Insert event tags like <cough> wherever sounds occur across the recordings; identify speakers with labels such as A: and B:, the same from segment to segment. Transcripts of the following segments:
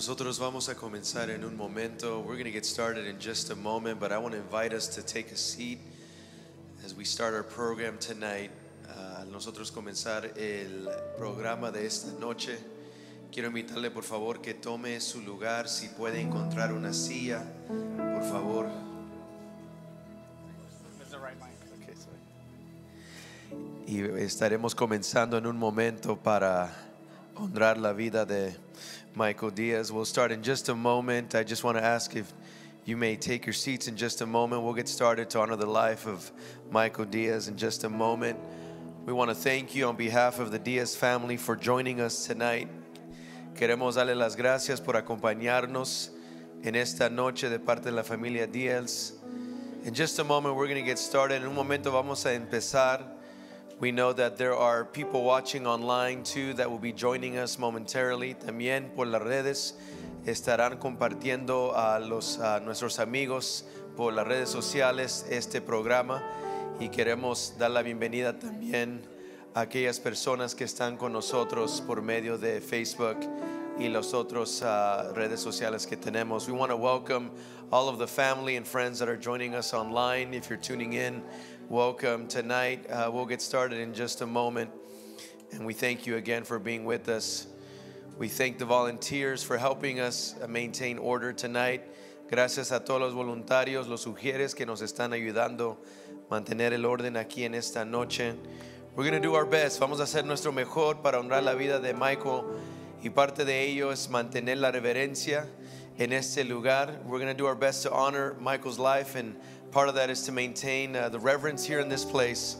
A: Nosotros vamos a comenzar en un momento. We're going to get started in just a moment, but I want to invite us to take a seat as we start our program tonight. Uh, nosotros comenzar el programa de esta noche. Quiero invitarle por favor que tome su lugar, si puede encontrar una silla, por favor. Estaremos comenzando en un momento para honrar la vida de Michael Diaz. We'll start in just a moment. I just want to ask if you may take your seats in just a moment. We'll get started to honor the life of Michael Diaz in just a moment. We want to thank you on behalf of the Diaz family for joining us tonight. Queremos darle las gracias por acompañarnos en esta noche de parte de la familia Diaz. In just a moment, we're going to get started. En un momento vamos a empezar. We know that there are people watching online too that will be joining us momentarily. También por las redes estarán compartiendo a los a nuestros amigos por las redes sociales este programa y queremos dar la bienvenida también a aquellas personas que están con nosotros por medio de Facebook y las otras uh, redes sociales que tenemos. We want to welcome all of the family and friends that are joining us online. If you're tuning in, welcome tonight. Uh, we'll get started in just a moment. And we thank you again for being with us. We thank the volunteers for helping us uh, maintain order tonight. Gracias a todos los voluntarios, los sugieres que nos están ayudando a mantener el orden aquí en esta noche. We're going to do our best. Vamos a hacer nuestro mejor para honrar la vida de Michael. Y parte de ello es mantener la reverencia en este lugar. We're going to do our best to honor Michael's life and Part of that is to maintain uh, the reverence here in this place.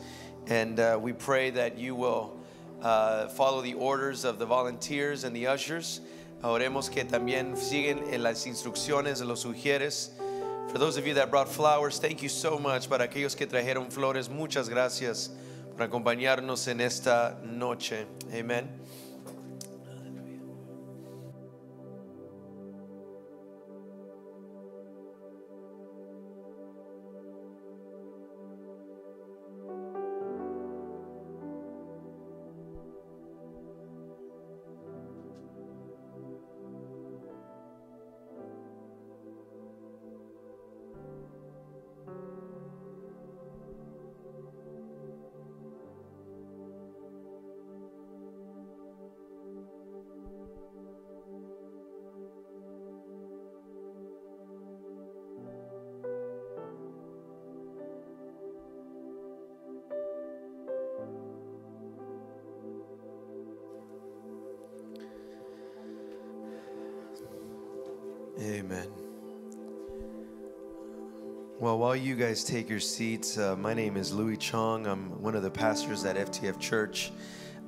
A: And uh, we pray that you will uh, follow the orders of the volunteers and the ushers. Oremos que también siguen en las instrucciones de los sugieres. For those of you that brought flowers, thank you so much. Para aquellos que trajeron flores, muchas gracias por acompañarnos en esta noche. Amen. Amen. Well, while you guys take your seats, uh, my name is Louis Chong. I'm one of the pastors at FTF Church,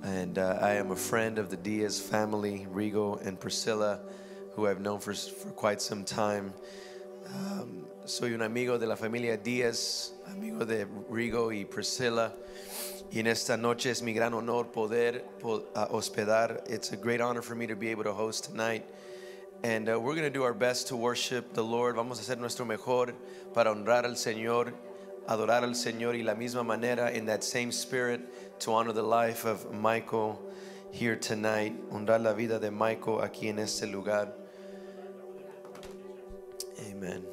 A: and uh, I am a friend of the Diaz family, Rigo and Priscilla, who I've known for, for quite some time. Um, soy un amigo de la familia Diaz, amigo de Rigo y Priscilla. Y en esta noche es mi gran honor poder uh, hospedar. It's a great honor for me to be able to host tonight. And uh, we're going to do our best to worship the Lord. Vamos a hacer nuestro mejor para honrar al Señor, adorar al Señor y la misma manera in that same spirit to honor the life of Michael here tonight. Honrar la vida de Michael aquí en este lugar. Amen.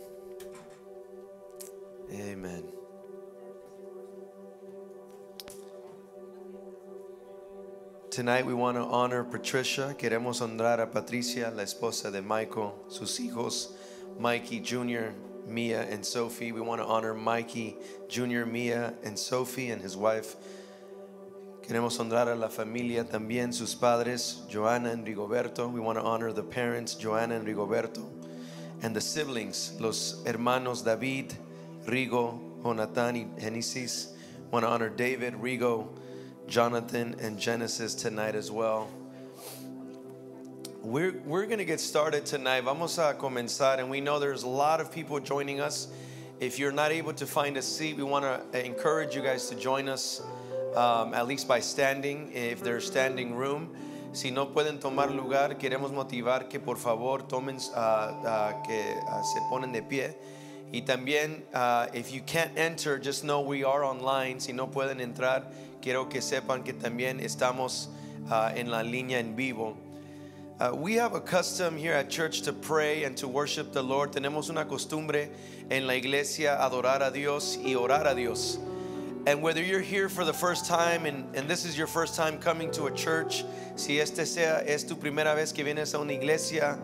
A: Amen. Tonight we want to honor Patricia. Queremos honrar a Patricia, la esposa de Michael, sus hijos, Mikey Jr., Mia, and Sophie. We want to honor Mikey Jr., Mia, and Sophie, and his wife. Queremos honrar a la familia también, sus padres, Joanna and Rigoberto. We want to honor the parents, Joanna and Rigoberto, and the siblings, los hermanos David, Rigo, Jonathan, y Genesis. We want to honor David, Rigo, Jonathan and Genesis tonight as well. We're, we're going to get started tonight. Vamos a comenzar, and we know there's a lot of people joining us. If you're not able to find a seat, we want to encourage you guys to join us, um, at least by standing, if there's standing room. Si no pueden tomar lugar, queremos motivar que por favor tomen, uh, uh, que uh, se ponen de pie. Y también, uh, if you can't enter, just know we are online. Si no pueden entrar, quiero que sepan que también estamos uh, en la línea en vivo. Uh, we have a custom here at church to pray and to worship the Lord. Tenemos una costumbre en la iglesia adorar a Dios y orar a Dios. And whether you're here for the first time and, and this is your first time coming to a church, si este sea es tu primera vez que vienes a una iglesia,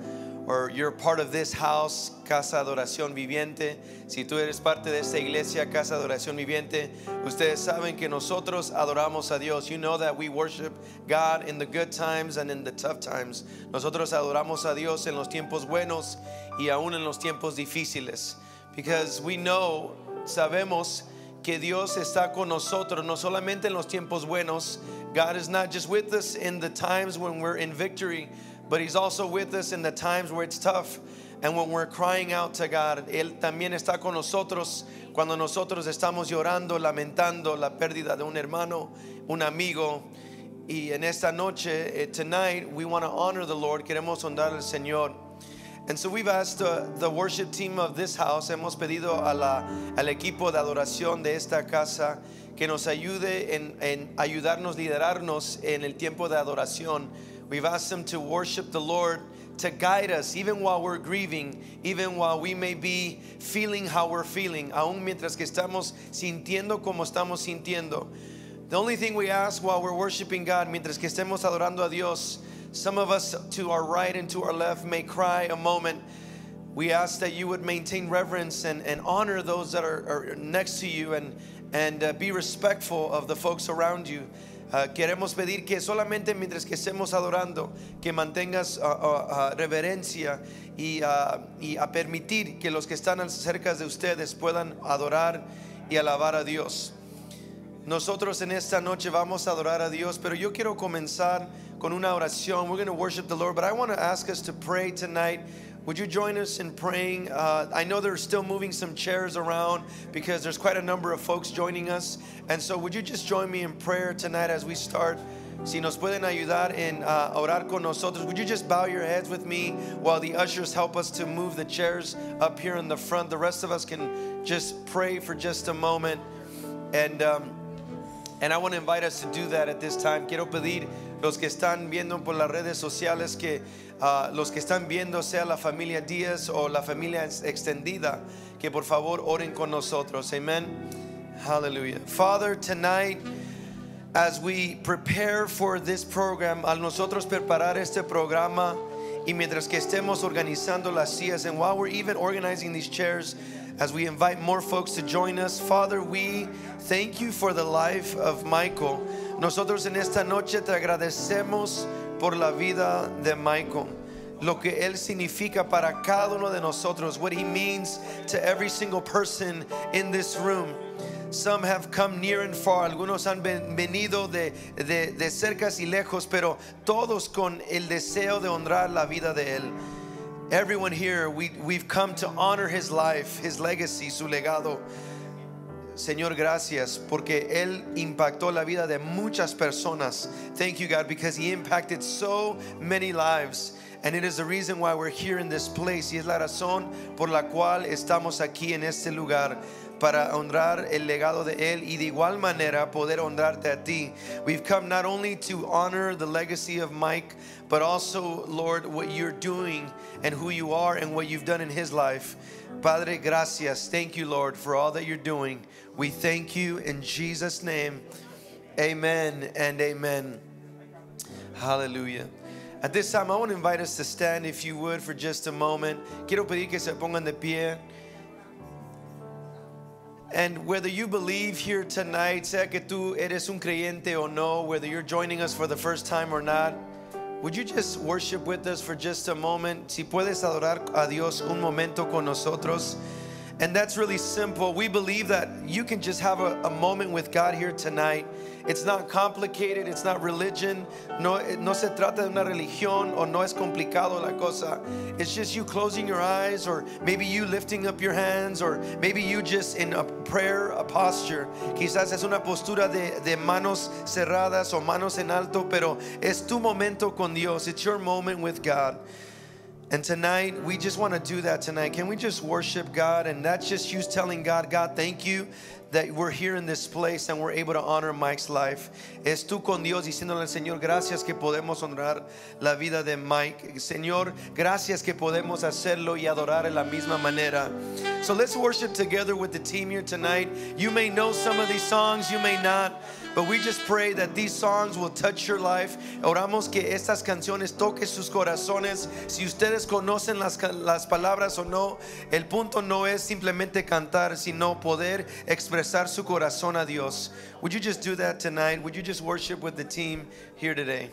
A: or you're part of this house, Casa Adoración Viviente, si tú eres parte de esta iglesia, Casa Adoración Viviente, ustedes saben que nosotros adoramos a Dios. You know that we worship God in the good times and in the tough times. Nosotros adoramos a Dios en los tiempos buenos y aún en los tiempos difíciles. Because we know, sabemos que Dios está con nosotros, no solamente en los tiempos buenos. God is not just with us in the times when we're in victory, but He's also with us in the times where it's tough and when we're crying out to God. Él también está con nosotros cuando nosotros estamos llorando, lamentando la pérdida de un hermano, un amigo. Y en esta noche, eh, tonight, we want to honor the Lord. Queremos honrar al Señor. And so we've asked uh, the worship team of this house, hemos pedido a la, al equipo de adoración de esta casa que nos ayude en, en ayudarnos, liderarnos en el tiempo de adoración. We've asked them to worship the Lord, to guide us, even while we're grieving, even while we may be feeling how we're feeling, aún mientras que estamos sintiendo como estamos sintiendo. The only thing we ask while we're worshiping God, mientras que estemos adorando a Dios, some of us to our right and to our left may cry a moment. We ask that you would maintain reverence and, and honor those that are, are next to you and, and uh, be respectful of the folks around you. Uh, queremos pedir que solamente mientras que estemos adorando, que mantengas uh, uh, reverencia y, y a permitir que los que están cerca de ustedes puedan adorar y alabar a Dios. Nosotros en esta noche vamos a adorar a Dios, pero yo quiero comenzar con una oración. We're going to worship the Lord, but I want to ask us to pray tonight. Would you join us in praying? Uh, I know they're still moving some chairs around because there's quite a number of folks joining us. And so, would you just join me in prayer tonight as we start? Si nos pueden ayudar en uh, orar con nosotros, would you just bow your heads with me while the ushers help us to move the chairs up here in the front? The rest of us can just pray for just a moment. And um, and I want to invite us to do that at this time. Quiero pedir los que están viendo por las redes sociales que los que están viendo sea la familia Díaz o la familia extendida que por favor oren con nosotros. Amen. Hallelujah. Father, tonight as we prepare for this program, al nosotros preparar este programa y mientras que estemos organizando las sillas and while we're even organizing these chairs as we invite more folks to join us, Father, we thank you for the life of Michael. Nosotros en esta noche te agradecemos por la vida de Michael. Lo que él significa para cada uno de nosotros, what he means to every single person in this room. Some have come near and far, algunos han venido de, de, de cercas y lejos, pero todos con el deseo de honrar la vida de él. Everyone here, we, we've come to honor his life, his legacy, su legado. Señor, gracias porque Él impactó la vida de muchas personas. Thank you, God, because He impacted so many lives. And it is the reason why we're here in this place. Y es la razón por la cual estamos aquí en este lugar para honrar el legado de él y de igual manera poder honrarte a ti. We've come not only to honor the legacy of Mike, but also, Lord, what you're doing and who you are and what you've done in his life. Padre, gracias. Thank you, Lord, for all that you're doing. We thank you in Jesus' name. Amen and amen. Hallelujah. At this time, I want to invite us to stand, if you would, for just a moment. Quiero pedir que se pongan de pie. And whether you believe here tonight, sea que tú eres un creyente o no, whether you're joining us for the first time or not, would you just worship with us for just a moment? Si puedes adorar a Dios un momento con nosotros. And that's really simple. We believe that you can just have a, a moment with God here tonight. It's not complicated, it's not religion. No, no se trata de una religión o no es complicado la cosa. It's just you closing your eyes or maybe you lifting up your hands or maybe you just in a prayer a posture. Quizás es una postura de, de manos cerradas o manos en alto, pero es tu momento con Dios. It's your moment with God. And tonight, we just want to do that tonight. Can we just worship God? And that's just you telling God, God, thank you that we're here in this place and we're able to honor Mike's life. Es tú con Dios diciéndole al Señor, gracias que podemos honrar la vida de Mike. Señor, gracias que podemos hacerlo y adorar en la misma manera. So let's worship together with the team here tonight. You may know some of these songs, you may not. But we just pray that these songs will touch your life. Oramos que estas canciones toquen sus corazones. Si ustedes conocen las, las palabras o no, el punto no es simplemente cantar, sino poder expresar su corazón a Dios. Would you just do that tonight? Would you just worship with the team here today?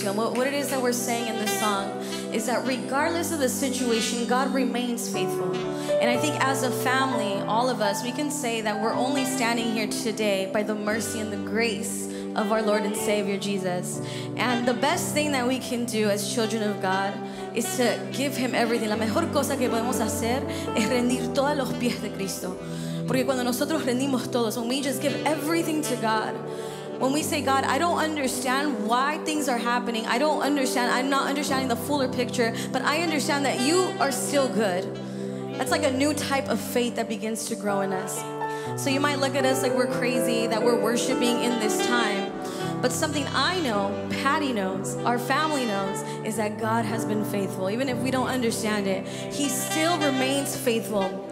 B: Canción, what, what it is that we're saying in this song, is that regardless of the situation, God remains faithful. And I think as a family, all of us, we can say that we're only standing here today by the mercy and the grace of our Lord and Savior Jesus. And the best thing that we can do as children of God is to give Him everything. La mejor cosa que podemos hacer es rendir todos los pies de Cristo. Porque cuando nosotros rendimos todos, when we just give everything to God, when we say, God, I don't understand why things are happening, I don't understand, I'm not understanding the fuller picture, but I understand that you are still good. That's like a new type of faith that begins to grow in us. So you might look at us like we're crazy, that we're worshiping in this time. But something I know, Patty knows, our family knows, is that God has been faithful. Even if we don't understand it, He still remains faithful.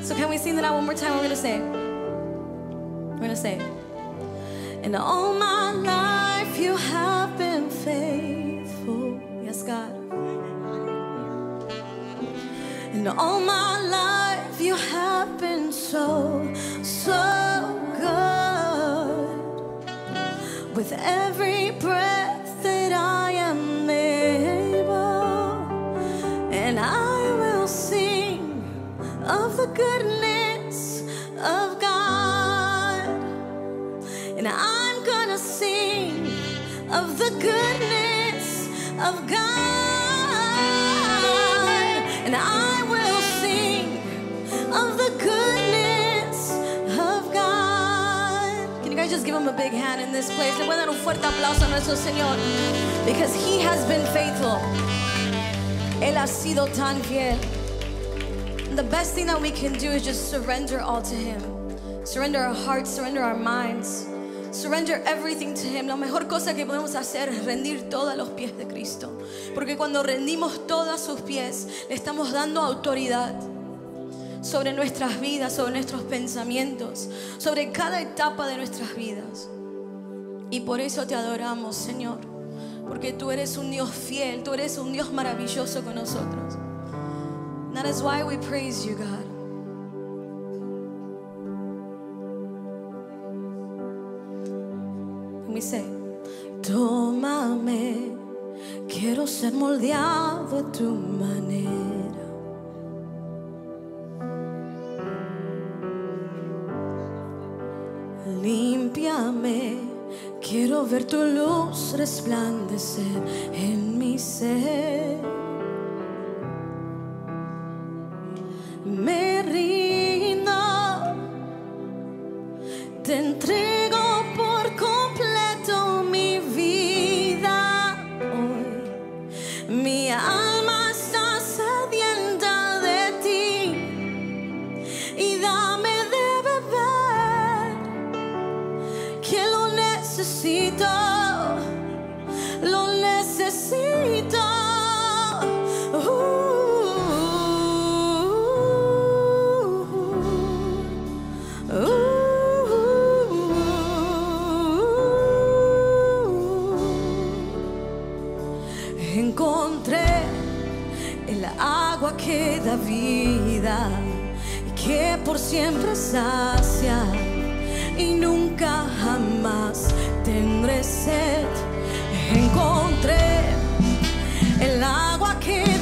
B: So can we sing that out one more time? We're gonna say, we're gonna say, and all my life you have been faithful. Yes, God. And all my life you have been so, so good. With every breath that I am able, and I will sing of the goodness of God. And sing of the goodness of God. And I will sing of the goodness of God. Can you guys just give him a big hand in this place? Le voy a dar un fuerte aplauso a nuestro Señor. Because he has been faithful. Él ha sido tan fiel. The best thing that we can do is just surrender all to Him. Surrender our hearts, surrender our minds, surrender everything to Him. La mejor cosa que podemos hacer es rendir todo a los pies de Cristo. Porque cuando rendimos todo a sus pies, le estamos dando autoridad sobre nuestras vidas, sobre nuestros pensamientos, sobre cada etapa de nuestras vidas. Y por eso te adoramos, Señor. Porque tú eres un Dios fiel, tú eres un Dios maravilloso con nosotros. That is why we praise you, God. Say, Tómame, quiero ser moldeado a tu manera. Límpiame, quiero ver tu luz resplandecer en mi ser. Me rindo, te necesito. Encontré el agua que da vida y que por siempre sacia y nunca jamás tendré sed. Encontré el agua que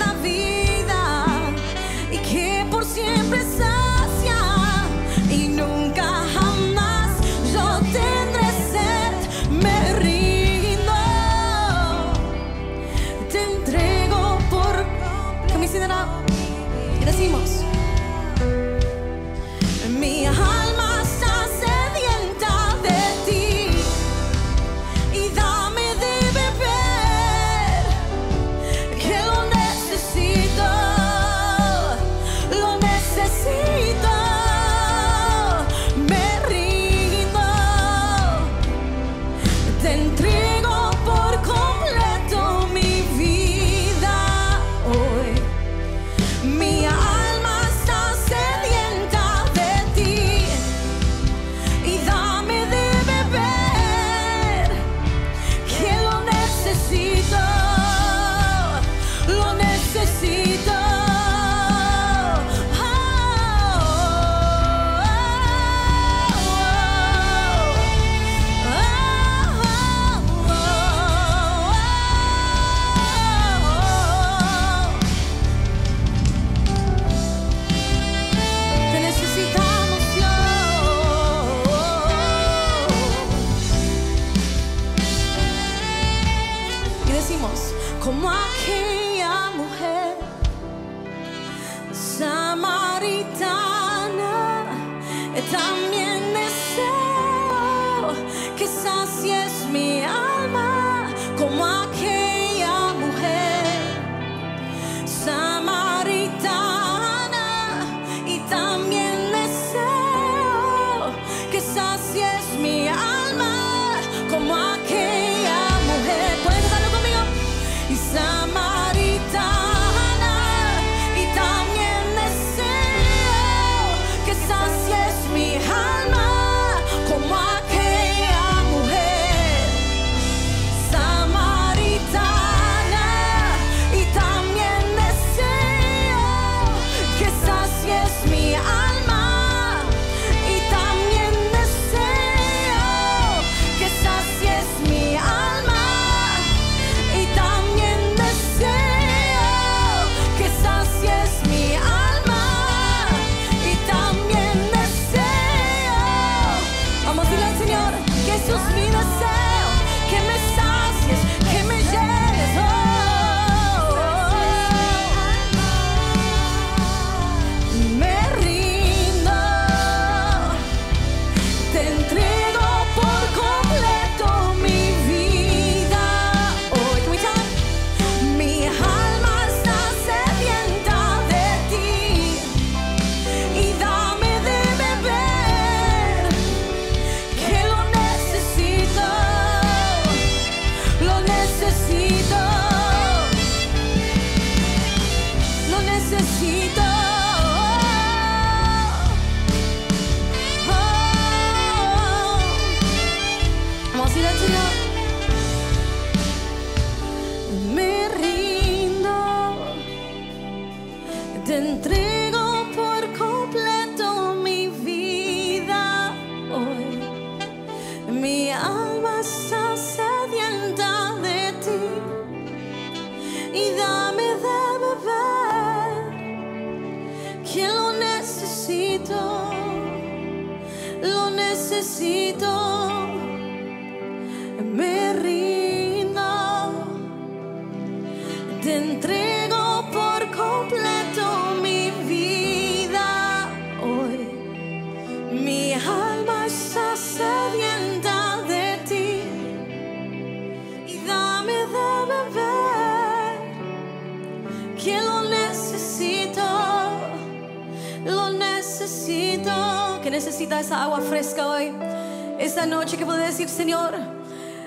B: decir, Señor,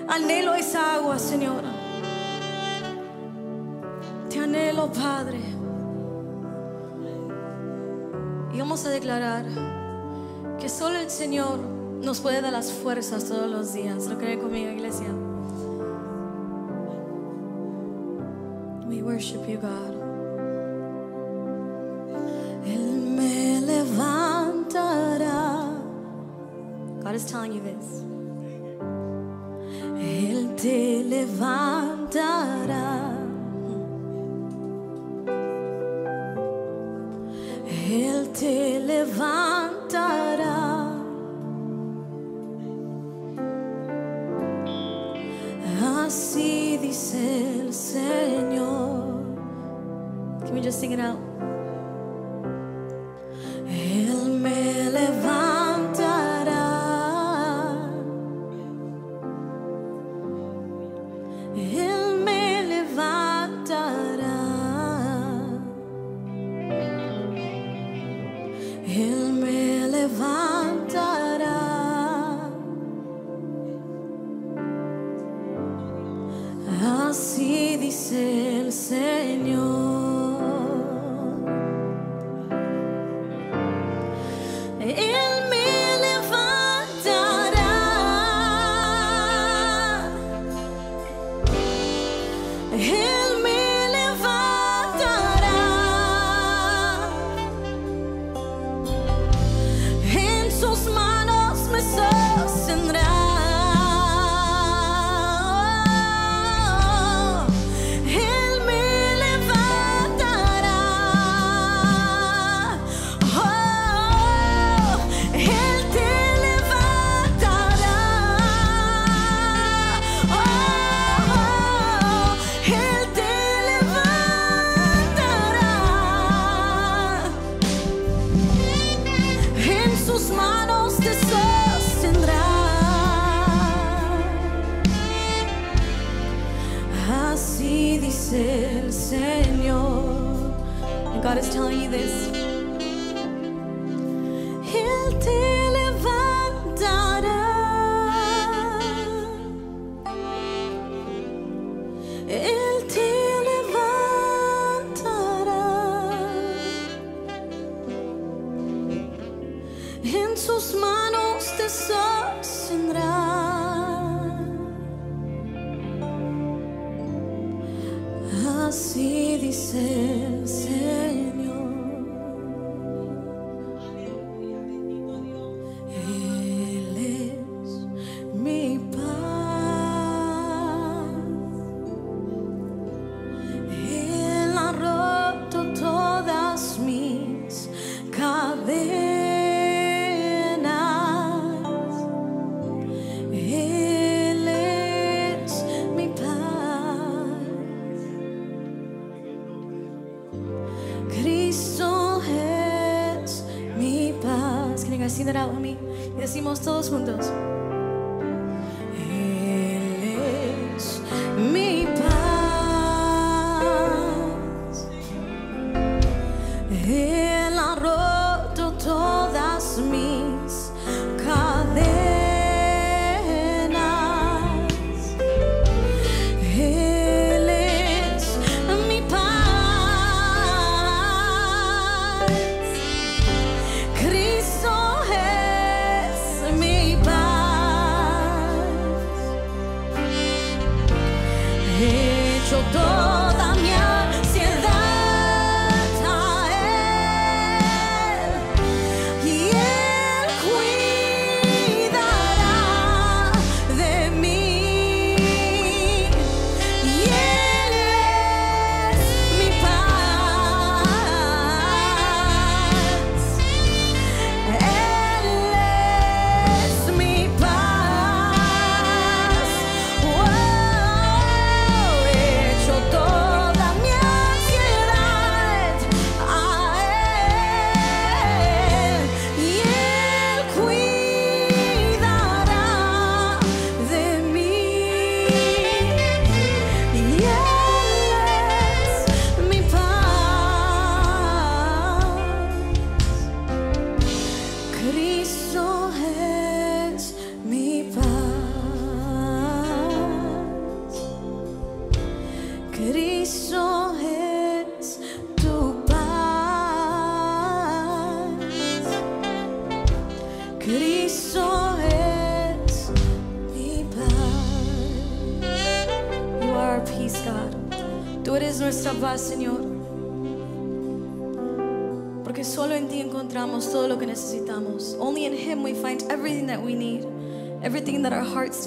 B: anhelo esa agua, Señor. Te anhelo, Padre. Y vamos a declarar que solo el Señor nos puede dar las fuerzas todos los días. ¿Lo cree conmigo, iglesia? We worship you, God. Me levantará. God is telling you this. te levantará. Él te levantará. Así dice el Señor. Can we just sing it out?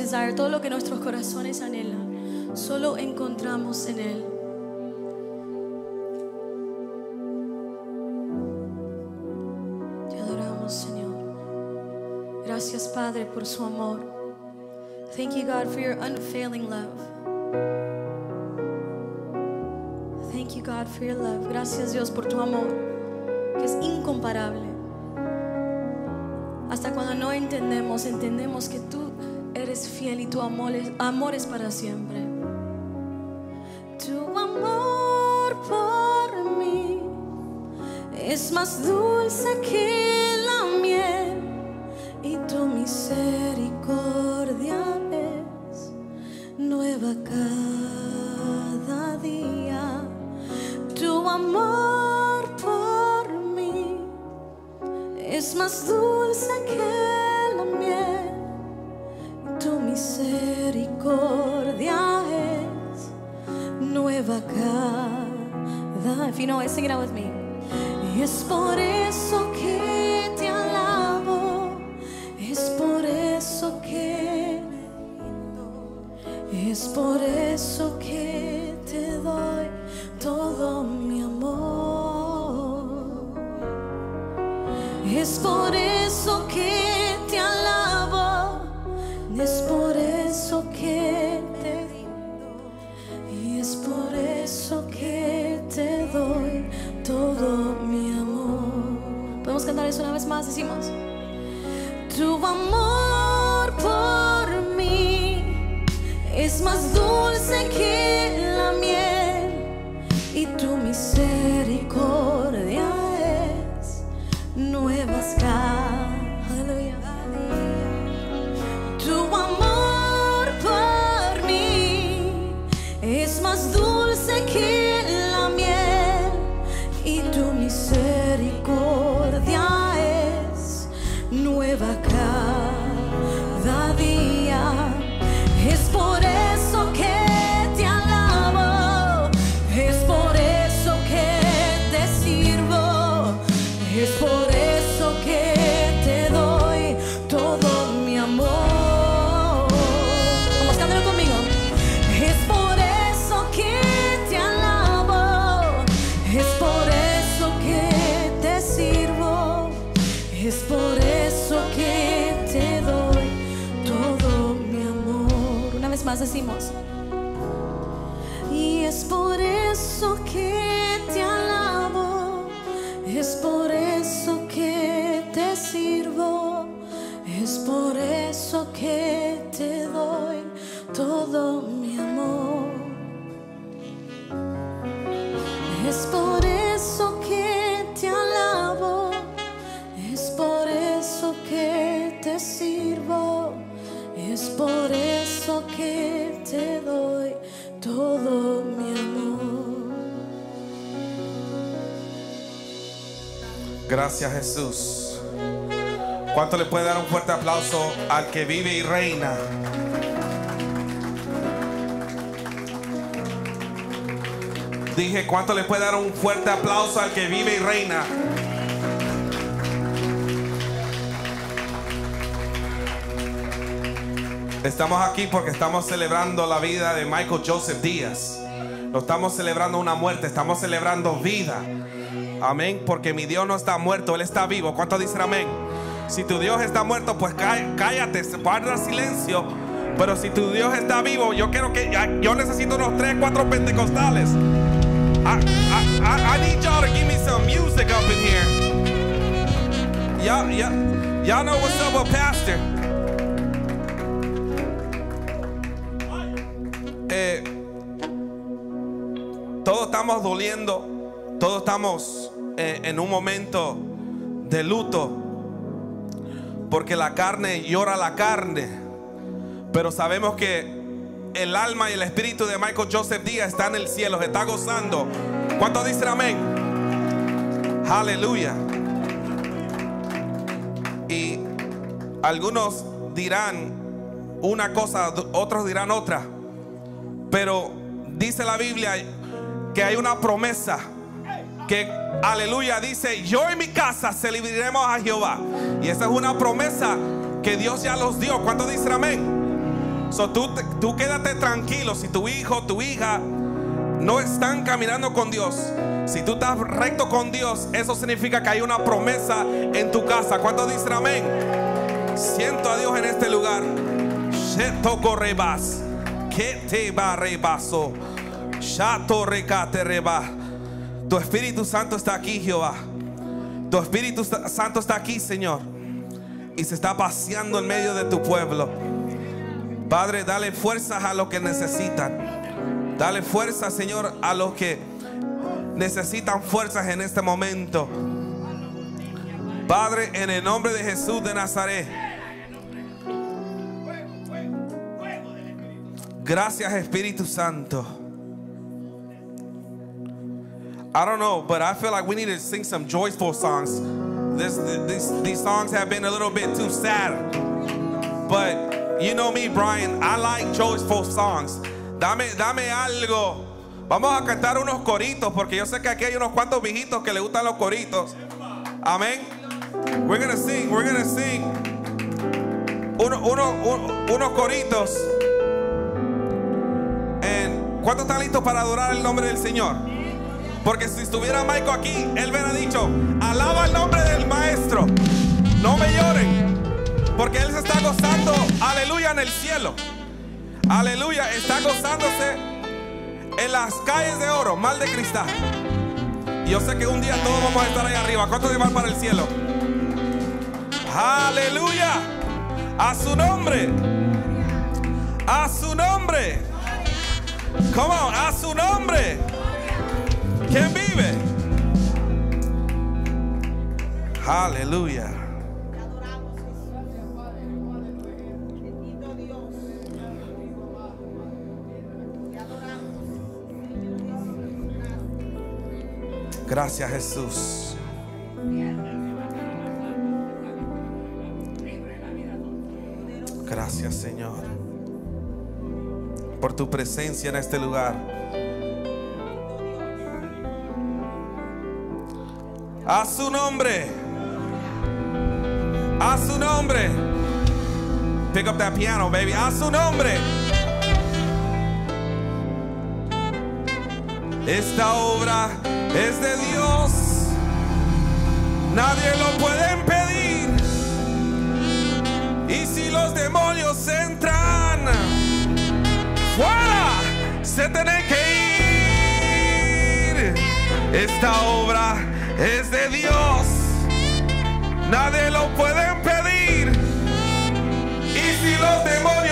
B: heart's todo lo que nuestros corazones anhelan, solo encontramos en Él. Te adoramos, Señor. Gracias, Padre, por su amor. Thank you, God, for your unfailing love. Thank you, God, for your love. Gracias, Dios, por tu amor, que es incomparable. Hasta cuando no entendemos, entendemos que tú eres fiel y tu amor es, amor es para siempre. Más decimos. Y
C: es por eso que
D: Gracias Jesús. ¿Cuánto le puede dar un fuerte aplauso al que vive y reina? Dije, ¿cuánto le puede dar un fuerte aplauso al que vive y reina? Estamos aquí porque estamos celebrando la vida de Michael Joseph Díaz. No estamos celebrando una muerte, estamos celebrando vida. Amén, porque mi Dios no está muerto, Él está vivo. ¿Cuántos dicen amén? Si tu Dios está muerto, pues cá- cállate, guarda silencio. Pero si tu Dios está vivo, yo quiero que yo necesito unos 3, 4 pentecostales. I, I, I, I need y'all to give me some music up in here. Y'all, y'all, y'all know what's up with Pastor. Eh, todos estamos doliendo, todos estamos en un momento de luto, porque la carne llora la carne, pero sabemos que el alma y el espíritu de Michael Joseph Díaz está en el cielo, se está gozando. ¿Cuántos dicen amén? Aleluya. Y algunos dirán una cosa, otros dirán otra. Pero dice la Biblia que hay una promesa aleluya, dice, yo en mi casa celebraremos a Jehová. Y esa es una promesa que Dios ya los dio. ¿Cuántos dicen amén? So, tú, tú quédate tranquilo si tu hijo, tu hija no están caminando con Dios. Si tú estás recto con Dios, eso significa que hay una promesa en tu casa. ¿Cuántos dicen amén? Siento a Dios en este lugar. Que te va rebaso. Shato recate. Tu Espíritu Santo está aquí, Jehová. Tu Espíritu Sa- Santo está aquí, Señor. Y se está paseando en medio de tu pueblo. Padre, dale fuerzas a los que necesitan. Dale fuerzas, Señor, a los que necesitan fuerzas en este momento. Padre, en el nombre de Jesús de Nazaret. Gracias, Espíritu Santo. I don't know, but I feel like we need to sing some joyful songs. This, this, these songs have been a little bit too sad. But you know me, Brian, I like joyful songs. Dame, dame algo. Vamos a cantar unos coritos, porque yo sé que aquí hay unos cuantos viejitos que le gustan los coritos. Amén. We're gonna sing, we're gonna sing. Uno, uno, un- unos coritos. And, ¿Cuántos están listos para adorar el nombre del Señor? Porque si estuviera Michael aquí, él hubiera dicho, alaba el nombre del maestro. No me lloren. Porque él se está gozando, aleluya, en el cielo. Aleluya, está gozándose en las calles de oro, mal de cristal. Y yo sé que un día todos vamos a estar ahí arriba. ¿Cuántos van para el cielo? Aleluya. A su nombre. A su nombre. Come on, a su nombre. ¿Quién vive? Aleluya. Gracias Jesús. Gracias Señor por tu presencia en este lugar. A su nombre. A su nombre. Pick up that piano, baby. A su nombre. Esta obra es de Dios. Nadie lo puede impedir. Y si los demonios entran, fuera, se tiene que ir. Esta obra es de Dios, nadie lo puede impedir. Y si los demonios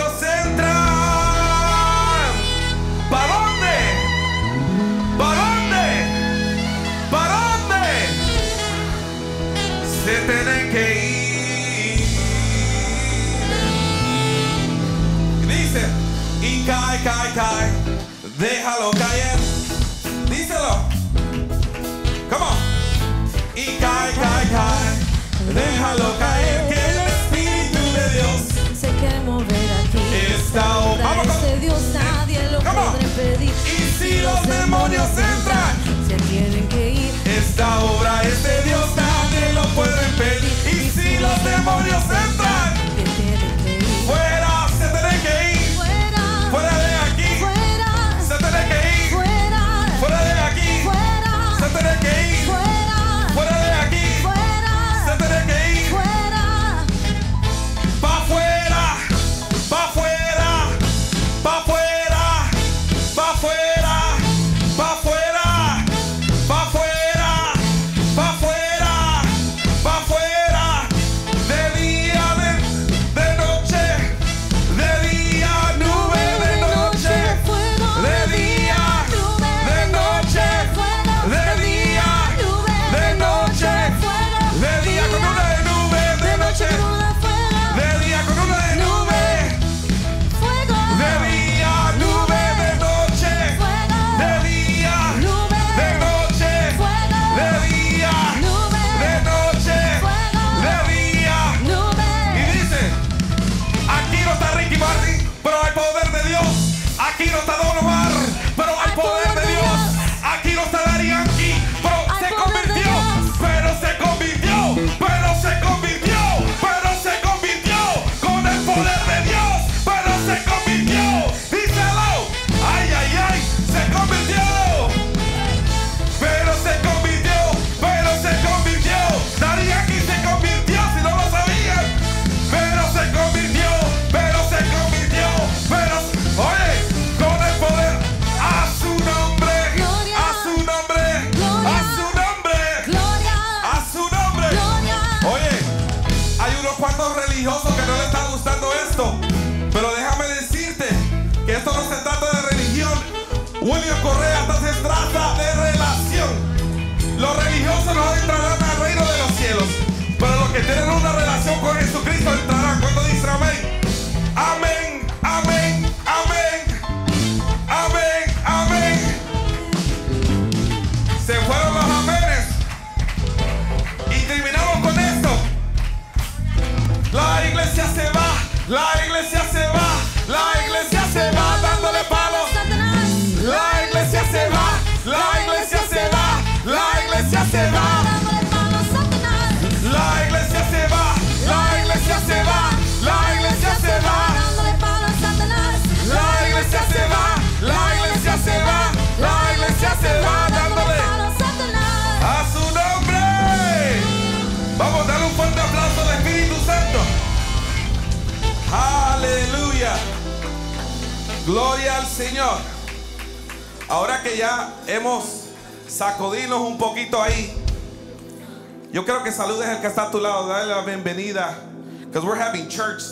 D: bienvenida because we're having church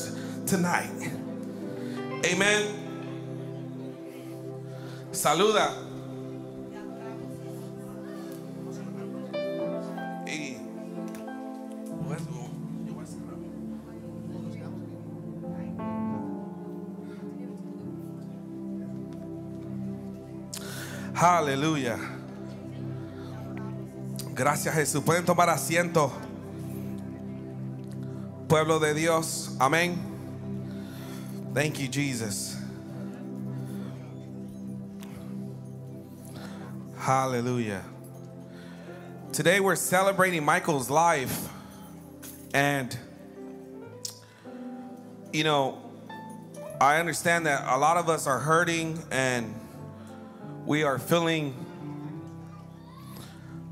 D: tonight. Amen. Saluda. Aleluya. Gracias Jesús. Pueden tomar asiento. Pueblo de Dios, amén. Thank you, Jesus. Hallelujah. Today we're celebrating Michael's life. And, you know, I understand that a lot of us are hurting and we are feeling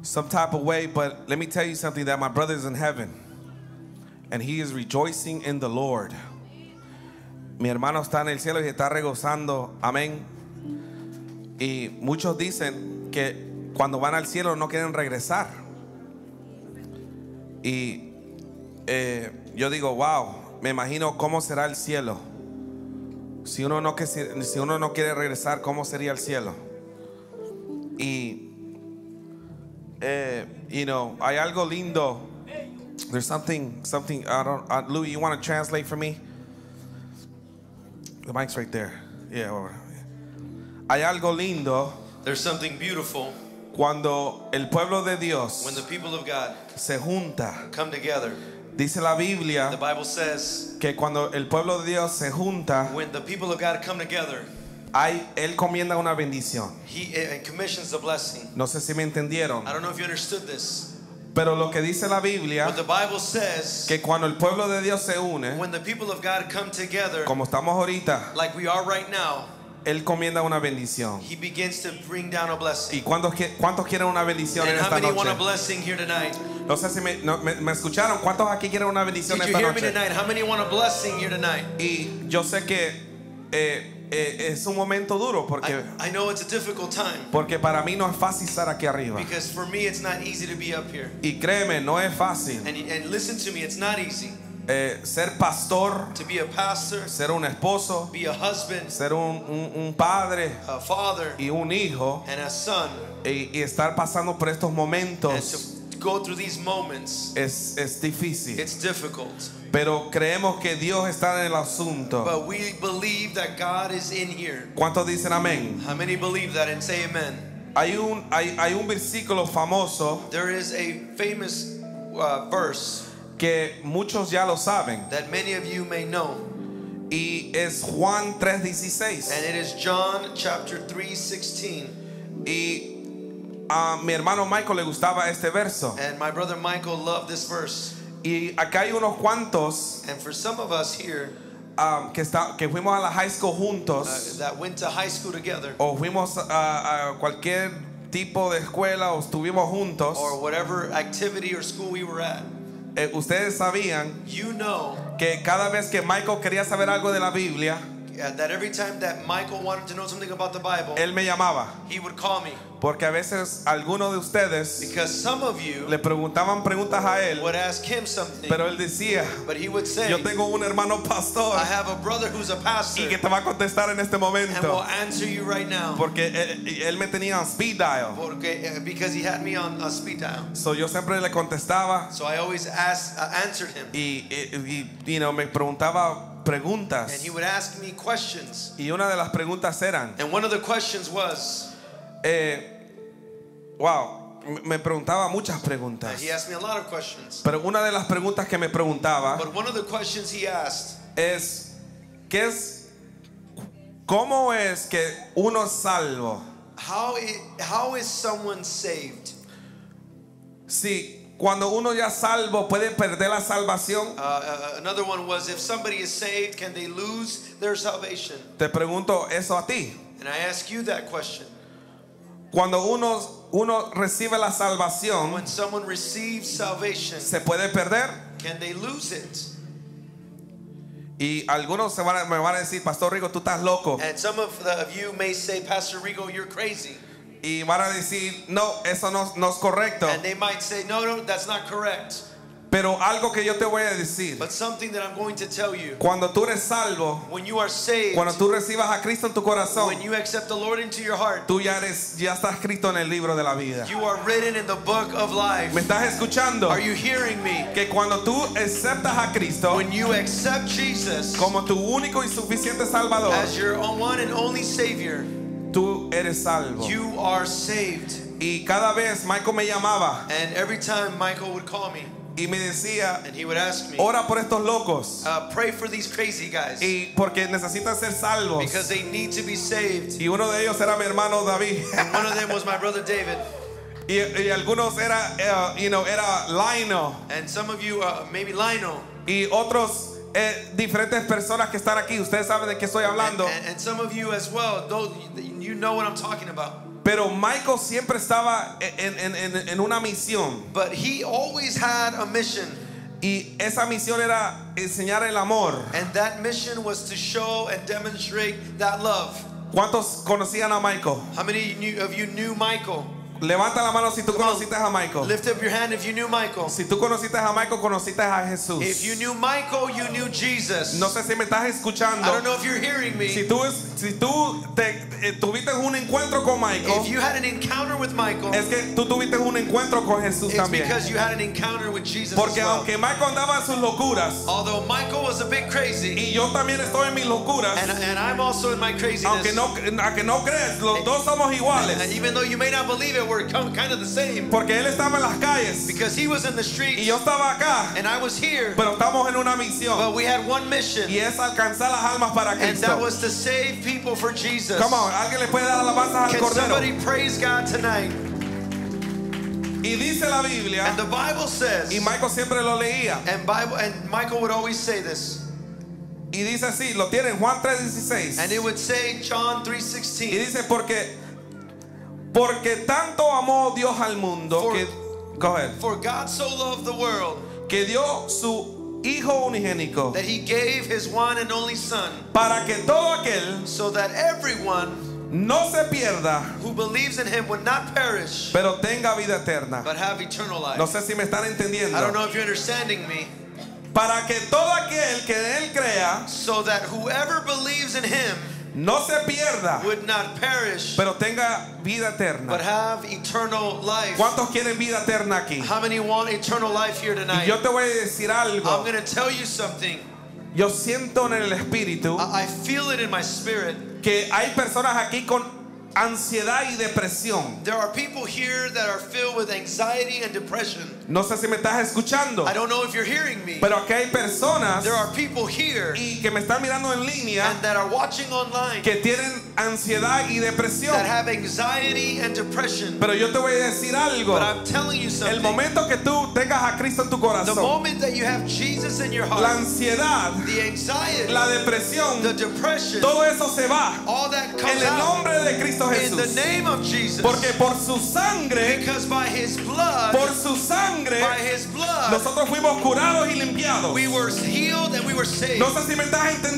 D: some type of way, but let me tell you something that my brother's in heaven. And he is rejoicing in the Lord. Mi hermano está en el cielo y está regozando. Amén. Y muchos dicen que cuando van al cielo no quieren regresar. Y eh, yo digo, wow, me imagino cómo será el cielo. Si uno, no, si uno no quiere regresar, ¿cómo sería el cielo? Y, eh, you know, hay algo lindo There's something, something, I don't, uh, Louis, you want to translate for me? The mic's right there. Yeah. over- Hay algo lindo
A: There's something beautiful
D: cuando el pueblo de Dios
A: when the people of God
D: se junta.
A: come together.
D: Dice la Biblia The
A: Bible says
D: que cuando el pueblo de Dios se junta,
A: when the people of God come together,
D: hay, él comienda una bendición.
A: He uh, commissions the blessing.
D: No sé si me entendieron,
A: I don't know if you understood this,
D: pero lo que dice la Biblia
A: but the Bible says
D: que cuando el pueblo de Dios se une,
A: when the people of God come together,
D: como estamos ahorita,
A: like we are right now,
D: él comienda una bendición.
A: He begins to bring down a blessing.
D: ¿Y cuántos, cuántos quieren una bendición en
A: And how
D: esta
A: many want a
D: noche?
A: blessing here tonight?
D: No sé si me, no, me- me escucharon. ¿Cuántos aquí quieren una bendición
A: Did
D: esta noche? Y yo sé que eh, eh, es un momento duro porque,
A: I, I know it's a difficult time
D: porque para mí no es fácil estar aquí arriba.
A: because for me it's not easy to be up here.
D: Y créeme, no es fácil
A: And, and listen to me, it's not easy
D: eh, ser pastor,
A: to be a pastor,
D: ser un esposo,
A: be a husband,
D: ser un, un- un padre
A: a father,
D: y un hijo
A: and a son,
D: y, y estar pasando por estos momentos
A: to go through these moments.
D: es, es difícil.
A: It's difficult,
D: Pero creemos que Dios está en el asunto.
A: but we believe that God is in here.
D: ¿Cuántos dicen amén?
A: How many believe that and say amen?
D: Hay un, hay, hay un versículo famoso
A: There is a famous uh, verse
D: que muchos ya lo saben
A: that many of you may know,
D: y es Juan 3:16
A: and it is John chapter 3 16.
D: y a mi hermano Michael le gustaba este verso
A: And my brother Michael loved this verse.
D: y acá hay unos cuantos
A: And for some of us here
D: um, que, está, que fuimos a la high school
A: uh,
D: juntos
A: that went to high school together,
D: o fuimos a, a cualquier tipo de escuela o estuvimos juntos,
A: or whatever activity or school we were at,
D: eh, ustedes sabían
A: you know
D: que cada vez que Michael quería saber algo de la Biblia,
A: uh, that every time that Michael wanted to know something about the Bible,
D: él me llamaba.
A: he would call me.
D: Porque a veces algunos de ustedes
A: Because some of you
D: le preguntaban preguntas a él,
A: would ask him something,
D: pero él decía,
A: but he would say,
D: yo tengo un hermano pastor
A: I have a brother who's a pastor
D: y que te va a contestar en este
A: and will
D: momento.
A: answer you right now.
D: Porque él, él me tenía en speed dial.
A: Porque, uh, because he had me on a speed dial.
D: So yo siempre le contestaba
A: So I always asked, uh, answered him.
D: y, y- y, you know, me preguntaba preguntas.
A: And he would ask me questions.
D: Y una de las preguntas eran,
A: And one of the questions was,
D: eh, wow, me- preguntaba muchas preguntas.
A: he asked me a lot of questions.
D: Pero una de las preguntas que me preguntaba
A: But one of the questions he asked
D: es, ¿qué es, cómo es que uno es salvo?
A: How is someone saved?
D: Cuando uno ya salvo puede perder la salvación.
A: Uh, uh, another one was if somebody is saved, can they lose their salvation?
D: Te pregunto eso a ti.
A: And I ask you that question.
D: Cuando uno, uno recibe la salvación,
A: When someone receives salvation,
D: se puede perder.
A: can they lose it?
D: Y algunos se van a- me van a decir, Pastor Rico, tú estás loco.
A: And some of, the, of you may say, Pastor Rigo, you're crazy.
D: Y van a decir, no, eso no, no es correcto.
A: And they might say, no, no, that's not correct.
D: Pero algo que yo te voy a decir,
A: But something that I'm going to tell you,
D: cuando tú eres salvo,
A: when you are saved,
D: cuando tú recibas a Cristo en tu corazón,
A: when you accept the Lord into your heart,
D: tú ya eres, ya estás escrito en el libro de la vida.
A: you are written in the book of life.
D: ¿Me estás escuchando?
A: Are you hearing me?
D: Que cuando tú aceptas a Cristo
A: When you accept Jesus
D: como tu único y suficiente Salvador,
A: as your one and only Savior,
D: tú eres salvo.
A: you are saved.
D: Y cada vez Michael me llamaba
A: And every time Michael would call me
D: y me decía,
A: and he would ask me,
D: ora por estos locos.
A: uh, pray for these crazy guys
D: Y porque necesitan ser salvos.
A: because they need to be saved.
D: Y uno de ellos era mi hermano David.
A: And one of them was my brother David. <laughs>
D: y, y algunos era, eh, you know, era Lino.
A: And some of you, uh, maybe Lionel.
D: Y otros eh, diferentes personas que están aquí. Ustedes saben de qué estoy
A: And,
D: hablando.
A: and, and some of you as well. Those, you know what I'm talking about.
D: Pero Michael siempre estaba en, en- en- en una misión.
A: But he always had a mission.
D: Y esa misión era enseñar el amor.
A: And that mission was to show and demonstrate that love.
D: ¿Cuántos conocían a Michael?
A: How many of you knew Michael?
D: Levanta la mano si tú conociste a Michael.
A: Lift up your hand if you knew Michael.
D: Si tú conociste a Michael, conociste a Jesús.
A: If you knew Michael, you knew Jesus.
D: No sé si me estás
A: I
D: escuchando.
A: don't know if you're hearing
D: Si
A: me.
D: tú, es- si tú te, eh, tuviste un encuentro con
A: If
D: Michael,
A: you had an encounter with Michael,
D: es que tú tuviste un encuentro con Jesús
A: it's
D: también.
A: because you had an encounter with Jesus
D: Porque
A: well.
D: aunque Michael andaba en sus locuras,
A: Although Michael was a bit crazy,
D: y yo también estoy en mis locuras,
A: and, and I'm also in my craziness.
D: aunque no, aunque no crees, los dos somos
A: And
D: iguales.
A: even though you may not believe it, we're kind of the same.
D: Porque él estaba en las calles
A: Because he was in the
D: y
A: streets
D: yo estaba acá,
A: and I was here,
D: pero estamos en una misión
A: but we had one mission,
D: y es alcanzar las almas para
A: and that
D: Cristo.
A: was to save people for Jesus.
D: Come on, alguien le puede dar alabanzas al
A: Can somebody
D: Cordero.
A: praise God tonight?
D: Y dice la Biblia,
A: And the Bible says,
D: y Michael siempre lo leía,
A: and Bible, and Michael would always say this,
D: y dice así, lo tiene en Juan 3:16.
A: and it would say, John
D: Y
A: 3:16,
D: dice porque porque tanto amó Dios al mundo
A: For-
D: que go ahead,
A: for God so loved the world
D: que dio su hijo unigénico
A: that he gave his one and only Son,
D: para que todo aquel
A: so that everyone
D: no se pierda,
A: who believes in him would not perish,
D: pero tenga vida eterna.
A: but have eternal life.
D: No sé si me están
A: I don't
D: entendiendo.
A: know if you're understanding me.
D: Para que todo aquel que en él crea
A: So that whoever believes in him
D: no se pierda,
A: would not perish,
D: pero tenga vida
A: but
D: eterna.
A: have eternal life.
D: ¿Cuántos quieren vida eterna aquí?
A: How many want eternal life here
D: Y
A: tonight?
D: yo te voy a decir
A: I'm
D: algo.
A: going to tell you something.
D: Yo siento en el espíritu
A: I I feel it in my spirit.
D: que hay personas aquí con ansiedad y depresión.
A: There are people here that are filled with anxiety and depression.
D: No sé si me estás escuchando,
A: I don't know if you're hearing me.
D: pero aquí hay personas
A: There are people here
D: y que me están mirando en línea
A: and that are watching online
D: que tienen ansiedad y depresión.
A: that have anxiety and depression.
D: Pero yo te voy a decir algo.
A: But I'm telling you
D: El
A: something.
D: momento que tú tengas a Cristo en tu
A: The
D: corazón,
A: moment that you have Jesus in your
D: la
A: heart,
D: ansiedad,
A: the anxiety,
D: la depresión,
A: the depression,
D: todo eso se va
A: all that
D: en
A: comes
D: el
A: out
D: nombre de Cristo
A: in the
D: Jesús.
A: name of Jesus.
D: Porque por su sangre,
A: Because by his blood,
D: por su sangre,
A: by his blood,
D: nosotros fuimos curados y limpiados.
A: we were healed and we were saved.
D: No sé si me estás
A: I don't know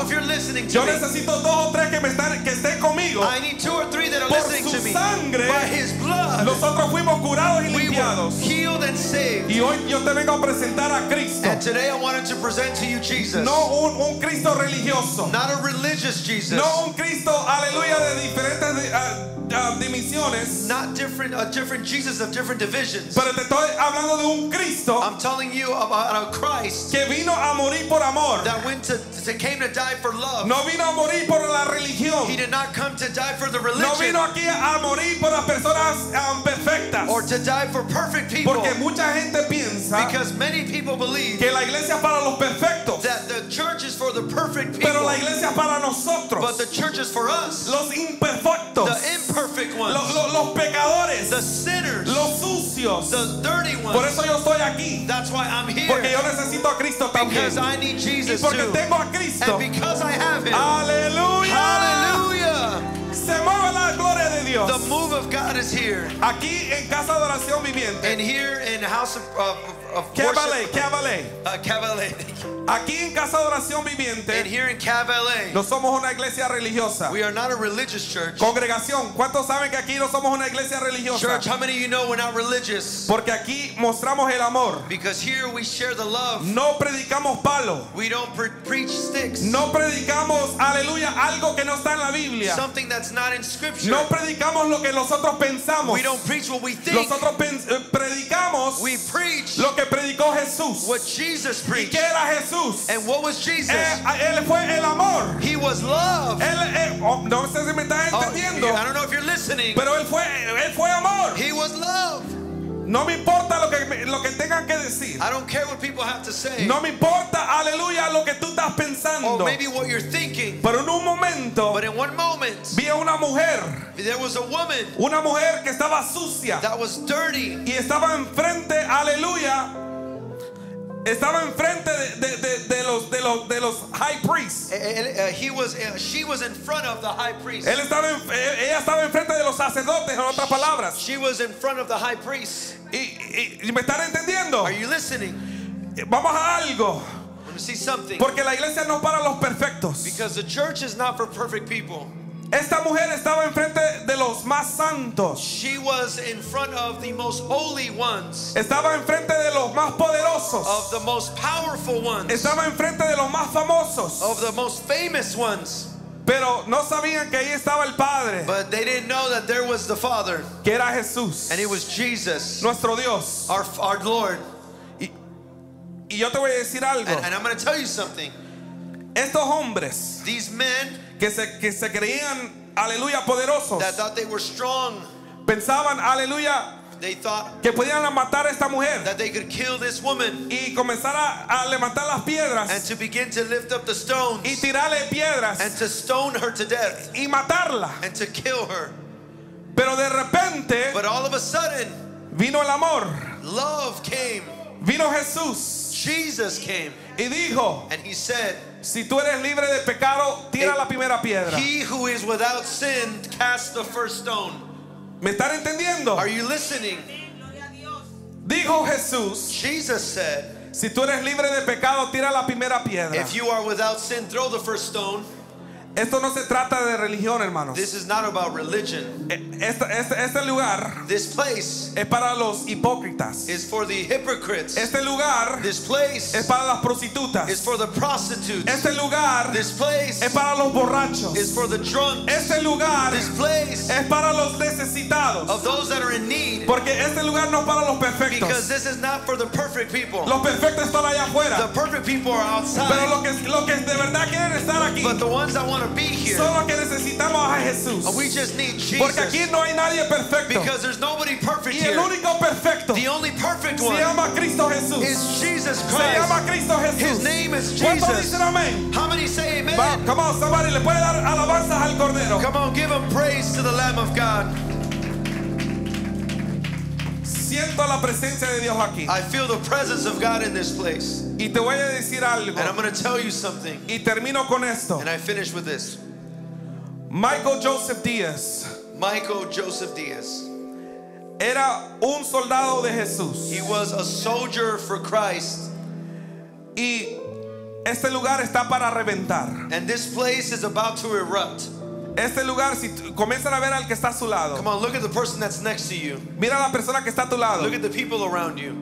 D: entendiendo.
A: if you're listening to
D: Yo
A: me.
D: necesito dos o tres que me están, que estén conmigo.
A: I need two or three that are
D: Por
A: listening
D: su
A: to me.
D: sangre,
A: by his blood,
D: Nosotros fuimos curados y
A: we were
D: limpiados.
A: healed and saved.
D: Y hoy yo te vengo a presentar a Cristo.
A: And today I wanted to present to you Jesus.
D: No un, un Cristo religioso.
A: Not a religious Jesus.
D: No un Cristo, aleluya, de diferentes ah, dimensiones.
A: Not different, a different Jesus of different divisions.
D: Pero te estoy hablando de un Cristo
A: I'm telling you about a Christ
D: que vino a morir por amor.
A: that went to, to came to die for love.
D: No vino a morir por la religión.
A: He did not come to die for the
D: No
A: religion
D: vino aquí a morir por las personas ah, perfectas.
A: or to die for perfect people.
D: Porque mucha gente piensa
A: Because many people believe
D: que la iglesia es para los perfectos.
A: that the church is for the perfect people,
D: Pero la iglesia es para
A: but the church is for us,
D: Los imperfectos.
A: The imperfect ones,
D: Los, los- los pecadores.
A: the sinners,
D: Los sucios.
A: the dirty
D: Por
A: ones.
D: eso yo estoy aquí.
A: That's why I'm
D: Porque
A: here
D: yo necesito a Cristo también.
A: because I need
D: Y
A: Jesus
D: porque
A: too,
D: tengo a Cristo.
A: and because I have Him.
D: Aleluya.
A: Hallelujah!
D: Se mueve la gloria de Dios.
A: The move of God is here,
D: Aquí en Casa de Oración Viviente.
A: and here in the house of, of, of
D: Cabalet,
A: worship,
D: Cabalet.
A: uh, Cabalet,
D: Aquí en Casa de Oración
A: and
D: Viviente.
A: here in Cabalet,
D: No somos una iglesia religiosa.
A: we are not a religious church.
D: Congregación, ¿cuántos saben que aquí no somos una iglesia religiosa?
A: Church, how many of you know we're not religious?
D: Porque aquí mostramos el amor.
A: Because here we share the love.
D: No predicamos palo.
A: We don't pre- preach sticks.
D: No predicamos, aleluya, algo que no está en la Biblia.
A: Something that's not in scripture.
D: No predicamos lo que nosotros pensamos.
A: We don't preach what we think.
D: Nosotros eh, predicamos
A: We preach
D: lo que predicó Jesús.
A: what Jesus preached.
D: ¿Y qué era Jesús?
A: And what was Jesus?
D: Eh, él fue el amor.
A: He was love.
D: Él, eh, oh, no sé si me estás
A: Oh,
D: entendiendo,
A: I don't know if you're listening.
D: pero él fue, él fue amor.
A: He was love.
D: No me importa lo que, lo que tengan que decir.
A: I don't care what people have to say.
D: No me importa, aleluya, lo que tú estás
A: Or
D: pensando.
A: maybe what you're thinking.
D: Pero en un momento
A: But in one moment,
D: vi a una mujer,
A: there was a woman
D: una mujer que estaba sucia
A: that was dirty.
D: y estaba enfrente, aleluya, estaba enfrente de, de- de- de los, de, los, de los high priests.
A: Eh, eh, eh, He was, uh, she was in front of the high priest.
D: Él estaba en- eh, ella estaba enfrente de los sacerdotes, en otras palabras.
A: She was in front of the high priest.
D: Y, y- me están entendiendo.
A: Are you listening?
D: Vamos a algo.
A: See something.
D: Porque la iglesia no es para los perfectos.
A: Because the church is not for perfect people.
D: Esta mujer estaba enfrente de los más santos.
A: She was in front of the most holy ones,
D: Estaba enfrente de los más poderosos.
A: of the most powerful ones,
D: Estaba enfrente de los más famosos.
A: of the most famous ones.
D: Pero no sabían que ahí estaba el Padre,
A: But they didn't know that there was the Father,
D: que era Jesús,
A: and it was Jesus,
D: nuestro Dios.
A: our, our Lord.
D: Y, y yo te voy a decir algo.
A: And, and I'm going to tell you something.
D: Estos hombres
A: These men
D: que se, que se creían, aleluya, poderosos,
A: that thought they were strong,
D: pensaban, aleluya,
A: they thought
D: que podían matar a esta mujer
A: that they could kill this woman
D: y comenzar a, a levantar las
A: and
D: piedras
A: to begin to lift up the stones
D: y tirarle piedras
A: and to stone her to death
D: y matarla.
A: and to kill her.
D: Pero de repente
A: But all of a sudden,
D: vino el amor,
A: love came.
D: vino Jesús
A: Jesus came
D: y dijo,
A: and he said,
D: si tú eres libre de pecado, tira la primera piedra.
A: He who is without sin cast the first stone.
D: ¿Me están entendiendo?
A: Are you listening?
D: Dijo Jesús,
A: Jesus said,
D: si tú eres libre de pecado, tira la primera piedra.
A: If you are without sin, throw the first stone.
D: Esto no se trata de religión, hermanos.
A: This is not about religion.
D: Este, este, este lugar
A: This place
D: es para los hipócritas.
A: is for the hypocrites.
D: Este lugar
A: This place
D: es para las prostitutas.
A: is for the prostitutes.
D: Este lugar
A: This place
D: es para los borrachos.
A: is for the drunk.
D: Este lugar
A: This place
D: es para los necesitados.
A: of those that are in need.
D: Porque este lugar no es para los
A: Because
D: perfectos.
A: this is not for the perfect people.
D: Los perfectos están allá
A: The
D: afuera.
A: perfect people are
D: Pero
A: outside.
D: que, lo que de verdad quieren estar aquí
A: But the ones that want to be here,
D: son los que necesitamos a Jesús.
A: we just need
D: Porque aquí
A: Jesus.
D: no hay nadie perfecto.
A: Because there's nobody perfect
D: Y el
A: here.
D: único perfecto
A: The only perfect
D: se
A: one
D: llama Cristo Jesús.
A: is Jesus
D: Se llama
A: Christ.
D: Cristo Jesús.
A: His name is
D: ¿Cuántos
A: Jesus.
D: dicen amén?
A: How many say amen?
D: Come on, somebody, le puede dar alabanzas al Cordero.
A: Come on, give him praise to the Lamb of God.
D: Siento la presencia de Dios aquí.
A: I feel the presence of God in this place.
D: Y te voy a decir algo.
A: And I'm going to tell you something.
D: Y termino con esto.
A: And I finish with this.
D: Michael Joseph Díaz
A: Michael Joseph Diaz.
D: era un soldado de Jesús.
A: He was a soldier for Christ.
D: Y este lugar está para reventar.
A: And this place is about to erupt.
D: Este lugar, si comienzan a ver al que está a su lado,
A: Come on, look at the person that's next to you.
D: mira a la persona que está a tu lado.
A: Look at the people around you.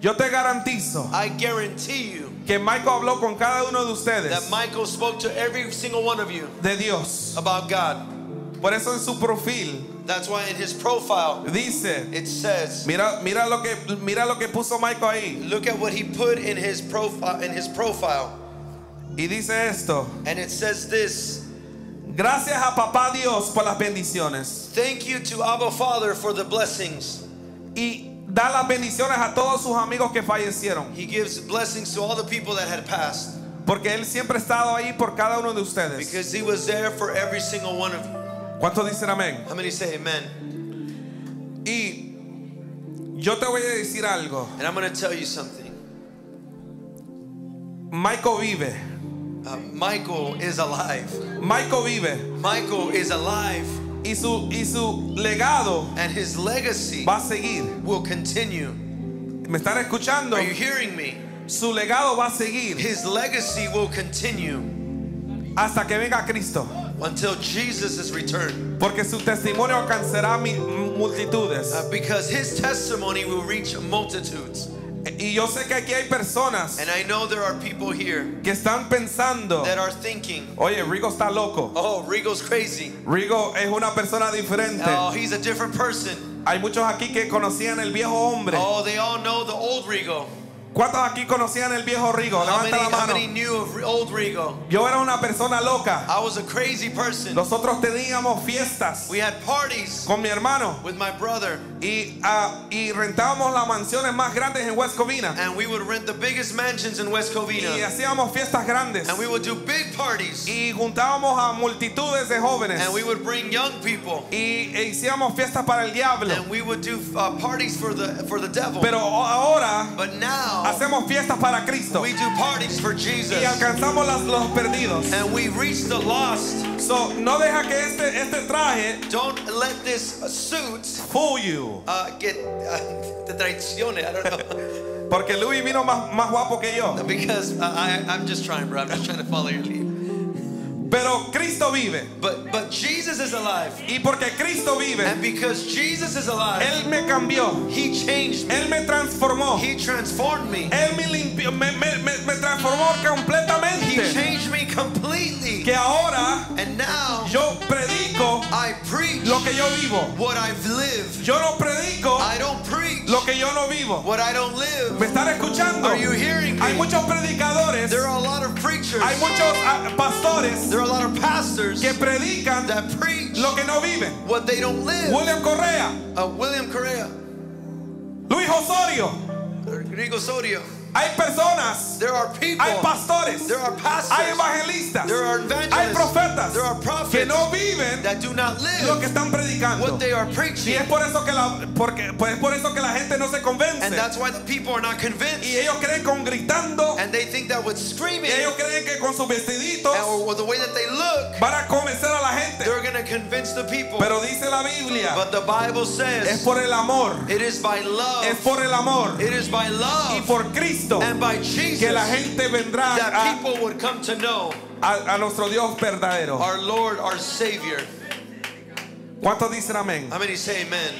D: Yo te garantizo
A: I guarantee you
D: que Michael habló con cada uno de ustedes
A: that Michael spoke to every single one of you
D: de Dios.
A: about God.
D: Por eso en su perfil
A: That's why in his profile
D: dice,
A: it says,
D: mira, mira lo que mira lo que puso Michael ahí
A: look at what he put in his profile in his profile.
D: y dice esto.
A: And it says this,
D: Gracias a papá Dios por las bendiciones
A: thank you to Abba Father for the blessings.
D: y da las bendiciones a todos sus amigos que fallecieron,
A: He gives blessings to all the people that had passed
D: porque él siempre ha estado ahí por cada uno de ustedes.
A: because he was there for every single one of you.
D: ¿Cuántos dicen amén?
A: How many say amen?
D: Y yo te voy a decir algo.
A: And I'm going to tell you something.
D: Michael vive.
A: Uh, Michael is alive.
D: Michael vive
A: Michael is alive,
D: y su y su legado
A: and his legacy
D: va a seguir.
A: will continue.
D: ¿Me están escuchando?
A: Are you hearing me?
D: Su legado va a seguir
A: His legacy will continue
D: hasta que venga Cristo.
A: until Jesus is returned.
D: Porque su testimonio alcanzará multitudes.
A: Uh, because his testimony will reach multitudes.
D: Y yo sé que aquí hay personas
A: And I know there are people here
D: que están pensando,
A: that are thinking,
D: oye, Rigo está loco.
A: oh, Rigo's crazy.
D: Rigo es una persona diferente.
A: Oh, he's a different person.
D: Hay muchos aquí que conocían el viejo hombre.
A: Oh, they all know the old Rigo.
D: ¿Cuántos aquí conocían el viejo Rigo? Levanta la mano. Yo era una persona loca.
A: I was a crazy person.
D: Nosotros teníamos fiestas
A: We had parties
D: con mi hermano
A: with my brother,
D: y, ah, y rentábamos las mansiones más grandes en West Covina.
A: and we would rent the biggest mansions in West
D: Y
A: Covina,
D: hacíamos fiestas grandes.
A: and we would do big parties,
D: Y juntábamos a multitudes de jóvenes.
A: and we would bring young people,
D: Y e hacíamos fiestas para el diablo.
A: and we would do uh, parties for the for the devil.
D: Pero ahora
A: But now
D: hacemos fiestas para Cristo.
A: we do parties for Jesus,
D: Y alcanzamos las- los perdidos.
A: and we reach the lost.
D: So, no deja que este, este traje
A: Don't let this suit
D: fool you.
A: uh, get uh, <laughs> te traicione. I don't know.
D: Porque Luis vino más, más guapo que yo. <laughs>
A: Because uh, I, I'm just trying, bro. I'm just trying to follow your lead.
D: Pero Cristo vive.
A: But but Jesus is alive.
D: Y porque Cristo vive,
A: And because Jesus is alive,
D: Él me cambió.
A: He changed me.
D: Él me transformó.
A: He transformed me.
D: Él me limpió, me, me- me- me transformó
A: He
D: completamente.
A: changed me completely.
D: Que ahora
A: And now
D: yo predico
A: I preach
D: lo que yo vivo.
A: what I've lived.
D: Yo no predico
A: I don't preach
D: lo que yo no vivo.
A: what I don't live.
D: ¿Me están escuchando?
A: Are you hearing
D: Hay muchos predicadores,
A: There are a lot of preachers.
D: hay muchos ah, pastores
A: There are a lot of pastors
D: que predican
A: that preach
D: lo que no viven.
A: what they don't live.
D: William Correa,
A: Uh, William Correa,
D: Luis Osorio.
A: Rigo Sodio.
D: Hay personas,
A: There are people.
D: hay pastores,
A: There are pastors.
D: hay evangelistas,
A: There are evangelists.
D: hay profetas
A: There are prophets
D: que no viven
A: that do not
D: lo que
A: live
D: están predicando.
A: what they are
D: Y
A: preaching.
D: es por eso que la, porque, pues es por eso que la gente no se convence.
A: And that's why the people are not
D: Y
A: convinced.
D: ellos creen con gritando,
A: And they think that with
D: y
A: screaming
D: ellos creen que con sus vestiditos
A: or with the way that they look,
D: van a convencer a la gente.
A: they're going to convince the people.
D: Pero dice la Biblia,
A: But the Bible
D: es
A: says
D: por el amor,
A: it is by love.
D: es por el amor
A: It is by
D: y
A: love
D: por Cristo
A: and by Jesus
D: que la gente vendrá
A: that
D: a,
A: people would come to know
D: a- a nuestro Dios verdadero.
A: our Lord, our Savior.
D: ¿Cuántos dicen amén?
A: How many say amen?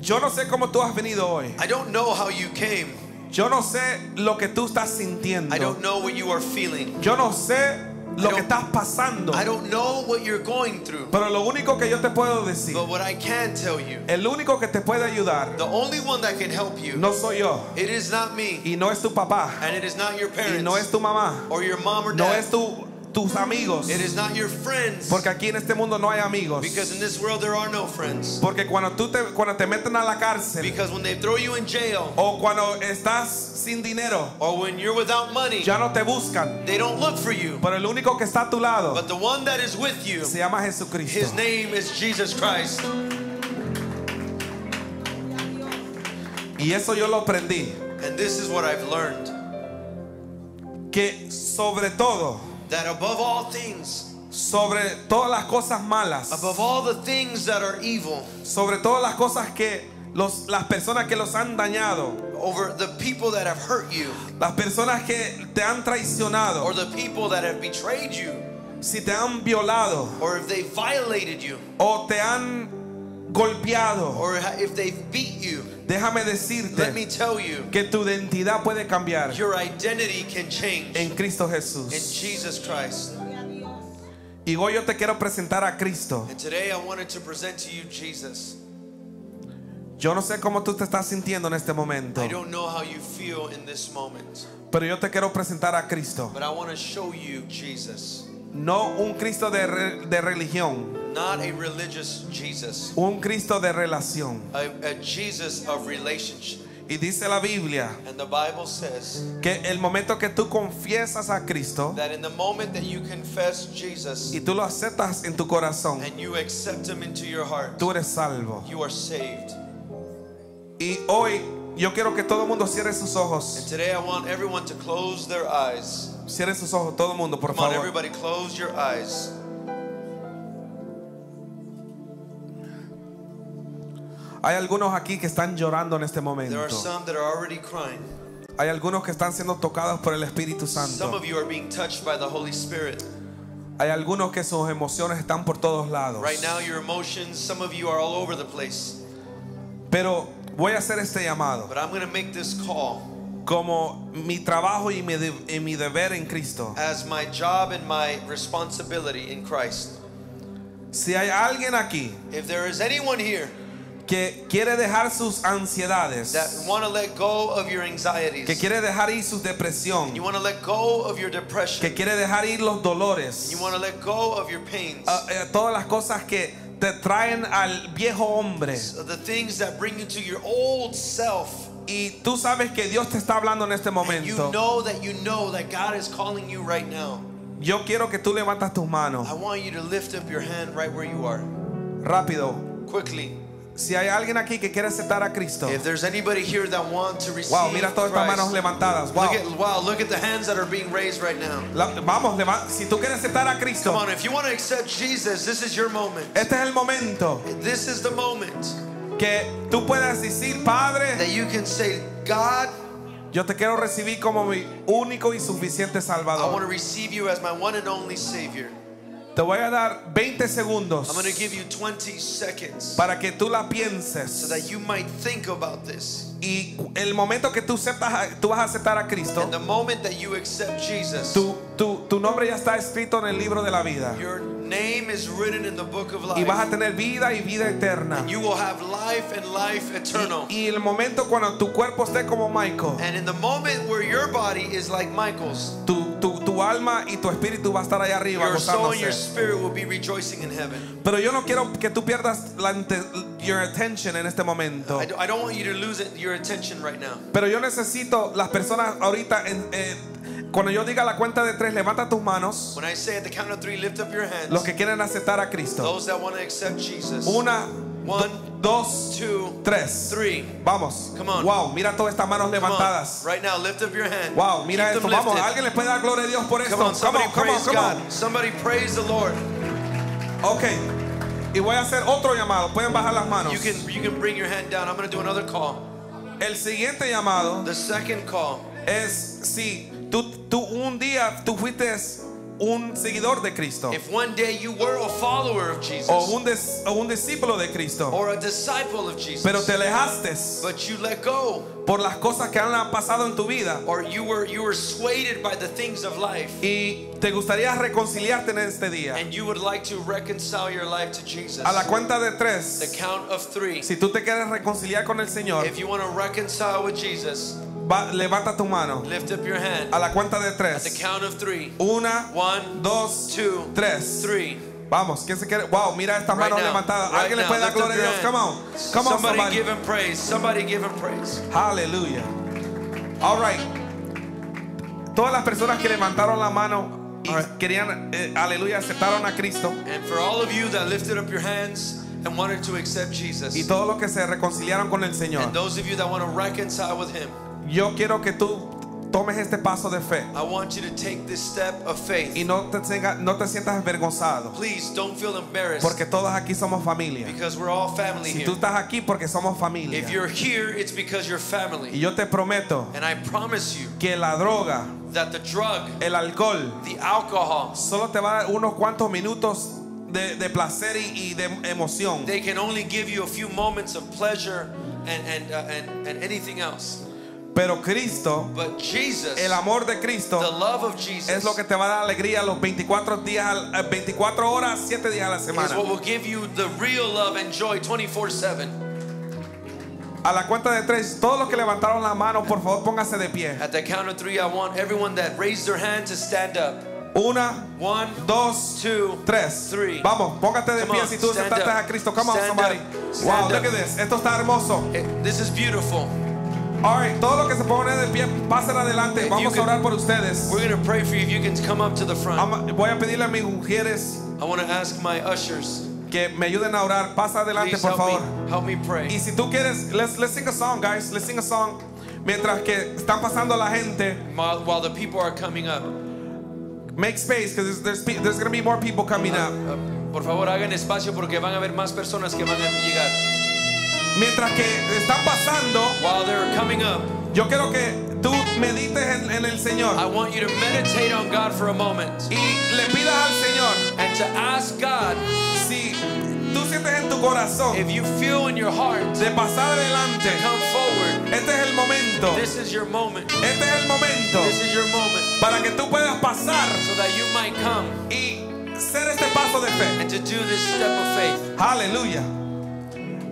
D: Yo no sé cómo tú has venido hoy.
A: I don't know how you came.
D: Yo no sé lo que tú estás sintiendo.
A: I don't know what you are feeling.
D: Yo no sé lo
A: I
D: que
A: don't-
D: estás pasando.
A: I don't know what you're going through.
D: Pero lo único que yo te puedo decir,
A: But what I can tell you,
D: el único que te puede ayudar,
A: the only one that can help you,
D: no soy yo.
A: it is not me.
D: Y no es tu papá.
A: And it is not your
D: Y
A: parents.
D: no es tu mamá.
A: or your mom or
D: No
A: dad.
D: es tu, tus amigos.
A: It is not your friends.
D: Porque aquí en este mundo no hay amigos.
A: because in this world there are no friends.
D: Porque cuando tú te, cuando te meten a la cárcel
A: Because when they throw you in jail
D: o cuando estás sin dinero,
A: or when you're without money,
D: ya no te buscan.
A: they don't look for you.
D: Pero el único que está a tu lado
A: But the one that is with you,
D: se llama Jesucristo.
A: his name is Jesus Christ.
D: Y eso yo lo aprendí.
A: And this is what I've learned
D: Que sobre todo,
A: that above all things,
D: sobre todas las cosas malas,
A: above all the things that are evil,
D: sobre todas las cosas que los, las personas que los han dañado,
A: over the people that have hurt you,
D: las personas que te han traicionado,
A: or the people that have betrayed you,
D: si te han violado.
A: or if they violated you,
D: o te han golpeado,
A: or if they beat you,
D: déjame
A: let me
D: decirte
A: tell you,
D: que tu identidad puede cambiar
A: your identity can change
D: en Cristo
A: in
D: Jesús.
A: Jesus Christ.
D: Y hoy yo te quiero presentar a Cristo.
A: And today I wanted to present to you Jesus.
D: Yo no sé cómo tú te estás sintiendo en este momento,
A: I don't know how you feel in this moment,
D: pero yo te quiero presentar a Cristo.
A: but I want to show you Jesus.
D: No un Cristo de, re- de religión,
A: Not a religious Jesus,
D: un Cristo de relación.
A: a, a Jesus of relationship.
D: Y dice la Biblia
A: And the Bible says
D: que el momento que tú confiesas a Cristo
A: that in the moment that you confess Jesus
D: y tú lo aceptas en tu corazón,
A: and you accept him into your heart,
D: tú eres salvo.
A: you are saved.
D: Y hoy yo quiero que todo el mundo cierre sus
A: And
D: ojos.
A: today I want everyone to close their eyes.
D: Cierre sus ojos, todo el mundo, por
A: Come on,
D: favor.
A: everybody, close your eyes.
D: Hay algunos aquí que están llorando en este
A: There
D: momento.
A: are some that are already crying.
D: Hay algunos que están siendo tocados por el Espíritu
A: Some
D: Santo.
A: of you are being touched by the Holy Spirit.
D: Hay algunos que sus emociones están por todos lados.
A: Right now, your emotions, some of you are all over the place.
D: Pero voy a hacer este llamado
A: But I'm going to make this call
D: como mi trabajo y mi, de- y mi deber en Cristo.
A: as my job and my responsibility in Christ.
D: Si hay alguien aquí
A: If there is anyone here
D: que quiere dejar sus ansiedades,
A: that want to let go of your anxieties,
D: que quiere dejar ir su depresión,
A: you want to let go of your depression,
D: que quiere dejar ir los dolores,
A: you want to let go of your pains,
D: ah, eh, todas las cosas que te traen al viejo hombre.
A: the things that bring you to your old self.
D: Y tú sabes que Dios te está hablando en este momento.
A: know that you know that God is calling you right now.
D: Yo quiero que tú levantas tus manos
A: I want you to lift up your hand right where you are.
D: rápido.
A: Quickly.
D: Si hay alguien aquí que quiere aceptar a Cristo,
A: If there's anybody here that want to receive
D: wow, mira todas estas manos levantadas. Wow.
A: Look at, wow, look at the hands that are being raised right now.
D: La- vamos, si tú quieres aceptar a
A: Come
D: Cristo,
A: on, if you want to accept Jesus, this is your moment.
D: este es el momento
A: This is the moment
D: que tú puedas decir, Padre,
A: that you can say, God,
D: Yo te quiero recibir como mi único y suficiente
A: I want to
D: Salvador.
A: receive you as my one and only Savior.
D: Te voy a dar 20 segundos
A: I'm going to give you 20 seconds
D: para que tú la
A: so
D: pienses.
A: that you might think about this.
D: Y el momento que tú, aceptas, tú vas a aceptar a Cristo,
A: And the moment that you accept Jesus,
D: tu, tu, tu nombre ya está escrito en el libro de la vida.
A: your name is written in the book of
D: Y vas a
A: life.
D: tener vida y vida eterna.
A: And you will have life and life eternal.
D: Y el momento cuando tu cuerpo esté como Michael,
A: And in the moment where your body is like Michael's,
D: tu, tu, tu alma y tu espíritu va a estar allá arriba
A: your soul and your spirit will be rejoicing in heaven.
D: Pero yo no quiero que tú pierdas la, your attention en este momento.
A: I, do- I don't want you to lose it, your attention right now.
D: Pero yo necesito las personas ahorita, en- eh, cuando yo diga la cuenta de tres, levanta tus manos.
A: When I say at the count of three, lift up your hands.
D: Los que quieren aceptar a Cristo.
A: Those that want to accept Jesus.
D: Una,
A: One,
D: dos,
A: two,
D: tres.
A: three.
D: Vamos.
A: Come on.
D: Wow, mira todas estas manos levantadas.
A: Right now, lift up your hand.
D: Wow, mira
A: Keep
D: esto. Vamos, alguien le puede dar gloria a Dios por esto.
A: Come on, somebody
D: come on,
A: praise
D: come on.
A: Somebody praise the Lord.
D: Ok. Y voy a hacer otro llamado. Pueden bajar las manos.
A: You can you can bring your hand down. I'm going to do another call.
D: El siguiente llamado
A: The second call.
D: es si tú, tú un día tú fuiste un seguidor de Cristo
A: If one day you were a follower of Jesus
D: o un, dis- o un discípulo de Cristo,
A: or a disciple of Jesus,
D: pero te alejaste
A: but you let go
D: por las cosas que han pasado en tu vida
A: or you were you were swayed by the things of life
D: y te gustaría reconciliarte en este día.
A: and you would like to reconcile your life to Jesus.
D: A la cuenta de
A: The
D: tres,
A: count of 3.
D: si tú te quieres reconciliar con el Señor,
A: If you want to reconcile with Jesus,
D: va- levanta tu mano.
A: lift up your hand.
D: A la cuenta de
A: At the
D: tres.
A: count of 3.
D: Una,
A: One,
D: dos,
A: two,
D: tres.
A: 3.
D: Vamos, ¿quién se quiere? Wow, mira
A: Right now,
D: levantadas.
A: right
D: Alguien le puede dar gloria a Dios. Come on. Come on,
A: Somebody
D: somebody.
A: give him praise. Somebody give him praise.
D: Hallelujah. All right. Todas las personas que levantaron la mano y querían, eh, aleluya, aceptaron a Cristo.
A: And for all of you that lifted up your hands and wanted to accept Jesus,
D: Y todos los que se reconciliaron con el Señor.
A: and those of you that want to reconcile with him,
D: Yo quiero que tú tomes este paso de fe
A: I want you to take this step of faith.
D: y no te, tenga- no te sientas avergonzado.
A: Please don't feel embarrassed
D: Porque todos aquí somos familia.
A: because we're all family
D: Si
A: here.
D: tú estás aquí porque somos familia.
A: If you're here, it's because you're
D: Y
A: family.
D: yo te prometo
A: And I promise you
D: que la droga,
A: that the drug,
D: el alcohol,
A: the alcohol,
D: solo te va a dar unos cuantos minutos de, de placer y, y de emoción.
A: they can only give you a few moments of pleasure and, and, uh, and, and anything else.
D: Pero Cristo,
A: But Jesus,
D: el amor de
A: the
D: Cristo,
A: love of Jesus,
D: es lo que te va a dar alegría los 24 días, al- eh, 24 horas, 7 días a la semana.
A: what will give you the real love and joy 24 7.
D: A la cuenta de tres, todos los que levantaron la mano, por favor, póngase de pie.
A: At the count of three, I want everyone that raised their hand to stand up.
D: Una,
A: One,
D: dos,
A: two,
D: tres.
A: three.
D: Vamos, póngate de
A: Come
D: pie
A: on,
D: si tú aceptaste a Cristo. Come on,
A: Stand
D: somebody.
A: up.
D: Wow, look
A: up.
D: at this. Esto está hermoso.
A: Eh, This is beautiful.
D: All right, todos los que se ponen de pie, pasen adelante. Vamos a orar por ustedes.
A: We're going to pray for you if you can come up to the front.
D: Voy a pedirle a mis mujeres
A: I want to ask my ushers,
D: que me ayuden a orar. Pasa adelante,
A: please
D: por
A: help
D: favor.
A: me, help me
D: Y
A: pray.
D: si tú quieres, let's, let's sing a song, guys. Let's sing a song. Mientras que están pasando la gente,
A: While, while the people are coming up,
D: make space because there's, there's, going to be more people coming up.
A: Uh, por favor hagan espacio porque van a haber más personas que van a llegar.
D: Mientras que están pasando,
A: While they're coming up,
D: yo quiero que tú medites en, en el Señor
A: I want you to meditate on God for a moment
D: y le pidas al Señor
A: and to ask God
D: si tú sientes en tu corazón
A: if you feel in your heart
D: de pasar adelante.
A: come forward.
D: Este es el momento.
A: This is your moment.
D: Este es el momento
A: This is your moment
D: para que tú puedas pasar
A: so that you might come
D: y ser este paso de fe.
A: and to do this step of faith.
D: Aleluya.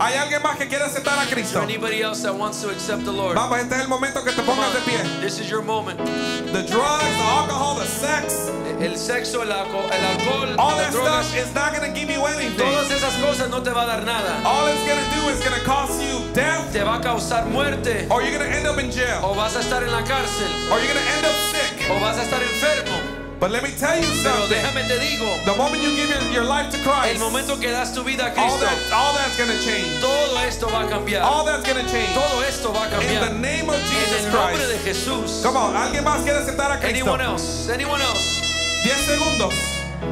D: ¿Hay alguien más que quiere aceptar a Cristo?
A: anybody else that wants to accept the Lord?
D: Vamos, este es el momento que te pongas de pie.
A: This is your moment.
D: The drugs, the alcohol, the sex,
A: El sexo, el, alco- el alcohol,
D: all that
A: drogas,
D: stuff is not going to give you anything.
A: todas esas cosas no te va a dar nada.
D: All it's going to do is going to cost you death,
A: Te va a causar muerte
D: or you're going to end up in jail,
A: o vas a estar en la cárcel
D: or you're going to end up sick.
A: o vas a estar enfermo.
D: But let me tell you
A: Pero
D: something.
A: déjame te digo,
D: The moment you give your, your life to Christ,
A: el momento que das tu vida a
D: all,
A: Cristo,
D: that, all that's going to change.
A: todo esto va a cambiar.
D: All that's going to change.
A: Todo esto va a
D: In the
A: cambiar.
D: name of
A: En
D: Jesus
A: el nombre de. Jesús.
D: Come on, ¿alguien más quiere aceptar a Cristo?
A: Anyone else? Anyone else?
D: 10 segundos.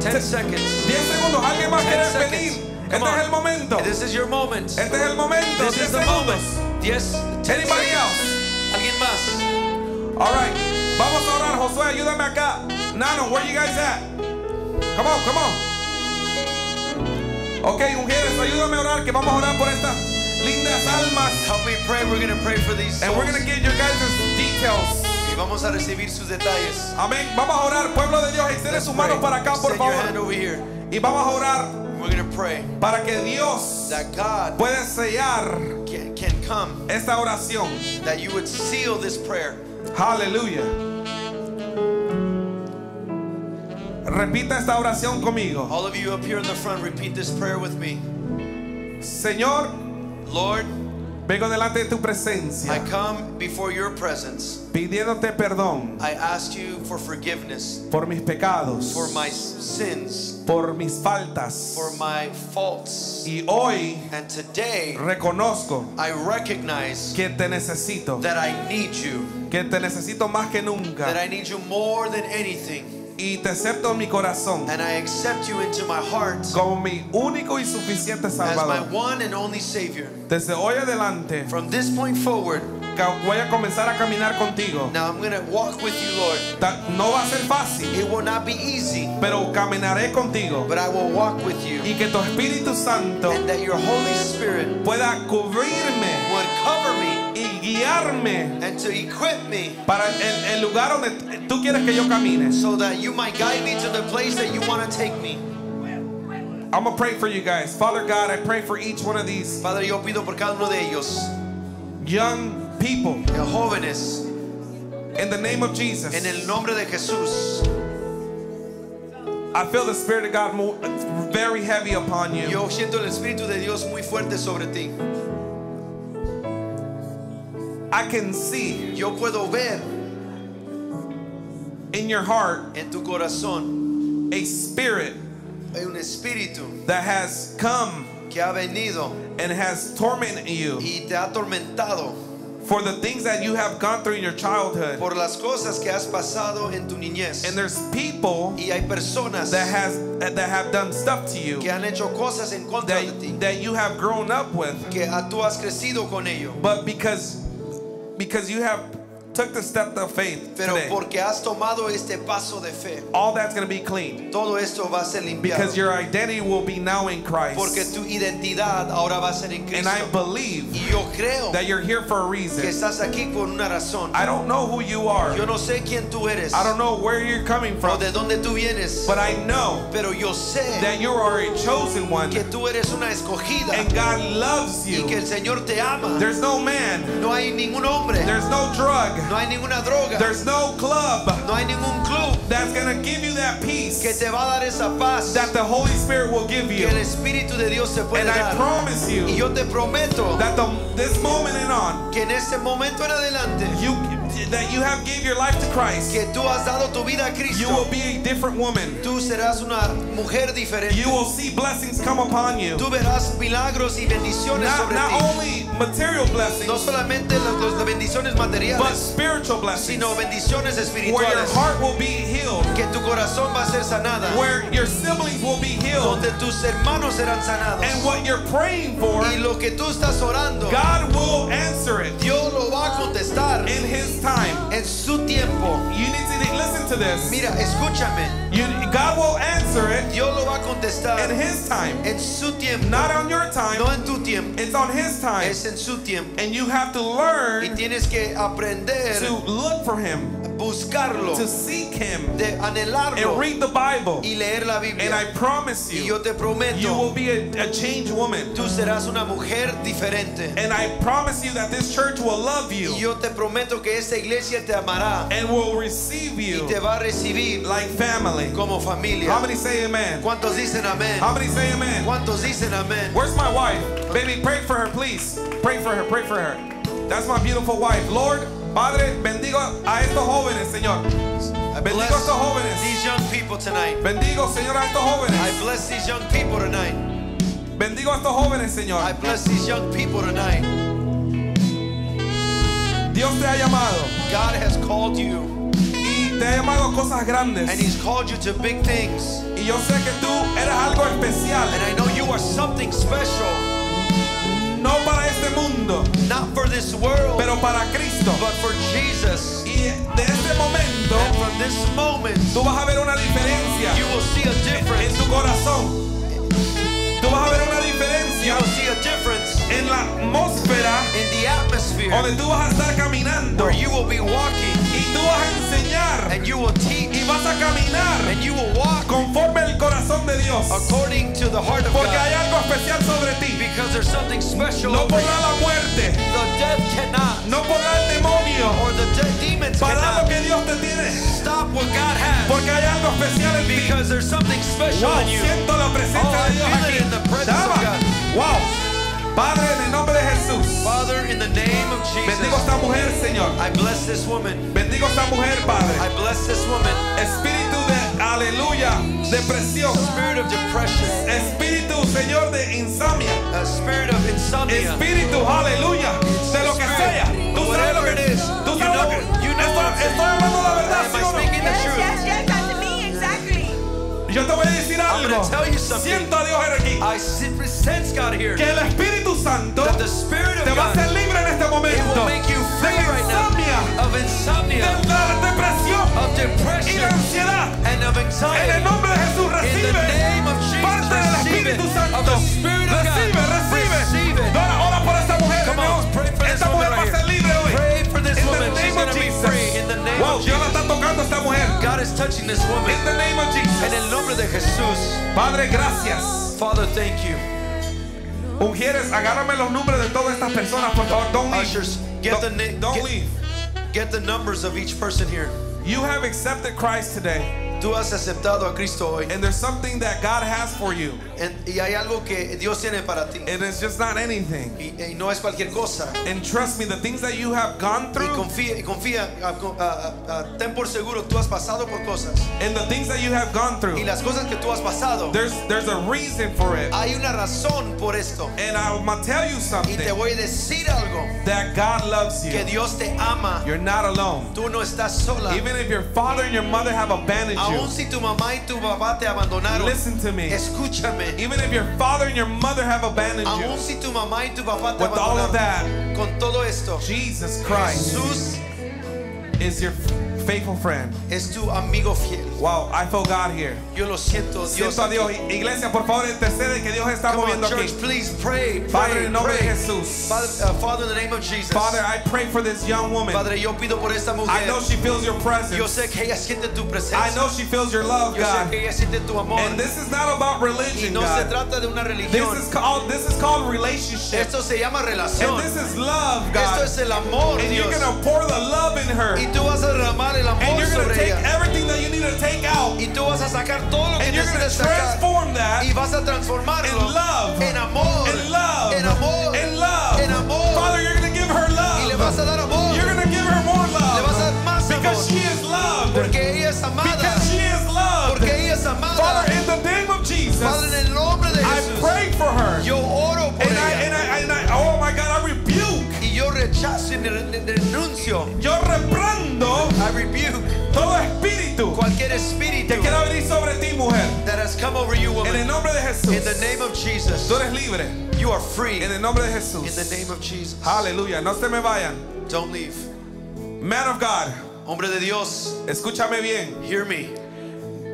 A: 10 seconds.
D: 10 segundos. ¿Alguien más
A: 10
D: quiere
A: seconds.
D: venir?
A: Come
D: Este es el momento.
A: This is your moment.
D: Este es el momento.
A: This
D: 10
A: is the
D: segundos.
A: moment. 10, 10
D: Anybody
A: seconds. ¿Alguien más?
D: All right. Vamos a orar, Josué, ayúdame acá. Nano, where you guys at? Come on, come on. Ok, mujeres, ayúdame a orar que vamos a orar por estas lindas almas.
A: Help me pray. We're going to pray for these
D: And
A: souls.
D: we're going to get your guys' details.
A: Y vamos a recibir sus detalles.
D: Amén. Vamos a orar, pueblo de Dios. Extiende sus manos para acá, por
A: your hand
D: favor.
A: over here.
D: Y vamos a orar
A: We're to pray
D: para que Dios
A: that God
D: pueda sellar
A: can, can come,
D: esta oración.
A: that you would seal this prayer.
D: Aleluya. Repita esta oración conmigo.
A: All of you up here in the front, repeat this prayer with me.
D: Señor,
A: Lord,
D: vengo delante de tu
A: I
D: presencia
A: come before your presence.
D: pidiéndote perdón
A: I ask you for forgiveness
D: por mis pecados,
A: for my sins,
D: por mis faltas.
A: for my faults.
D: Y hoy
A: And today,
D: reconozco
A: I recognize
D: que te necesito,
A: that I need you,
D: que te necesito más que
A: that
D: nunca.
A: I need you more than anything.
D: Y te acepto en mi corazón
A: And I accept you into my heart
D: como mi único y suficiente
A: as my
D: Salvador.
A: one and only Savior.
D: Desde hoy adelante
A: From this point forward,
D: voy a comenzar a caminar contigo.
A: now I'm going to walk with you, Lord.
D: No va a ser fácil,
A: It will not be easy,
D: pero caminaré contigo.
A: but I will walk with you.
D: Y que tu Espíritu Santo
A: And that your Holy Spirit
D: pueda cubrirme
A: would cover me
D: guiarme
A: and to equip me
D: para el, el lugar donde tú quieres que yo camine.
A: so that you might guide me to the place that you want to take me.
D: I'm gonna pray for you guys. Father God, I pray for each one of these
A: Padre, yo pido por cada uno de ellos,
D: young people
A: de jóvenes,
D: in the name of Jesus.
A: en el nombre de Jesús.
D: I feel the Spirit of God very heavy upon you.
A: Yo siento el Espíritu de Dios muy fuerte sobre ti.
D: I can see
A: Yo puedo ver
D: in your heart
A: en tu corazón
D: a spirit
A: hay un espíritu
D: that has come
A: que ha venido
D: and has tormented you
A: y te ha atormentado
D: for the things that you have gone through in your childhood.
A: por las cosas que has pasado en tu niñez.
D: And there's people
A: Y hay personas
D: that has that have done stuff to you
A: que han hecho cosas en contra de
D: that,
A: ti,
D: that you have grown up with.
A: que tú has crecido con ello.
D: But because because you have took the step of faith
A: Pero
D: today,
A: porque has tomado este paso de fe,
D: all that's going to be clean
A: todo esto va a ser
D: because
A: limpiado.
D: your identity will be now in
A: Porque
D: Christ.
A: tu identidad ahora va a ser en
D: And I
A: Cristo.
D: believe
A: Y yo creo
D: that you're here for a
A: que
D: reason.
A: estás aquí por una razón.
D: I don't know who you are.
A: Yo no sé quién tú eres
D: I don't know where you're coming
A: o
D: from,
A: de dónde tú vienes,
D: but I know
A: pero yo sé
D: that you are a chosen one
A: que tú eres una escogida
D: and God loves
A: y que
D: you.
A: el Señor te ama.
D: There's no man,
A: No hay ningún hombre,
D: there's no drug,
A: no hay ninguna droga,
D: there's no club
A: no hay ningún club
D: that's to give you that
A: que
D: peace
A: te va a dar esa paz
D: that the Holy Spirit will give
A: que
D: you.
A: el Espíritu de Dios te puede
D: And I
A: dar.
D: promise
A: Y
D: you
A: yo te prometo
D: that the, this moment and on,
A: que en este momento en adelante
D: you that you have gave your life to Christ,
A: que tú has dado tu vida a
D: you will
A: Cristo,
D: be a different woman.
A: tú serás una mujer diferente.
D: You will see blessings come upon you.
A: Tú verás milagros y bendiciones
D: Not,
A: sobre
D: not
A: ti.
D: only material
A: No
D: blessings,
A: solamente las, las bendiciones
D: but
A: materiales,
D: spiritual blessings.
A: sino bendiciones
D: Where your
A: espirituales.
D: heart will be healed,
A: Que tu corazón va a ser sanada,
D: where your siblings will be healed,
A: donde tus hermanos serán sanados.
D: and what you're praying for,
A: Y lo que tú estás orando,
D: God will answer it
A: Dios lo va a contestar
D: in His time.
A: En su tiempo.
D: Listen to this.
A: Mira, escúchame,
D: You, God will answer it
A: Dios lo va a contestar
D: in His time,
A: en su tiempo,
D: not on your time.
A: no en tu tiempo,
D: It's on His time,
A: es en su tiempo.
D: and you have to learn.
A: Y tienes que aprender,
D: to look for Him,
A: buscarlo,
D: to seek Him,
A: de anhelarlo
D: and read the Bible.
A: y leer la Biblia.
D: And I promise
A: Y
D: you,
A: yo te prometo.
D: you will be a, a changed woman.
A: tú serás una mujer diferente.
D: And I promise you that this church will love you.
A: Y
D: you
A: yo te prometo que esta iglesia te amará
D: and will receive
A: y
D: you
A: te va a recibir
D: like family.
A: como
D: How many say amen?
A: ¿Cuántos dicen amén?
D: How many say amen?
A: ¿Cuántos dicen amén?
D: Where's my wife? Baby, pray for her, please. Pray for her, pray for her. That's my beautiful wife. Lord, Padre, bendigo a estos jóvenes, Señor. Bendigo a estos jóvenes.
A: these young people tonight.
D: Bendigo, Señor, a estos jóvenes.
A: I bless these young people tonight.
D: Bendigo a estos jóvenes, Señor.
A: I bless these young people tonight.
D: Dios te ha llamado
A: God has called you
D: y te ha llamado cosas grandes.
A: and He's called you to big things.
D: Y yo sé que tú eres algo especial.
A: And I know you are something special.
D: no para este mundo,
A: not for this world,
D: pero para Cristo.
A: but for Jesus.
D: Y de este momento,
A: And from this moment,
D: tú vas a ver una diferencia
A: you will see a
D: en
A: difference.
D: tu corazón. Tú vas a ver una
A: You
D: diferencia
A: will see a difference
D: en la atmósfera
A: in the atmosphere
D: donde tú vas a estar caminando
A: where you will be walking
D: y tú vas a enseñar
A: and you will teach
D: y vas a caminar
A: and you will walk
D: conforme el corazón de Dios.
A: according to the heart of
D: Porque hay
A: God
D: algo especial sobre ti.
A: because there's something special
D: No podrá
A: you.
D: la muerte,
A: The death cannot
D: no podrá el demonio
A: or the de- demons
D: parar lo
A: cannot
D: que Dios te tiene.
A: stop what God has
D: Porque hay algo especial en ti.
A: because there's something special
D: Wow,
A: in you.
D: siento la presencia
A: Oh, I
D: de Dios
A: feel
D: aquí.
A: it in the presence of God.
D: Wow. Padre, en el nombre de Jesús.
A: Father, in the name of
D: Bendigo
A: Jesus,
D: esta mujer, Señor.
A: I bless this woman.
D: Bendigo esta mujer, Padre.
A: I bless this woman.
D: Espíritu de aleluya, depresión.
A: Spirit of depression,
D: Espíritu, Señor, de insomnia.
A: a spirit of insomnia.
D: Espíritu, aleluya, de lo que sea. Tú sabes lo que
A: Whatever it is,
D: Tú
A: you
D: sabes lo
A: know-
D: que
A: you know
D: estoy,
A: what I'm saying.
D: estoy hablando la verdad,
A: Am
D: ¿sí
A: I
D: o no?
A: speaking the
E: Yes,
A: truth?
E: yes, yes, that's me, exactly.
D: Yo te voy a decir
A: I'm
D: algo.
A: gonna tell you something.
D: Siento a Dios aquí.
A: I sense God here.
D: Que el Espíritu Santo
A: That the Spirit of
D: te va a hacer libre en este momento.
A: will make you
D: De la
A: right now
D: insomnia,
A: of insomnia,
D: de la depresión
A: of
D: y la
A: depression,
D: ansiedad.
A: and of
D: En el
A: anxiety.
D: nombre de Jesús recibe parte del Espíritu
A: it.
D: Santo. Recibe, recibe. Ahora, ora por esta mujer. Esta
A: woman
D: mujer va a ser
A: here.
D: libre hoy. Wow, Dios la
A: Jesus.
D: está tocando a esta mujer.
A: God is touching this woman.
D: In the name of Jesus.
A: En el nombre de Jesús.
D: Padre, gracias.
A: Father, thank you.
D: Ungieres, agárrame los números de todas estas personas, por favor. Don't leave.
A: Ushers, get the
D: don't
A: get-
D: leave.
A: Get the numbers of each person here.
D: You have accepted Christ today,
A: Tú has aceptado a Cristo hoy.
D: and there's something that God has for you.
A: En- y hay algo que Dios tiene para ti.
D: It is just not anything.
A: Y, y no es cualquier cosa.
D: And trust me, the things that you have gone
A: Y
D: through
A: confía, y confía, con- ten por seguro, tú has pasado por cosas.
D: and the things that you have gone
A: Y
D: through,
A: las cosas que tú has pasado,
D: there's there's a reason for it.
A: hay una razón por esto.
D: And I'm gonna tell you
A: Y
D: something
A: te voy a decir algo,
D: that God loves
A: que
D: you.
A: Dios te ama.
D: You're not alone.
A: Tú no estás sola.
D: Even if your father and your mother have abandoned
A: Aún si tu mamá y tu papá te abandonaron,
D: listen to me.
A: escúchame.
D: Even if your father and your mother have abandoned
A: Aún
D: you,
A: si tu mamá y tu papá te
D: with all of that,
A: con todo esto,
D: Jesus Christ
A: Jesús
D: is your faithful friend.
A: es tu amigo fiel.
D: Wow, I feel God here.
A: Yo lo siento, Dios.
D: Siento a Dios. Iglesia, por favor, intercede que Dios está
A: Come on, church,
D: aquí.
A: please pray, pray,
D: Padre, en nombre de. Jesús.
A: Father, uh, Father, in the name of Jesus.
D: Father, I pray for this young woman.
A: Padre, yo pido por esta mujer.
D: I know she feels your
A: yo
D: presence.
A: sé que ella siente tu presencia.
D: I know she feels your love,
A: yo sé
D: God.
A: que ella siente tu amor.
D: And this is not about
A: y
D: religion,
A: no se
D: God.
A: trata de una
D: This is called this is called relationship.
A: Esto se llama relación.
D: And this is love,
A: Esto
D: God.
A: es el amor,
D: And
A: Dios.
D: you're gonna pour the love in her.
A: y tú vas a derramar el
D: And you're gonna take
A: ella.
D: everything that you need to take out.
A: Y tú vas a sacar todo lo que
D: And you're gonna transform that
A: Y vas a transformarlo
D: in love.
A: en amor.
D: in love.
A: En amor.
D: Espíritu
A: cualquier espíritu
D: que quiera venir sobre ti, mujer.
A: that has come over you,
D: En el nombre de Jesús.
A: In the name of Jesus.
D: Tú eres libre.
A: You are free.
D: En el nombre de
A: In the name of Jesus.
D: Aleluya. No se me vayan.
A: Don't leave.
D: Man of God,
A: Hombre de Dios,
D: escúchame bien.
A: hear me.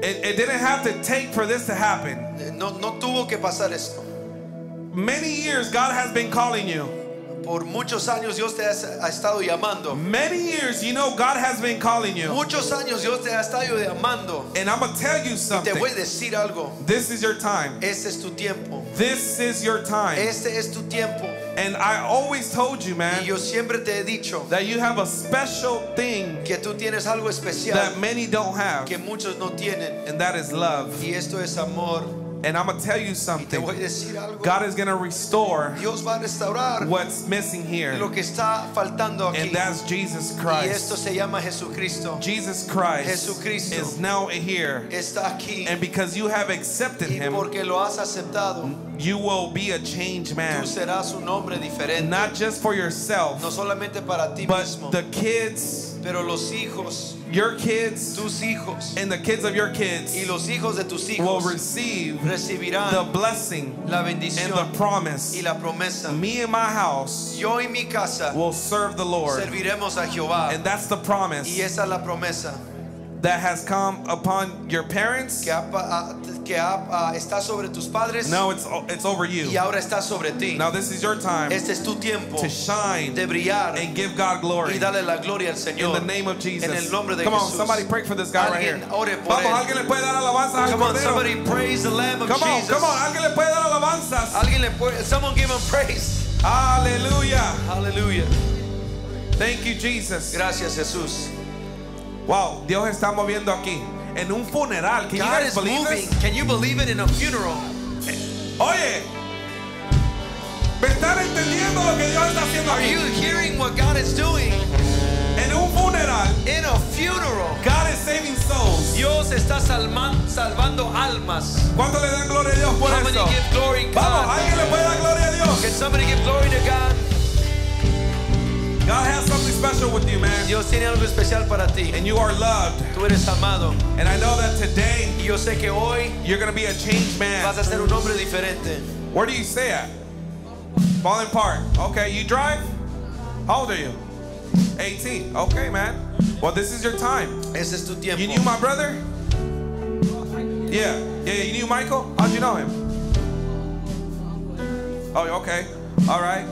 D: It, it didn't have to take for this to happen.
A: No, no tuvo que pasar esto.
D: Many years God has been calling you.
A: Por muchos años Dios te ha, estado llamando.
D: Many years, you know, God has been calling you.
A: Muchos años Dios te ha estado llamando.
D: And I'm to tell you
A: Te
D: something.
A: voy a decir algo.
D: This is your time.
A: Este es tu tiempo.
D: This is your time.
A: Este es tu tiempo.
D: And I always told you,
A: Y
D: man,
A: yo siempre te he dicho
D: that you have a special thing
A: que tú tienes algo especial
D: that many don't have,
A: que muchos no tienen.
D: and that is love.
A: Y esto es amor.
D: And I'm going to tell you
A: Y te
D: something.
A: voy a decir algo.
D: God is going to restore
A: Dios va a restaurar
D: what's missing here,
A: lo que está faltando aquí.
D: and that's Jesus
A: Y esto
D: Christ.
A: se llama Jesucristo.
D: Jesus Christ
A: Jesucristo.
D: is now here.
A: Está aquí.
D: And because you have accepted
A: Y
D: him,
A: porque lo has aceptado,
D: you will be a change
A: Tú
D: man.
A: serás un hombre diferente.
D: Not just for
A: No
D: yourself,
A: solamente para ti
D: but
A: mismo,
D: the kids,
A: pero los hijos,
D: your kids,
A: tus hijos
D: and the kids of your kids
A: y los hijos de tus
D: will
A: hijos
D: receive
A: recibirán
D: the blessing
A: la
D: and
A: bendición
D: the promise.
A: y la promesa.
D: Me and my house
A: Yo y mi casa
D: will serve the Lord.
A: serviremos a Jehová.
D: And that's the promise
A: Y esa es la promesa
D: that has come upon your parents.
A: que, ha ah, que ha- ah, está sobre tus padres
D: Now it's it's over you.
A: y ahora está sobre ti.
D: Now this is your time
A: Este es tu tiempo
D: to shine
A: de brillar
D: and give God glory.
A: y darle la gloria al Señor.
D: In the name of Jesus.
A: En el nombre de
D: Come on, somebody pray for this guy right here.
A: Alguien ore por
D: Vamos,
A: él.
D: alguien le puede dar alabanza al
A: Come on,
D: Cordero.
A: somebody praise the Lamb of
D: Come on,
A: Jesus.
D: come on, alguien le puede dar alabanzas.
A: Alguien le puede, someone give him praise.
D: Hallelujah.
A: Hallelujah.
D: Thank you, Jesus.
A: Gracias Jesús.
D: Wow, Dios está moviendo aquí. En un funeral. Can you guys believe
A: moving.
D: this?
A: Can you believe it in a funeral?
D: Oye, ¿me están entendiendo lo que Dios está haciendo
A: Are
D: aquí?
A: you hearing what God is doing
D: En un funeral,
A: in a funeral?
D: God is saving souls.
A: Dios está salman- salvando almas.
D: ¿Cuánto le dan gloria a Dios por
A: How many
D: eso?
A: give glory
D: Vamos, alguien le puede dar gloria a
A: Can
D: Dios.
A: somebody give glory to God?
D: God has something special with you, man.
A: Dios tiene algo especial para ti.
D: And you are loved.
A: Tú eres amado.
D: And I know that today
A: Y yo sé que hoy
D: you're going to be a changed man.
A: vas a ser un hombre diferente.
D: Where do you stay at? Fallen Park. Okay, you drive? How old are you? 18. Okay, man. Well, this is your time.
A: Ese es tu tiempo.
D: You knew my brother? Yeah. Yeah, you knew Michael? How'd you know him? Oh, okay. All right.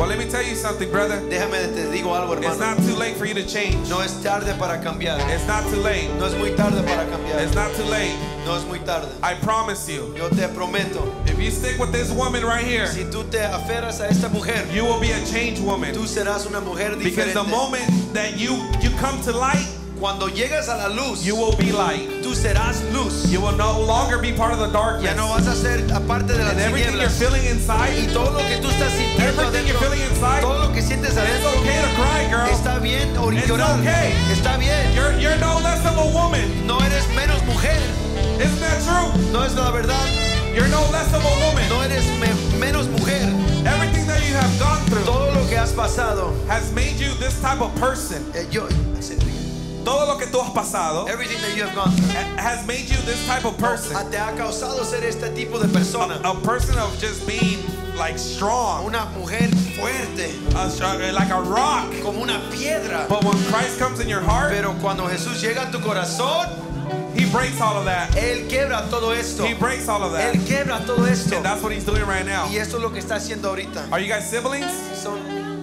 D: Well, let me tell you something, brother.
A: Déjame te digo algo,
D: It's not too late for you to change.
A: No es tarde para cambiar.
D: It's not too late.
A: No es muy tarde para cambiar.
D: It's not too late.
A: No es muy tarde.
D: I promise you.
A: Yo te prometo,
D: If you stick with this woman right here,
A: si tú te aferras a esta mujer,
D: you will be a changed woman.
A: tú serás una mujer
D: Because the moment that you you come to light,
A: Cuando llegas a la luz,
D: you will be light.
A: tú serás luz.
D: You will no longer be part of the darkness.
A: Ya no vas a ser aparte de las
D: and everything you're feeling
A: Y
D: inside,
A: todo lo que tú estás sintiendo
D: everything you're
A: adentro,
D: feeling inside,
A: todo lo que sientes
D: it's
A: adentro,
D: okay to cry, girl.
A: está bien o
D: It's
A: llorar.
D: okay.
A: Está bien.
D: You're you're no less of a woman.
A: No eres menos mujer.
D: Isn't that true?
A: No es la verdad.
D: You're no less of a woman.
A: No eres me- menos mujer.
D: Everything that you have gone through
A: Todo lo que has pasado.
D: has made you this type of person.
A: eh, yo,
D: Todo lo que tú has pasado
A: everything that you have gone through.
D: ha- has made you this type of person.
A: Te ha causado ser este tipo de persona.
D: A person of just being like strong,
A: Una mujer fuerte,
D: a like a rock.
A: como una piedra.
D: But when Christ comes in your heart,
A: Pero cuando Jesús llega a tu corazón,
D: He breaks all of that.
A: Él quiebra todo esto.
D: He breaks all of that.
A: Él quiebra todo esto.
D: And that's what He's doing right now.
A: Y esto es lo que está haciendo ahorita.
D: Are you guys siblings?
A: Son,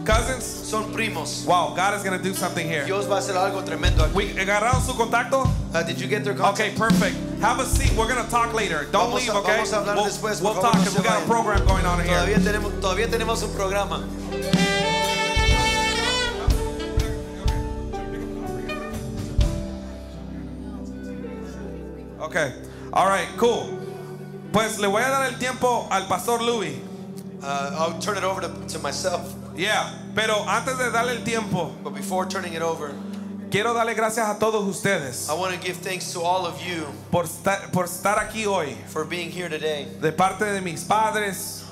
D: Cousins?
A: son primos.
D: Wow, God is going to do something here.
A: Dios va a hacer algo tremendo aquí.
D: We agarraron su contacto?
A: Uh, did you get their contact?
D: Okay, perfect. Have a seat. We're going to talk later. Don't
A: Vamos a-
D: leave, okay?
A: vamos a hablar
D: we'll
A: después,
D: we'll talk
A: no
D: we got a program going on here.
A: Todavía tenemos, todavía tenemos un programa.
D: Okay. All right, cool. Pues le voy a dar el tiempo al pastor Louis.
A: Uh, I'll turn it over to, to myself.
D: Yeah, pero antes de darle el tiempo,
A: But before turning it over,
D: quiero darle gracias a todos ustedes
A: I want to give thanks to all of you
D: por estar, por estar aquí hoy.
A: for being here today.
D: De parte de mis padres,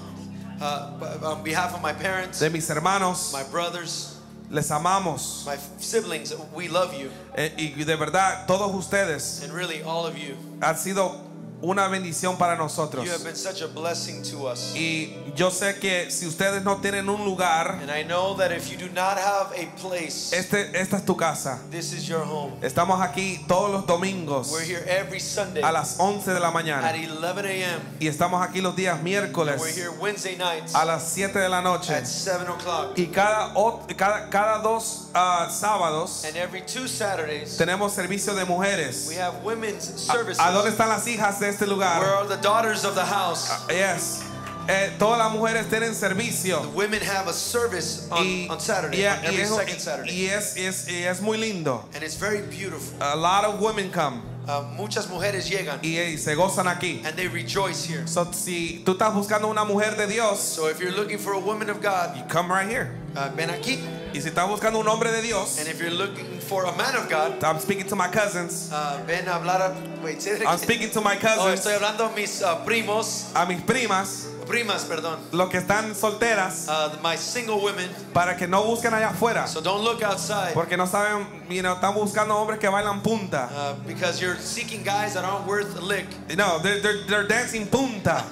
A: Uh, on behalf of my parents,
D: de mis hermanos,
A: my brothers,
D: les amamos.
A: my siblings, we love you.
D: Eh, y de verdad, todos ustedes
A: And really, all of you.
D: han sido una bendición para
A: You have
D: nosotros.
A: been such a blessing to us.
D: Y yo sé que si ustedes no tienen un lugar,
A: And I know that if you do not have a place,
D: este, esta es tu casa.
A: this is your home.
D: Estamos aquí todos los domingos
A: We're here every Sunday
D: a las 11 de la
A: at
D: mañana.
A: 11 a.m.
D: Y estamos aquí los días miércoles
A: We're here Wednesday nights
D: a las 7 de la noche.
A: at 7 o'clock.
D: Y cada, ot- cada, cada dos ah, sábados
A: And every two Saturdays,
D: tenemos servicio de mujeres.
A: we have women's
D: ¿A,
A: services.
D: a dónde están las hijas de este
A: Where
D: lugar?
A: are the daughters of the house?
D: Yes. Eh, todas las mujeres tienen servicio.
A: Women have a service on,
D: Y,
A: on Saturday,
D: yeah,
A: on
D: y
A: every
D: es,
A: second Saturday.
D: y es, es- y es muy lindo.
A: And it's very beautiful.
D: A lot of women come
A: Uh, muchas mujeres llegan
D: y, y se gozan aquí.
A: and they rejoice here.
D: So, si tú estás buscando una mujer de Dios,
A: So if you're looking for a woman of God,
D: come right here.
A: uh, ven aquí.
D: Y si estás buscando un hombre de Dios,
A: And if you're looking for a man of God.
D: I'm speaking to my cousins.
A: Uh, ven a hablar. A, wait,
D: I'm speaking to my
A: Oh,
D: cousins.
A: estoy hablando a mis uh, primos,
D: A mis primas,
A: primas, perdón.
D: los que están solteras,
A: Uh, my single women.
D: para que no busquen allá afuera.
A: So don't look outside.
D: Porque no saben, you know, están buscando hombres que bailan punta.
A: Uh, because you're seeking guys that aren't worth a lick.
D: No, they're, they're, they're dancing punta.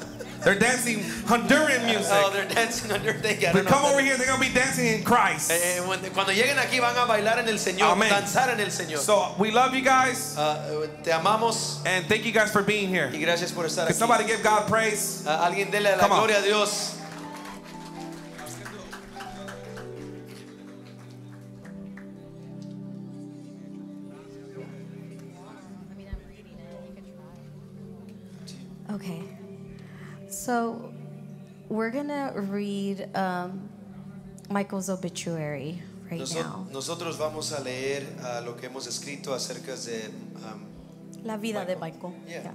D: They're dancing Honduran music.
A: Oh, they're dancing under the I
D: But come over here, they're gonna be dancing in Christ.
A: Eh, eh, when- cuando lleguen aquí van a bailar en el Señor,
D: Amén.
A: danzar en el Señor.
D: So we love you guys
A: Uh, te amamos
D: and thank you guys for being here.
A: y gracias por estar
D: Can
A: aquí.
D: somebody give God praise?
A: Uh, alguien dele la
D: Come on.
A: gloria a Dios.
C: So we're gonna read um, Michael's obituary right
A: Noso-
C: now.
A: nosotros vamos a leer uh, lo que hemos escrito acerca de um,
C: La vida de
A: Michael.
C: Michael.
A: Yeah.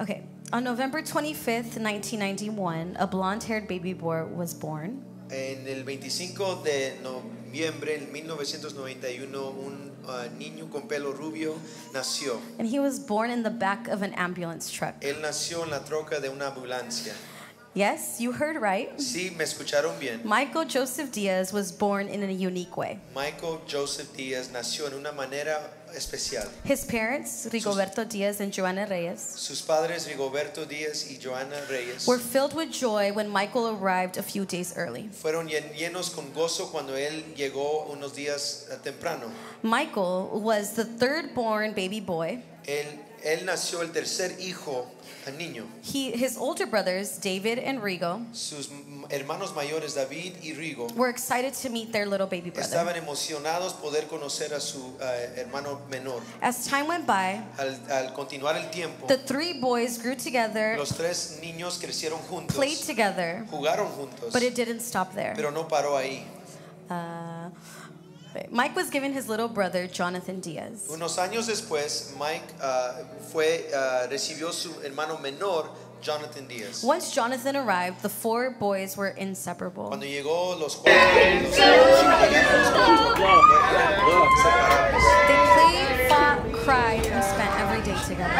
C: Okay. On November 25th, 1991, a blonde-haired baby boy was born.
A: En el 25 de noviembre en 1991, un uh, niño con pelo rubio nació.
C: And he was born in the back of an ambulance truck.
A: Él nació en la troca de una ambulancia.
C: Yes, you heard right.
A: Sí, me escucharon bien.
C: Michael Joseph Diaz was born in a unique way.
A: Michael Joseph Díaz nació en una manera especial.
C: His parents, Rigoberto Diaz and Joanna Reyes,
A: Sus padres, Rigoberto Díaz y Joana Reyes,
C: were filled with joy when Michael arrived a few days early.
A: fueron llen- llenos con gozo cuando él llegó unos días eh, temprano.
C: Michael was the third born baby boy.
A: Él, él nació el tercer hijo, niño.
C: He, his older brothers, David and Rigo,
A: Sus hermanos mayores, David y Rigo,
C: were excited to meet their little baby brother.
A: estaban emocionados poder conocer a su eh, hermano menor.
C: As time went by,
A: Al, al continuar el tiempo,
C: the three boys grew together,
A: los tres niños crecieron juntos,
C: played together,
A: jugaron juntos,
C: but it didn't stop there.
A: pero no paró ahí.
C: Uh, Mike was given his little brother, Jonathan Diaz.
A: Unos años después, Mike ah, fue, ah, recibió su hermano menor, Jonathan Díaz.
C: Once Jonathan arrived, the four boys were inseparable.
A: Cuando llegó los cuatro, los.
C: They played, fought, cried, and spent every day together.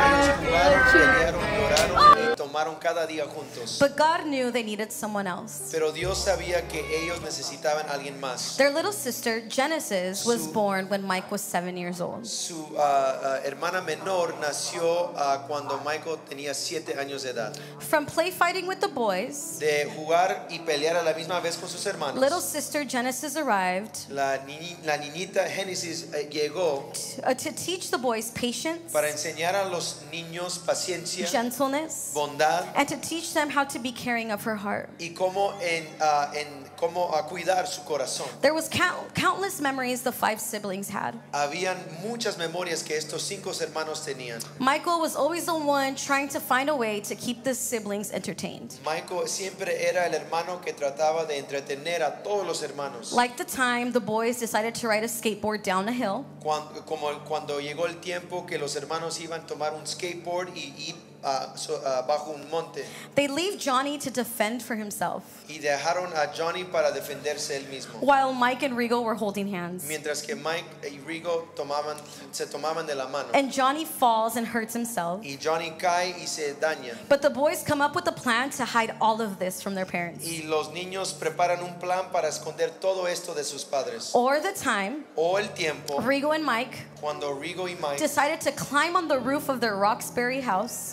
A: Tomaron cada día juntos.
C: But God knew they needed someone else.
A: Pero Dios sabía que ellos necesitaban a alguien más.
C: Their little sister, Genesis, was
A: Su-
C: born when Mike was seven years old.
A: Su ah, ah, hermana menor nació ah, cuando Michael tenía siete años de edad.
C: From play fighting with the boys,
A: De jugar y pelear a la misma vez con sus hermanos.
C: little sister Genesis arrived
A: La, ni- la niñita Génesis eh, llegó
C: uh, to teach the boys patience,
A: para enseñar a los niños paciencia,
C: gentleness,
A: bondad
C: and to teach them how to be caring of her heart.
A: y cómo, en, ah, en cómo ah, cuidar su corazón.
C: There was count, countless memories the five siblings had.
A: Habían muchas memorias que estos cinco hermanos tenían.
C: Michael was always the one trying to find a way to keep the siblings entertained.
A: Michael siempre era el hermano que trataba de entretener a todos los hermanos.
C: Like the time the boys decided to ride a skateboard down a hill,
A: Cuando, como cuando llegó el tiempo que los hermanos iban a tomar un skateboard y ir ah, so- ah, bajo un monte
C: they leave Johnny to defend for himself,
A: y dejaron a Johnny para defenderse él mismo.
C: while Mike and Rigo were holding hands.
A: Mientras que Mike y Rigo tomaban, se tomaban de la mano.
C: And Johnny falls and hurts himself.
A: Y Johnny cae y se daña.
C: But the boys come up with a plan to hide all of this from their parents.
A: Y los niños preparan un plan para esconder todo esto de sus padres.
C: Or the time
A: O el tiempo
C: Rigo and Mike
A: cuando Rigo y Mike
C: decided to climb on the roof of their Roxbury house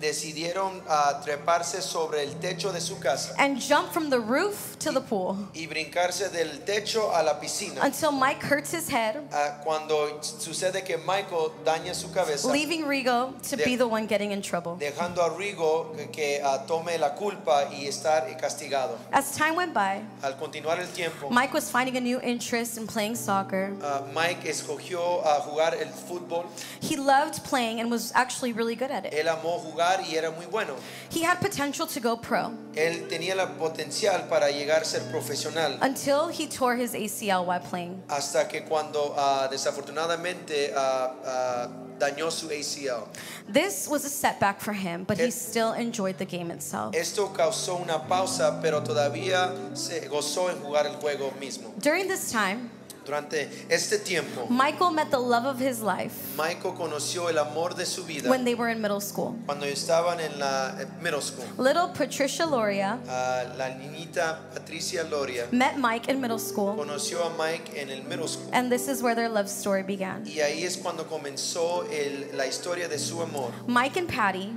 A: decidieron ah, treparse sobre el techo de su casa
C: and jump from the roof to the pool
A: y brincarse del techo a la piscina.
C: until Mike hurts his head,
A: Ah, cuando sucede que Michael daña su cabeza,
C: leaving Rigo to be the one getting in trouble.
A: dejando a Rigo que, ah, tome la culpa y estar castigado.
C: As time went by,
A: Al continuar el tiempo,
C: Mike was finding a new interest in playing soccer.
A: Mike escogió a jugar el fútbol.
C: He loved playing and was actually really good at it.
A: Él amó jugar y era muy bueno.
C: He had potential to go pro
A: Él tenía el potencial para llegar a ser profesional.
C: until he tore his ACL while playing.
A: Hasta que cuando ah, desafortunadamente ah, dañó su ACL.
C: This was a setback for him, but he still enjoyed the game itself.
A: Esto causó una pausa, pero todavía se gozó en jugar el juego mismo.
C: During this time,
A: Durante este tiempo,
C: Michael met the love of his life
A: Michael conoció el amor de su vida
C: when they were in middle school.
A: cuando estaban en la middle school.
C: Little Patricia Loria
A: Ah, la niñita Patricia Loria
C: met Mike in middle school,
A: conoció a Mike en el middle school.
C: and this is where their love story began.
A: Y ahí es cuando comenzó el- la historia de su amor.
C: Mike and Patty,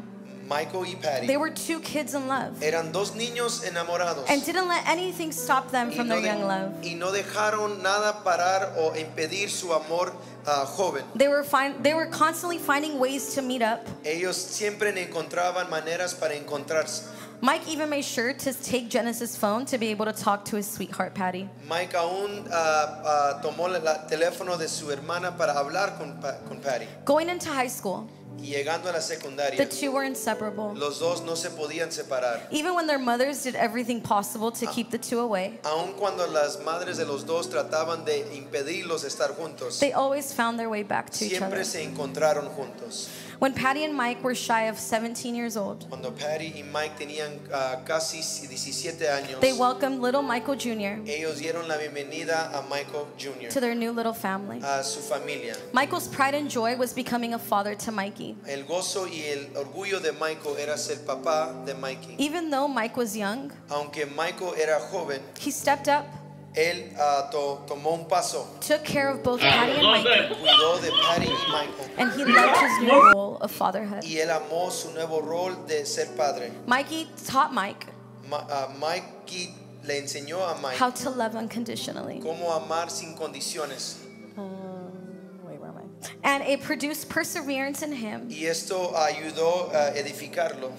A: Michael y Patty
C: they were two kids in love
A: eran dos niños enamorados.
C: and didn't let anything stop them from
A: no
C: their
A: de-
C: young love.
A: y no dejaron nada parar o impedir su amor ah, joven.
C: They were find, they were constantly finding ways to meet up.
A: Ellos siempre encontraban maneras para encontrarse.
C: Mike even made sure to take Genesis' phone to be able to talk to his sweetheart Patty.
A: Mike aún ah, ah, tomó el teléfono de su hermana para hablar con, con Patty.
C: Going into high school,
A: Y llegando a la secundaria,
C: the two were inseparable.
A: los dos no se podían separar.
C: Even when their mothers did everything possible to keep the two away,
A: Aun cuando las madres de los dos trataban de impedirlos estar juntos,
C: they always found their way back to each other.
A: siempre se encontraron juntos.
C: When Patty and Mike were shy of 17 years old,
A: Cuando Patty y Mike tenían ah, casi 17 años,
C: they welcomed little Michael Jr.
A: ellos dieron la bienvenida a Michael Jr.,
C: to their new little family.
A: a su familia.
C: Michael's pride and joy was becoming a father to Mikey.
A: El gozo y el orgullo de Michael era ser papá de Mikey.
C: Even though Mike was young,
A: Aunque Michael era joven,
C: he stepped up,
A: él ah, to- tomó un paso,
C: took care of both Patty and Mikey,
A: cuidó de Patty y Michael.
C: and he loved his new role of fatherhood.
A: Y él amó su nuevo rol de ser padre.
C: Mikey taught Mike
A: Ma- ah, Mikey le enseñó a Mike
C: how to love unconditionally.
A: cómo amar sin condiciones.
C: Wait, where am I? And it produced perseverance in him
A: Y esto ayudó a edificarlo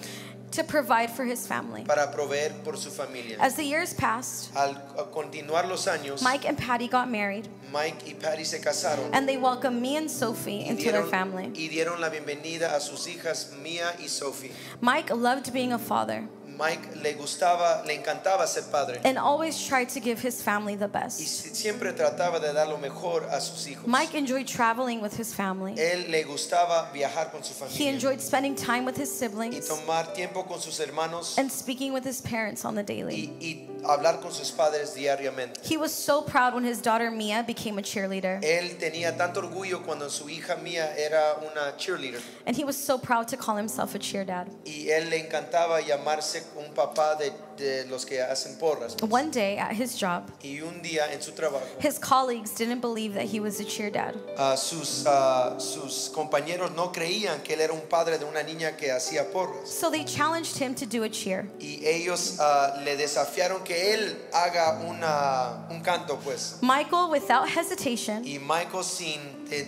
C: to provide for his family.
A: para proveer por su familia.
C: As the years passed,
A: Al continuar los años,
C: Mike and Patty got married,
A: Mike y Patty se casaron
C: and they welcomed me and Sophie
A: y
C: into their family.
A: y dieron la bienvenida a sus hijas Mia y Sophie.
C: Mike loved being a father
A: Mike le gustaba, le encantaba ser padre
C: and always tried to give his family the best.
A: si- siempre trataba de dar lo mejor a sus hijos.
C: Mike enjoyed traveling with his family.
A: Él le gustaba viajar con su
C: He enjoyed spending time with his
A: y
C: siblings
A: tomar tiempo con sus hermanos
C: and speaking with his parents on the daily.
A: y, y hablar con sus padres diariamente.
C: He was so proud when his daughter Mia became a cheerleader.
A: Él tenía tanto orgullo cuando su hija Mia era una cheerleader
C: And he was so proud to call himself a cheer dad.
A: y él le encantaba llamarse un papá de, de los que hacen porras.
C: One day at his job,
A: Y un día en su trabajo,
C: his colleagues didn't believe that he was a cheer dad.
A: ah, sus, sus compañeros no creían que él era un padre de una niña que hacía porras.
C: So they challenged him to do a cheer.
A: Y ellos ah, le desafiaron que él haga una, un canto, pues.
C: Michael, without hesitation,
A: Y Michael, sin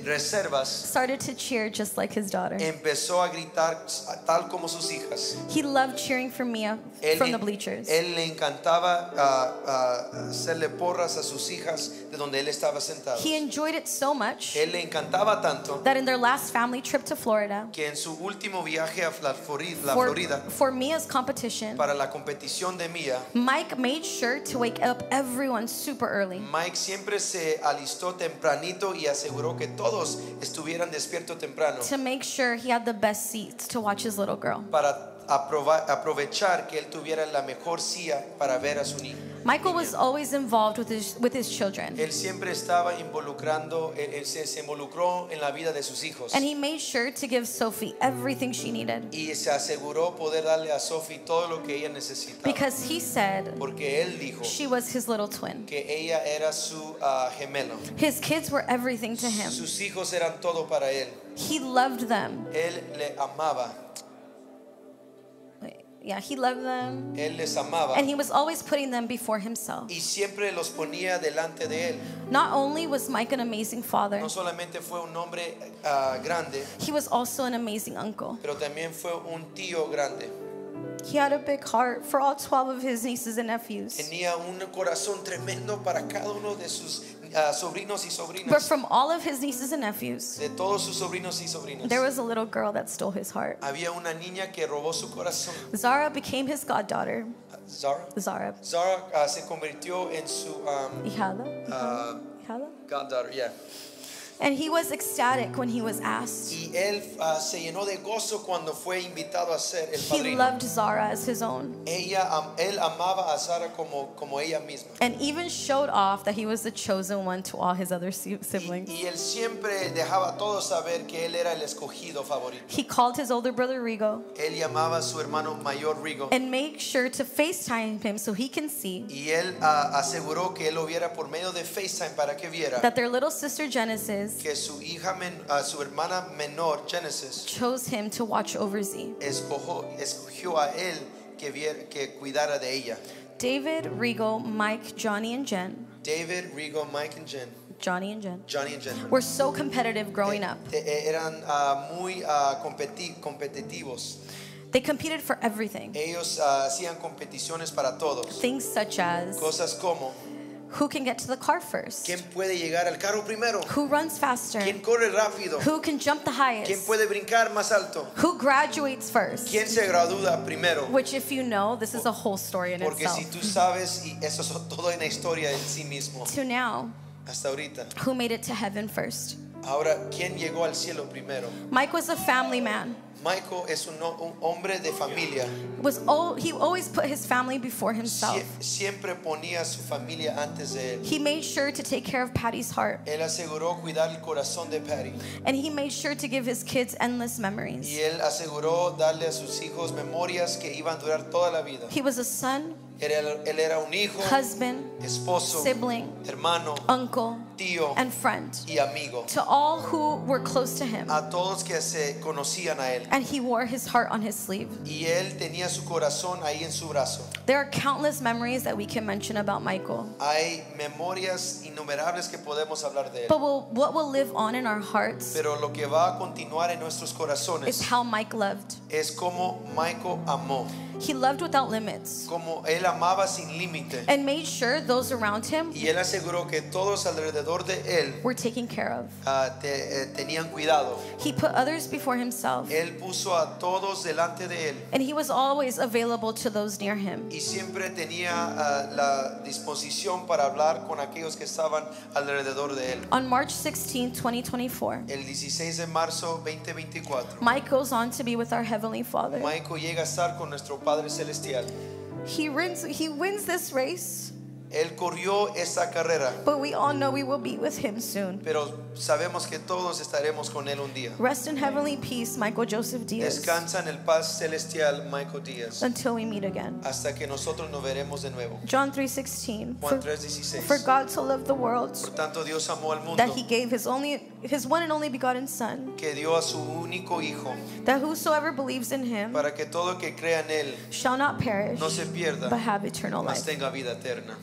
A: reservas,
C: started to cheer just like his daughter.
A: empezó a gritar tal como sus hijas.
C: He loved cheering for Mia
A: Él,
C: from the bleachers.
A: él le encantaba ah, ah, hacerle porras a sus hijas de donde él estaba sentado.
C: He enjoyed it so much
A: Él le encantaba tanto
C: that in their last family trip to Florida,
A: que en su último viaje a la Florida, la
C: for,
A: Florida
C: for Mia's competition,
A: para la competición de Mía,
C: Mike made sure to wake up everyone super early.
A: Mike siempre se alistó tempranito y aseguró que todos estuvieran despiertos temprano
C: to make sure he had the best seats to watch his little girl.
A: para aprovechar que él tuviera la mejor silla para ver a su niño.
C: Michael was always involved with his with his children,
A: Él siempre estaba involucrando, él, él se, se involucró en la vida de sus hijos
C: and he made sure to give Sophie everything she needed
A: y se aseguró poder darle a Sophie todo lo que ella necesitaba.
C: because he said
A: Porque él dijo
C: she was his little twin.
A: que ella era su ah, gemelo.
C: His kids were everything to him.
A: Sus hijos eran todo para él.
C: He loved them.
A: Él le amaba,
C: Yeah, he loved them.
A: él les amaba
C: And he was always putting them before himself.
A: y siempre los ponía delante de él.
C: Not only was Mike an amazing father,
A: No solamente fue un hombre ah, grande,
C: he was also an amazing uncle.
A: pero también fue un tío grande.
C: He had a big heart for all 12 of his nieces and nephews.
A: Tenía un corazón tremendo para cada uno de sus sobrinos y
C: But from all of his nieces and nephews,
A: De todos sus sobrinos y sobrinas.
C: there was a little girl that stole his heart.
A: Había una niña que robó su corazón.
C: Zara became his goddaughter.
A: Zara.
C: Zara.
A: Zara ah, se convirtió en su um,
C: Hijada.
A: ah,
C: Hijada.
A: goddaughter, yeah.
C: And he was ecstatic when he was asked.
A: Y él ah, se llenó de gozo cuando fue invitado a ser el
C: He
A: padrino.
C: loved Zara as his own
A: Ella, am- él amaba a Sara como, como ella misma.
C: and even showed off that he was the chosen one to all his other si-
A: Y,
C: siblings.
A: y él siempre dejaba a todos saber que él era el escogido favorito.
C: He called his older brother Rigo
A: Él llamaba a su hermano mayor Rigo
C: and made sure to FaceTime him so he can see
A: y él ah, aseguró que él lo viera por medio de FaceTime para que viera
C: that their little sister Genesis
A: que su hija, men- ah, su hermana menor Genesis
C: chose him to watch over Z.
A: escogió, escogió a él que, viera, que cuidara de ella.
C: David, Rigo, Mike, Johnny, and Jen,
A: David, Rigo, Mike and Jen,
C: Johnny and Jen,
A: Johnny and Jen.
C: were so competitive growing up.
A: Eh, eh, eran ah, muy ah, competi- competitivos.
C: They competed for everything.
A: Ellos ah, hacían competiciones para todos.
C: Things such as
A: Cosas como
C: who can get to the car first,
A: quién puede llegar al carro primero,
C: who runs faster,
A: quién corre rápido,
C: who can jump the
A: quién
C: highest,
A: puede brincar más alto,
C: who graduates first.
A: quién se gradúa primero.
C: Which, if you know, this is a whole story in
A: Porque
C: itself.
A: si tú sabes, y eso es todo una historia en sí mismo,
C: To now,
A: hasta ahorita.
C: who made it to heaven first?
A: Ahora, ¿quién llegó al cielo primero?
C: Mike was a family man.
A: Michael es un, un hombre de familia.
C: Was all, he always put his family before himself.
A: Sie- siempre ponía su familia antes de él.
C: He made sure to take care of Patty's heart,
A: Él aseguró cuidar el corazón de Patty.
C: and he made sure to give his kids endless memories.
A: Y él aseguró darle a sus hijos memorias que iban a durar toda la vida.
C: He was a son,
A: Era- él era un hijo,
C: husband,
A: esposo,
C: sibling,
A: hermano,
C: uncle,
A: tío
C: and friend
A: y amigo.
C: to all who were close to him.
A: A todos que se conocían a él.
C: And he wore his heart on his sleeve.
A: Y él tenía su corazón ahí en su brazo.
C: There are countless memories that we can mention about Michael.
A: Hay memorias innumerables que podemos hablar de él.
C: But will, what will live on in our hearts
A: Pero lo que va a continuar en nuestros
C: is how Mike loved.
A: es como Michael amó.
C: He loved without limits
A: Como él amaba sin límite.
C: and made sure those around him
A: Y él aseguró que todos alrededor de él
C: were taken care of.
A: ah, te- eh, tenían cuidado.
C: He put others before himself,
A: Él puso a todos delante de él
C: and he was always available to those near him.
A: y siempre tenía ah, la disposición para hablar con aquellos que estaban alrededor de él.
C: On March 16, 2024,
A: El 16 de marzo 2024,
C: Mike goes on to be with our Heavenly Father.
A: Michael llega a estar con nuestro Padre Celestial.
C: He wins, he wins this race,
A: Él corrió esta carrera,
C: but we all know we will be with him soon.
A: pero sabemos que todos estaremos con él un día.
C: Rest in heavenly peace, Michael Joseph Diaz,
A: Descansa en el paz celestial, Michael Díaz,
C: until we meet again.
A: hasta que nosotros nos veremos de nuevo.
C: John 3:16.
A: Juan
C: For,
A: 3:16.
C: for God so loved the world
A: Por tanto, Dios amó al mundo
C: that he gave his only his one and only begotten son,
A: que dio a su único hijo
C: that whosoever believes in him
A: para que todo que crea en él
C: shall not perish,
A: no se pierda,
C: but have eternal life.
A: mas tenga vida eterna.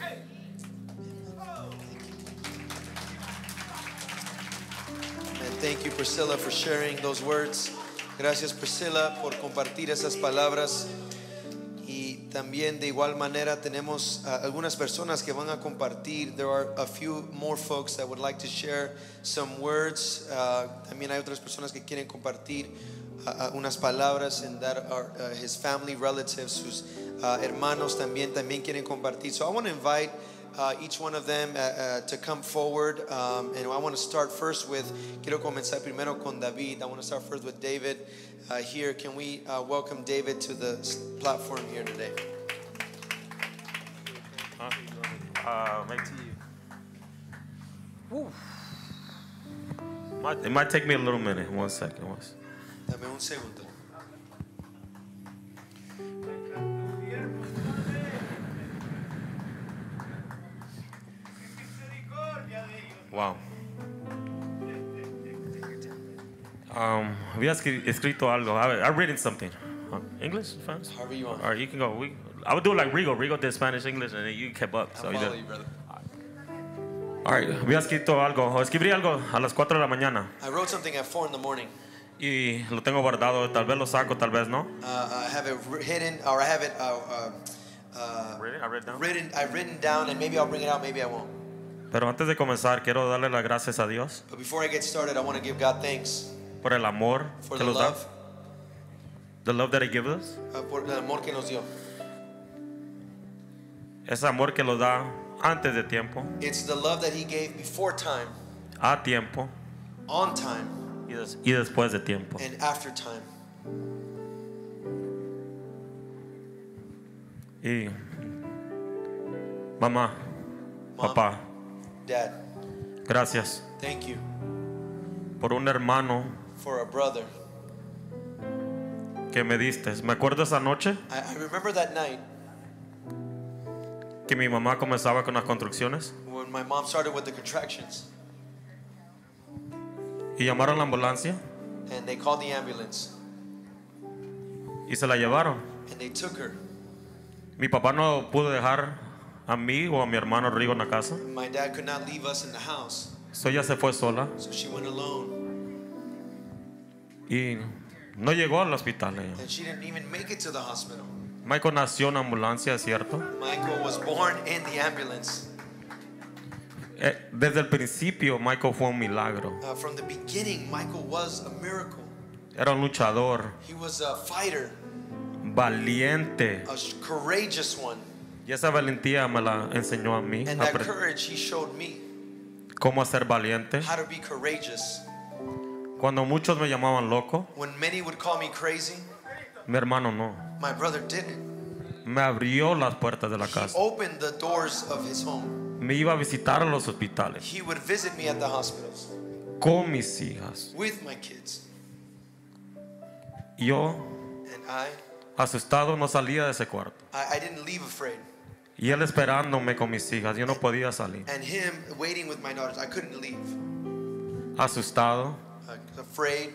A: Thank you, Priscilla, for sharing those words. Gracias, Priscilla, por compartir esas palabras. Y también de igual manera tenemos algunas personas que van a compartir. There are a few more folks that would like to share some words. Uh, también hay otras personas que quieren compartir uh, uh, unas palabras and that are uh, his family relatives, sus uh, hermanos también también quieren compartir. So I want to invite uh, each one of them uh, uh, to come forward. Um, and I want to start first with, quiero comenzar primero con David. I want to start first with David uh, here. Can we uh, welcome David to the platform here today?
F: Uh, make Might, it might take me a little minute. One second. One s-
A: Dame un segundo.
F: Wow. Um, había escri- escrito algo. I, I reading something. Uh, English, Spanish?
A: However you want.
F: Or you can go. We, I would do it like Rigo. Rigo did Spanish, English, and then you kept up. So you
A: you, brother.
F: All right. Había escrito algo. Escribí algo a las 4 de la mañana.
A: I wrote something at 4 in the morning.
F: Y lo tengo guardado. Tal vez lo saco, tal vez no.
A: Uh, I have it hidden, or I have it uh, uh, uh,
F: I read down.
A: written, I've written down, and maybe I'll bring it out, maybe I won't.
F: Pero antes de comenzar, quiero darle las gracias a Dios
A: But before I get started, I want to give God thanks
F: por el amor
A: for
F: que
A: the
F: nos da.
A: love,
F: The love that He gives us.
A: uh, por el amor que nos dio.
F: Ese amor que da antes de tiempo,
A: It's the love that He gave before time,
F: a tiempo,
A: on time,
F: y, des- y después de tiempo.
A: and after time.
F: Y mamá,
A: Mom.
F: papá,
A: Dad,
F: gracias
A: thank you
F: por un hermano
A: for a brother.
F: que me diste. Me acuerdo esa noche
A: I, I remember that night
F: que mi mamá comenzaba con las construcciones
A: when my mom started with the contractions
F: y llamaron la ambulancia
A: and they called the ambulance
F: y se la llevaron.
A: and they took her.
F: Mi papá no pudo dejar a mí o a mi hermano Rigo en la casa.
A: My dad could not leave us in the house,
F: So ella se fue sola
A: so she went alone
F: y no llegó al hospital. ella.
A: and she didn't even make it to the hospital.
F: Michael nació en ambulancia, es cierto.
A: Michael was born in the ambulance.
F: Eh, Desde el principio Michael fue un milagro.
A: Uh, from the beginning, Michael was a miracle.
F: Era un luchador,
A: He was a fighter,
F: valiente.
A: a courageous one.
F: Y esa valentía me la enseñó a mí.
A: And that courage he showed me
F: Cómo ser valiente.
A: how to be courageous.
F: Cuando muchos me llamaban loco,
A: When many would call me crazy,
F: mi hermano no.
A: my brother didn't.
F: Me abrió las puertas de la
A: He
F: casa.
A: opened the doors of his home.
F: Me iba a visitar a los hospitales
A: He would visit me at the hospitals
F: con mis hijas.
A: with my kids.
F: Yo,
A: And I,
F: asustado, no salía de ese cuarto.
A: I, I didn't leave afraid.
F: Y él esperándome con mis hijas. Yo no podía salir.
A: And him waiting with my daughters, I couldn't leave.
F: Asustado.
A: Uh, afraid,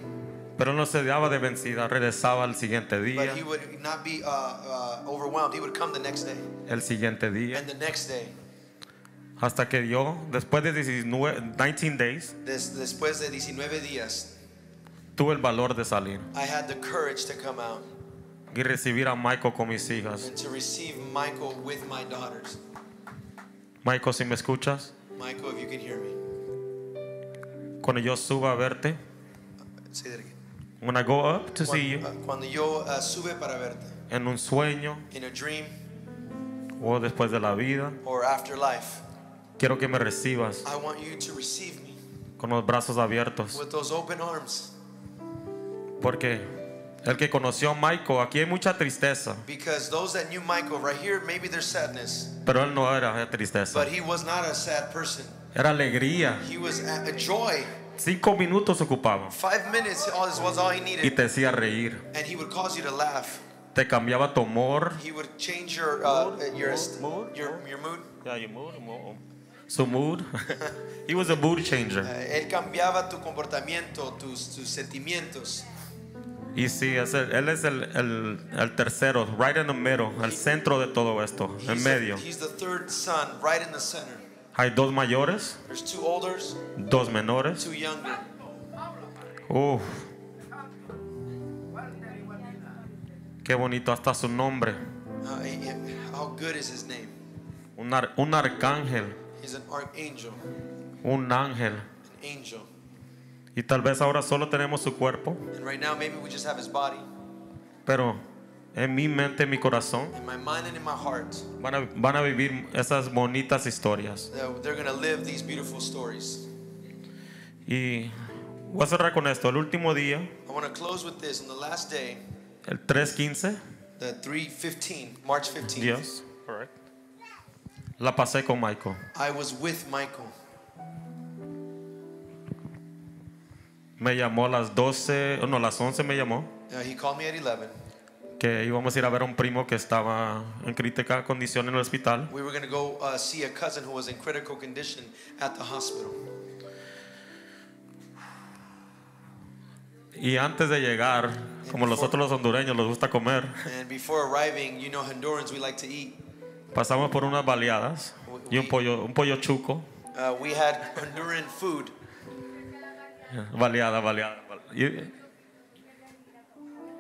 F: Pero no se daba de vencida. Regresaba el siguiente
A: but
F: día.
A: he would not be uh, uh, overwhelmed. He would come the next day
F: El siguiente día.
A: and the next day.
F: Hasta que yo, después de 19, 19 days,
A: Des, después de 19 días,
F: tuve el valor de salir.
A: I had the courage to come out
F: Y recibir a Michael con mis hijas.
A: and to receive Michael with my daughters.
F: Michael, si me escuchas,
A: Michael, if you can hear me,
F: cuando yo suba a verte,
A: say that again.
F: when I go up to see you,
A: Cuando, uh, cuando yo uh, sube para verte,
F: en un sueño
A: in a dream
F: o después de la vida,
A: or after life,
F: quiero que me recibas
A: I want you to receive me
F: con los brazos abiertos.
A: with those open arms.
F: Porque el que conoció a Michael, aquí hay mucha tristeza,
A: Because those that knew Michael, right here, maybe there's sadness,
F: pero él no era tristeza,
A: but he was not a sad person.
F: era alegría.
A: He was a, a joy.
F: Cinco minutos ocupaba
A: Five minutes was all he
F: y
A: needed.
F: te hacía reír.
A: And he would cause you to laugh.
F: Te cambiaba tu humor.
A: He would change your uh, your,
F: mood,
A: your your mood.
F: Su mood. <laughs> He was a mood
A: Uh,
F: changer. <laughs>
A: él cambiaba tu comportamiento, tus, tus sentimientos.
F: Y sí, es el- él es el, el, el tercero, right in the middle, el centro de todo esto, en medio.
A: the, he's the third son, right in the center.
F: Hay dos mayores,
A: There's two olders,
F: dos menores.
A: two younger.
F: Uf. Qué bonito, hasta su nombre.
A: Uh, how good is his name?
F: Un, ar- un arcángel,
A: He's an archangel,
F: un ángel.
A: an angel.
F: Y tal vez ahora solo tenemos su cuerpo,
A: And right now, maybe we just have his body.
F: pero en mi mente, en mi corazón,
A: In my mind and in my heart,
F: van a, van a vivir esas bonitas historias.
A: they're going to live these beautiful stories.
F: Y voy a cerrar con esto. El último día,
A: I want to close with this. On the last day,
F: el 3.15,
A: the 315, March 15th,
F: Dios, la pasé con Michael.
A: I was with Michael.
F: Me llamó a las 12, o no, a las 11 me llamó,
A: Uh, he called me at 11.
F: que íbamos a ir a ver a un primo que estaba en crítica condición en el hospital.
A: We were going to go uh, see a cousin who was in critical condition at the hospital.
F: Y antes de llegar, como nosotros los hondureños nos gusta comer,
A: And before arriving, you know, Hondurans, we like to eat.
F: pasamos por unas baleadas y un pollo, un pollo chuco.
A: Uh, we had Honduran food.
F: Baleada, baleada. bale- y-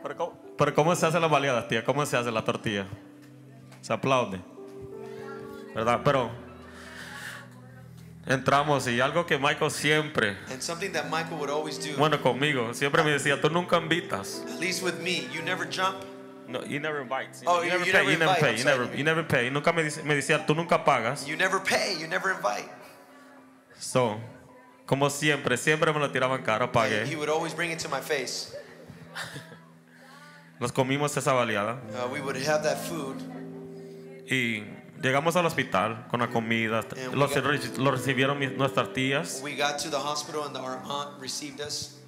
F: pero, ¿cómo, pero ¿cómo se hace la baleada, tía? ¿Cómo se hace la tortilla? Se aplaude. ¿Verdad? Pero entramos y algo que Michael siempre,
A: And something that Michael would always do,
F: bueno, conmigo, siempre me decía, tú nunca invitas.
A: at least with me, you never jump.
F: No, you never invite.
A: Oh,
F: you,
A: you-
F: never
A: you
F: pay,
A: never
F: you never pay, you never, you never pay. Nunca me, me decía, tú nunca pagas.
A: You never pay, you never invite.
F: So, Como siempre, siempre me lo tiraban caro,
A: And he
F: pagué.
A: would always bring it to my face. <laughs>
F: Nos comimos esa baleada
A: Uh, we would have that food.
F: y llegamos al hospital con la comida.
A: And we
F: Los,
A: got-
F: re- lo recibieron mis- nuestras tías,
A: We got to the hospital and our aunt received us.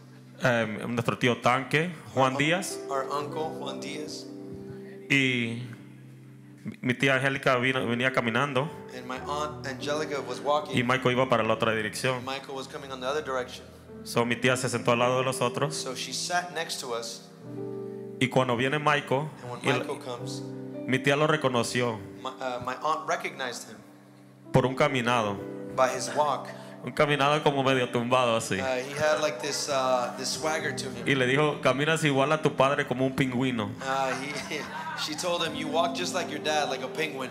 F: eh, nuestro tío Tanque, Juan Díaz
A: Our uncle, Juan Diaz.
F: y mi tía Angélica vino- venía caminando
A: And my aunt Angelica was
F: y
A: walking.
F: Michael iba para la otra dirección.
A: Michael was coming on the other direction.
F: So, mi tía se sentó al lado de los otros
A: So she sat next to us.
F: y cuando viene Michael,
A: And when
F: y
A: Michael comes,
F: mi tía lo reconoció
A: my, uh, my aunt recognized him
F: por un caminado.
A: by his walk.
F: Un caminado como medio tumbado así.
A: Uh, he had like this uh, this swagger to him.
F: Y le dijo, caminas igual a tu padre como un pingüino.
A: Uh, he, <laughs> she told him, "You walk just like your dad, like a penguin."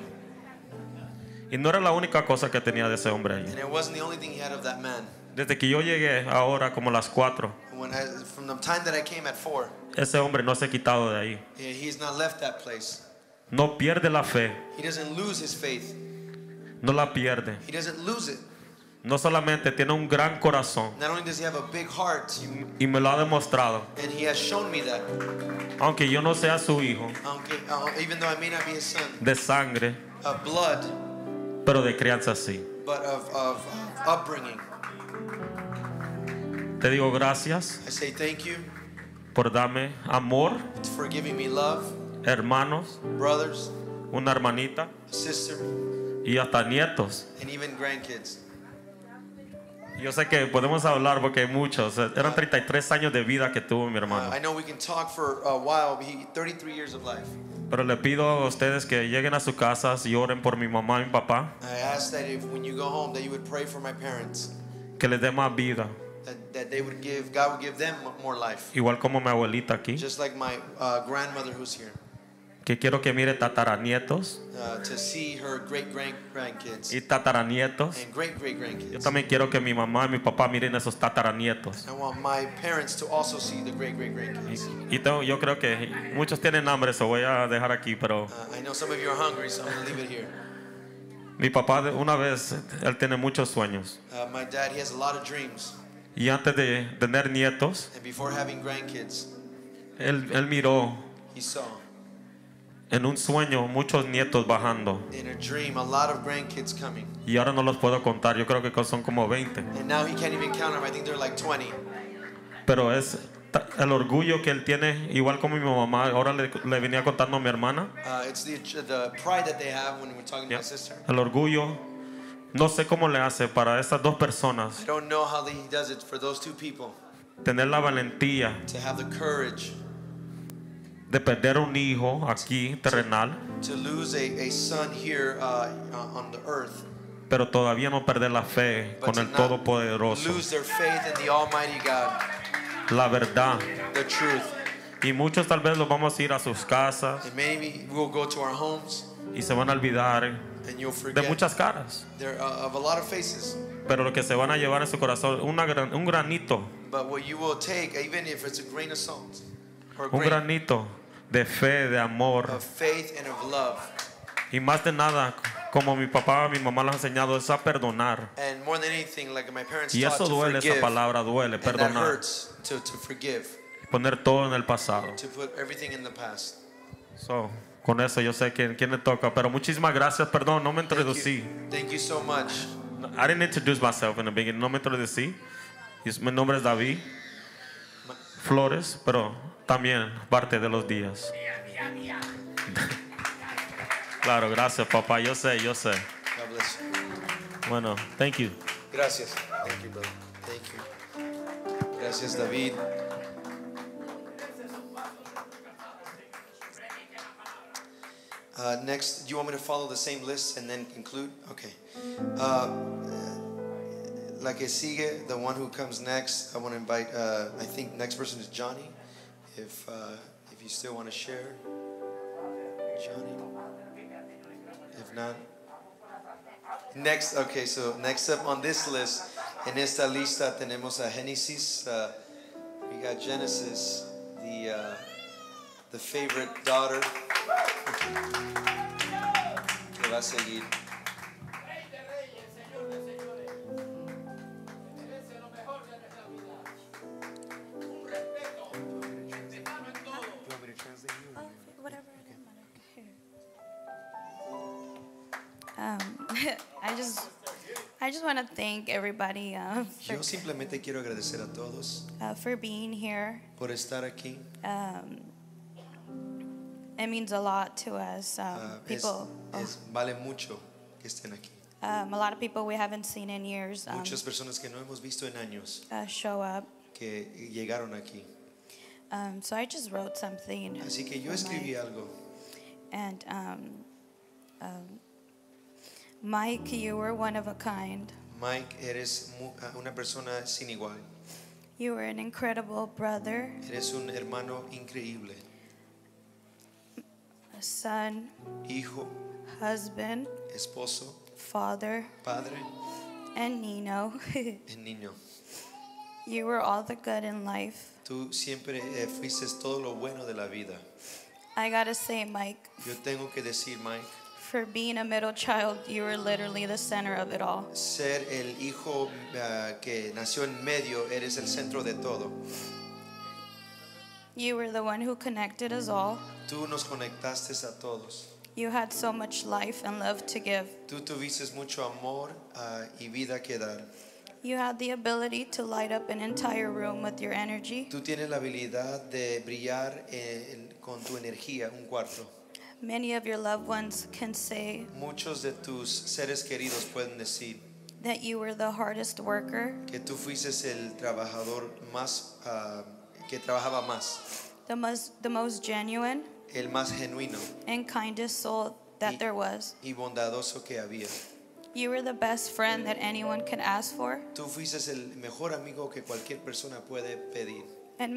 F: Y no era la única cosa que tenía de ese hombre ahí.
A: And it wasn't the only thing he had of that man.
F: Desde que yo llegué ahora como las cuatro,
A: When I, from the time that I came at four,
F: ese hombre no se ha quitado de ahí.
A: he- he's not left that place.
F: No pierde la fe,
A: He doesn't lose his faith.
F: no la pierde.
A: He doesn't lose it.
F: No solamente tiene un gran corazón
A: Not only does he have a big heart,
F: y me lo ha demostrado.
A: and he has shown me that.
F: Aunque yo no sea su hijo
A: Aunque, uh, even though I may not be his son,
F: de sangre,
A: of blood,
F: pero de crianza sí.
A: but of, of, of upbringing.
F: Te digo gracias
A: I say thank you
F: por darme amor,
A: for giving me love,
F: hermanos,
A: brothers,
F: una hermanita
A: a sister,
F: y hasta nietos.
A: and even grandkids.
F: Yo sé que podemos hablar porque hay muchos. Eran 33 años de vida que tuvo mi
A: Uh,
F: hermano.
A: I know we can talk for a while. but He 33 years of life.
F: Pero le pido a ustedes que lleguen a sus casas y oren por mi mamá y mi papá,
A: I ask that if when you go home that you would pray for my parents,
F: que les dé más vida.
A: that, that they would give God would give them more life,
F: Igual como mi abuelita aquí,
A: just like my uh, grandmother who's here,
F: que quiero que mire tataranietos
A: uh, to see her great grand grandkids
F: y tataranietos.
A: and great great
F: Yo
A: grandkids.
F: también quiero que mi mamá y mi papá miren esos tataranietos.
A: I want my parents to also see the great great grandkids.
F: Y tengo- yo creo que muchos tienen hambre, eso voy a dejar aquí, pero
A: Uh, I know some of you are hungry, so I'm gonna leave it here.
F: mi papá una vez, él tiene muchos sueños.
A: Uh, my dad, he has a lot of dreams,
F: Y antes de tener nietos,
A: and before having grandkids,
F: él, él miró
A: he saw
F: en un sueño muchos nietos bajando.
A: in a dream a lot of grandkids coming,
F: Y ahora no los puedo contar, yo creo que son como 20.
A: and now he can't even count them. I think they're like 20.
F: Pero es el orgullo que él tiene, igual como mi mamá, ahora le, le venía contando a mi hermana.
A: Uh, it's the the pride that they have when we're talking to
F: Yeah.
A: my sister.
F: El orgullo, no sé cómo le hace para estas dos personas
A: I don't know how he does it for those two people
F: tener la valentía
A: to have the courage
F: de perder un hijo aquí terrenal,
A: to lose a, a son here uh, on the earth,
F: pero todavía no perder la fe
A: but
F: con el Todopoderoso,
A: lose their faith in the Almighty God,
F: la verdad.
A: the truth.
F: Y muchos tal vez los vamos a ir a sus casas
A: And maybe we'll go to our homes
F: y se van a olvidar de muchas caras.
A: there uh, of a lot of faces.
F: Pero lo que se van a llevar en su corazón, una gran- un granito,
A: But what you will take, even if it's a grain of salt
F: un granito de fe, de amor.
A: of faith and of love,
F: Y más de nada, como mi papá, mi mamá lo ha enseñado, es a perdonar.
A: and more than anything, like my parents
F: Y eso duele, esa palabra duele, perdonar.
A: to, to
F: Poner todo en el pasado.
A: to put everything in the past.
F: So, con eso yo sé quién, quién le toca. Pero muchísimas gracias, perdón, no me
A: Thank
F: introducí.
A: you, thank you so much.
F: I didn't introduce myself in the beginning, no me introducí. Mi nombre es David Flores, pero también parte de los días. Claro, gracias papá, yo sé, yo sé.
A: God bless you.
F: Bueno, thank you.
A: Gracias. Thank you, brother. Thank you. Gracias, David. Uh, next, do you want me to follow the same list and then conclude? Okay. Uh, la que sigue, the one who comes next, I want to invite, uh, I think next person is Johnny. If, uh, if you still want to share. Johnny. If not. Next, okay, so next up on this list, en esta lista tenemos a Genesis. Uh, we got Genesis, the uh, the favorite daughter. Que va a seguir. <laughs>
G: I just, I just want to thank everybody uh, <laughs> for,
A: Yo simplemente quiero agradecer a todos
G: uh, for being here.
A: por estar aquí.
G: It means a lot to us. Um,
A: es-
G: people,
A: es- vale mucho que estén aquí.
G: um, a lot of people we haven't seen in years um,
A: Muchas personas que no hemos visto en años
G: uh, show up.
A: que llegaron aquí.
G: Um, so I just wrote something.
A: Así que yo escribí
G: Mike.
A: algo.
G: And um, um, Mike, you were one of a kind.
A: Mike, eres ah, una persona sin igual.
G: You were an incredible brother,
A: Eres un hermano increíble.
G: a son,
A: Hijo,
G: husband,
A: esposo,
G: father,
A: padre,
G: and Nino. <laughs>
A: y niño.
G: you were all the good in life.
A: Tú siempre eh, fuiste todo lo bueno de la vida.
G: I gotta say, Mike,
A: Yo tengo que decir, Mike,
G: for being a middle child, you were literally the center of it all.
A: ser el hijo ah, que nació en medio, eres el centro de todo.
G: You were the one who connected us all.
A: Tú nos conectaste a todos.
G: You had so much life and love to give.
A: Tú tuviste mucho amor ah, y vida que dar.
G: You had the ability to light up an entire room with your energy.
A: Tú tienes la habilidad de brillar eh, con tu energía un cuarto.
G: Many of your loved ones can say
A: Muchos de tus seres queridos pueden decir
G: that you were the hardest worker,
A: que tú fuiste el trabajador más ah, que trabajaba más,
G: the most, the most genuine
A: el más genuino
G: and kindest soul that
A: Y-
G: there was.
A: y bondadoso que había.
G: You were the best friend that anyone could ask for,
A: Tú fuiste el mejor amigo que cualquier persona puede pedir
G: and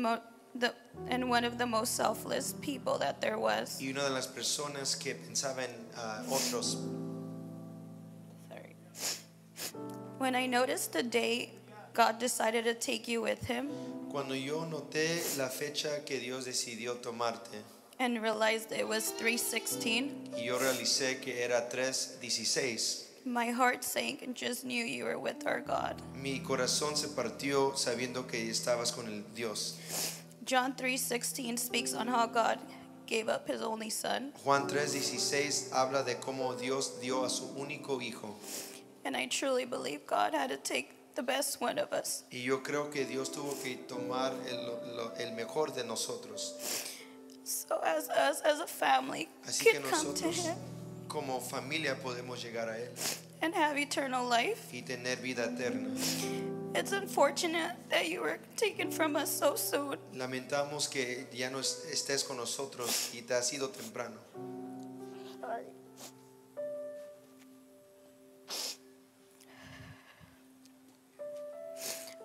G: the and one of the most selfless people that there was.
A: y una de las personas que pensaba en ah, otros.
G: Sorry. When I noticed the day God decided to take you with Him
A: Cuando yo noté la fecha que Dios decidió tomarte
G: and realized it was 316,
A: y yo realicé que era 3:16,
G: my heart sank and just knew you were with our God.
A: mi corazón se partió sabiendo que estabas con el Dios.
G: John 3:16 speaks on how God gave up his only son,
A: Juan 3:16 habla de cómo Dios dio a su único hijo.
G: and I truly believe God had to take the best one of us.
A: Y yo creo que Dios tuvo que tomar el, lo- el mejor de nosotros.
G: So as us as a family
A: Así que
G: could come to
A: nosotros
G: him
A: como familia podemos llegar a Él
G: and have eternal life.
A: y tener vida eterna.
G: It's unfortunate that you were taken from us so soon.
A: Lamentamos que ya no estés con nosotros y te has ido temprano.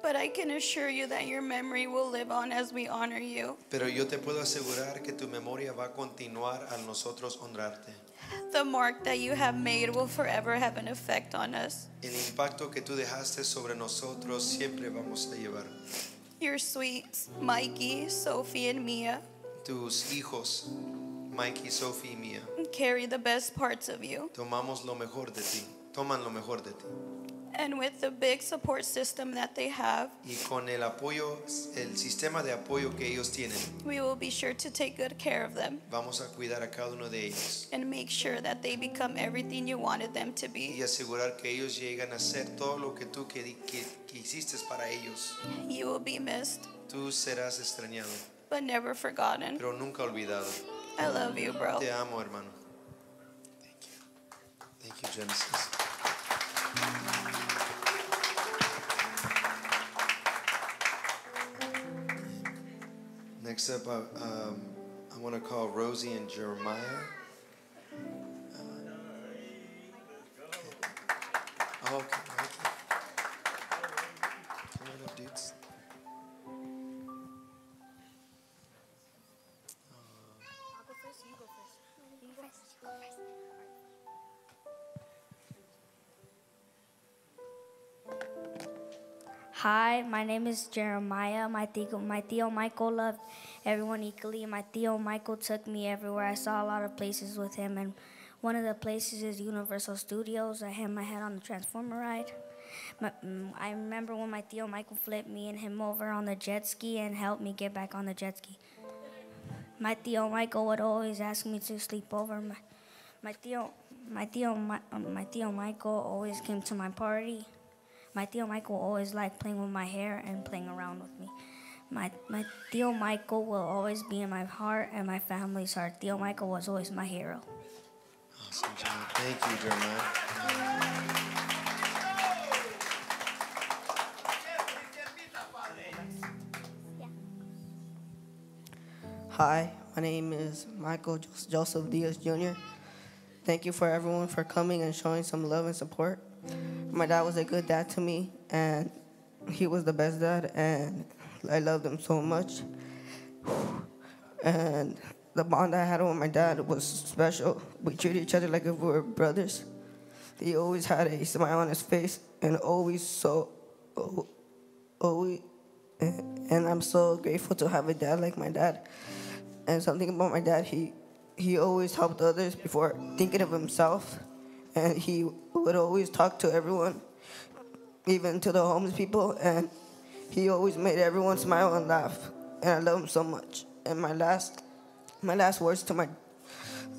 G: But I can assure you that your memory will live on as we honor you.
A: Pero yo te puedo asegurar que tu memoria va a continuar al nosotros honrarte.
G: The mark that you have made will forever have an effect on us.
A: El impacto que tú dejaste sobre nosotros siempre vamos a llevar.
G: Your sweets, Mikey, Sophie, and Mia,
A: Tus hijos, Mikey, Sophie y Mía,
G: carry the best parts of you.
A: tomamos lo mejor de ti, toman lo mejor de ti.
G: And with the big support system that they have,
A: Y con el apoyo, el sistema de apoyo que ellos tienen,
G: we will be sure to take good care of them
A: vamos a cuidar a cada uno de ellos
G: and make sure that they become everything you wanted them to
A: y
G: be.
A: asegurar que ellos llegan a ser todo lo que tú que, que, que hiciste para ellos.
G: You will be missed,
A: Tú serás extrañado,
G: but never forgotten.
A: pero nunca olvidado.
G: I love you, bro.
A: Te amo, hermano. Thank you. Thank you, Genesis. Next up, uh, um, I want to call Rosie and Jeremiah. Uh, okay,
H: Hi, my name is Jeremiah. My Theo, my Theo Michael loved everyone equally. My Theo Michael took me everywhere. I saw a lot of places with him, and one of the places is Universal Studios. I had my head on the Transformer ride. My, mm, I remember when my Theo Michael flipped me and him over on the jet ski and helped me get back on the jet ski. My Theo Michael would always ask me to sleep over. My, my tío, my tío, my, my tío Michael always came to my party. My tío Michael always liked playing with my hair and playing around with me. My my tío Michael will always be in my heart and my family's heart. Tío Michael was always my hero.
A: Awesome job. Thank you, Jeremiah.
I: Hi, my name is Michael Joseph Diaz Jr. Thank you for everyone for coming and showing some love and support. My dad was a good dad to me, and he was the best dad, and I loved him so much. And the bond I had with my dad was special. We treated each other like if we were brothers. He always had a smile on his face, and always so, oh, always, and I'm so grateful to have a dad like my dad. And something about my dad, he he always helped others before thinking of himself, and he would always talk to everyone, even to the homeless people, and he always made everyone smile and laugh. And I love him so much. And my last my last words to my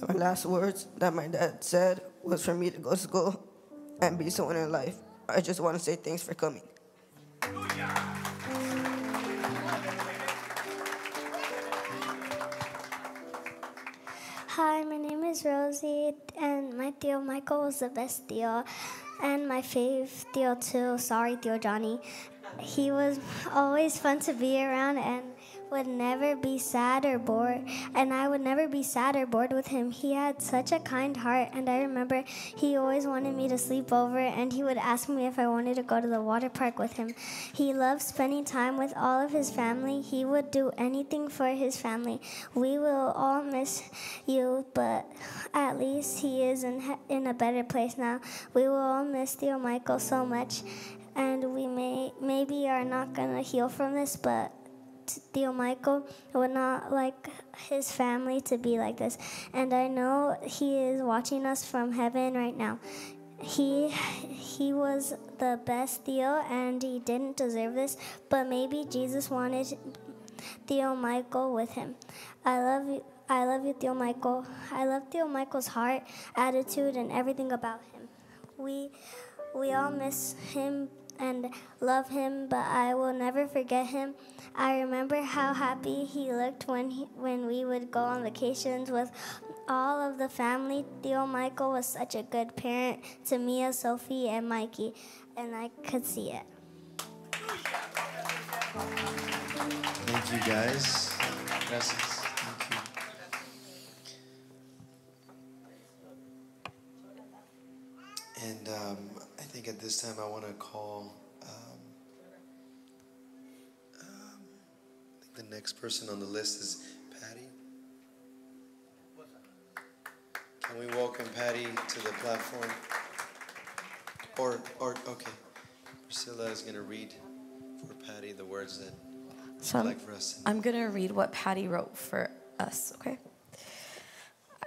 I: my last words that my dad said was for me to go to school and be someone in life. I just want to say thanks for coming.
J: Hi, my is Rosie, and my Theo Michael was the best Theo, and my fave Theo too. Sorry, Theo Johnny. He was always fun to be around and would never be sad or bored, and I would never be sad or bored with him. He had such a kind heart, and I remember he always wanted me to sleep over, and he would ask me if I wanted to go to the water park with him. He loved spending time with all of his family. He would do anything for his family. We will all miss you, but at least he is in, in a better place now. We will all miss Theo Michael so much, and we may maybe are not gonna heal from this, but Theo Michael would not like his family to be like this, and I know he is watching us from heaven right now. He he was the best Theo, and he didn't deserve this, but maybe Jesus wanted Theo Michael with him. I love you. I love you, Theo Michael. I love Theo Michael's heart, attitude, and everything about him. We we all miss him and love him, but I will never forget him. I remember how happy he looked when he, when we would go on vacations with all of the family. Theo Michael was such a good parent to Mia, Sophie, and Mikey, and I could see it.
A: Thank you, guys. Gracias. Thank you. And um, I think at this time I want to call the next person on the list is Patty. Can we welcome Patty to the platform? Or, or okay, Priscilla is going to read for Patty the words that
C: So
A: like for us.
C: I'm going to read what Patty wrote for us, okay?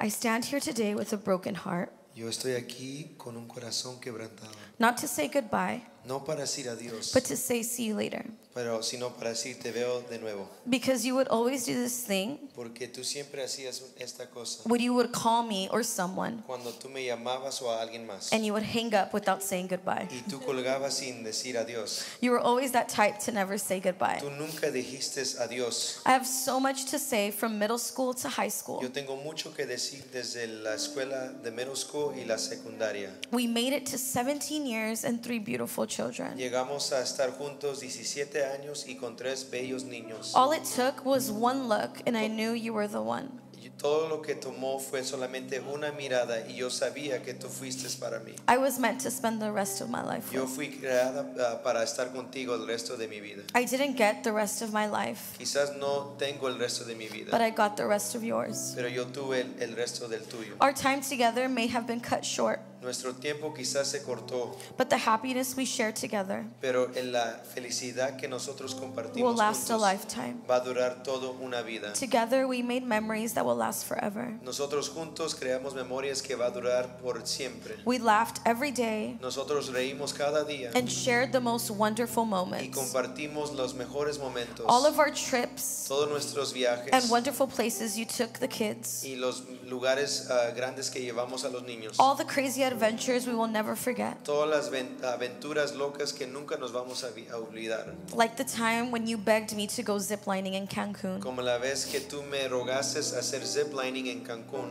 C: I stand here today with a broken heart,
A: Yo estoy aquí con un corazón quebrantado,
C: not to say goodbye,
A: no para decir adiós,
C: but to say see you later.
A: Pero sino para decir te veo de nuevo,
C: Because you would always do this thing
A: porque tú siempre hacías esta cosa
C: when you would call me or someone
A: cuando tú me llamabas o a alguien más
C: and you would hang up without saying goodbye.
A: y tú colgabas sin decir adiós.
C: You were always that type to never say goodbye.
A: Tú nunca dijiste adiós.
C: I have so much to say from middle school to high school.
A: Yo tengo mucho que decir desde la escuela de middle school y la secundaria.
C: We made it to 17 years and three beautiful children.
A: Llegamos a estar juntos 17 años y con tres bellos niños.
C: All it took was one look, and I knew you were the one.
A: Todo lo que tomó fue solamente una mirada y yo sabía que tú fuiste para mí.
C: I was meant to spend the rest of my life
A: Yo fui creada ah, para estar contigo el resto de mi vida.
C: I didn't get the rest of my life,
A: Quizás no tengo el resto de mi vida,
C: but I got the rest of yours.
A: pero yo tuve el, el resto del tuyo.
C: Our time together may have been cut short,
A: Nuestro tiempo quizás se cortó,
C: but the happiness we shared together
A: pero en la felicidad que nosotros
C: will
A: compartimos
C: last a
A: juntos
C: lifetime.
A: va a durar toda una vida.
C: Together, we made memories that will last forever.
A: Nosotros juntos creamos memorias que va a durar por siempre.
C: We laughed every day
A: Nosotros reímos cada día
C: and shared the most wonderful
A: y
C: moments.
A: compartimos los mejores momentos.
C: All of our trips
A: Todos nuestros viajes
C: and wonderful places you took the kids
A: y los, lugares ah, grandes que llevamos a los niños.
C: all the crazy adventures we will never forget.
A: Todas las aventuras locas que nunca nos vamos a olvidar.
C: Like the time when you begged me to go ziplining in Cancun.
A: Como la vez que tú me rogaste hacer ziplining en Cancún.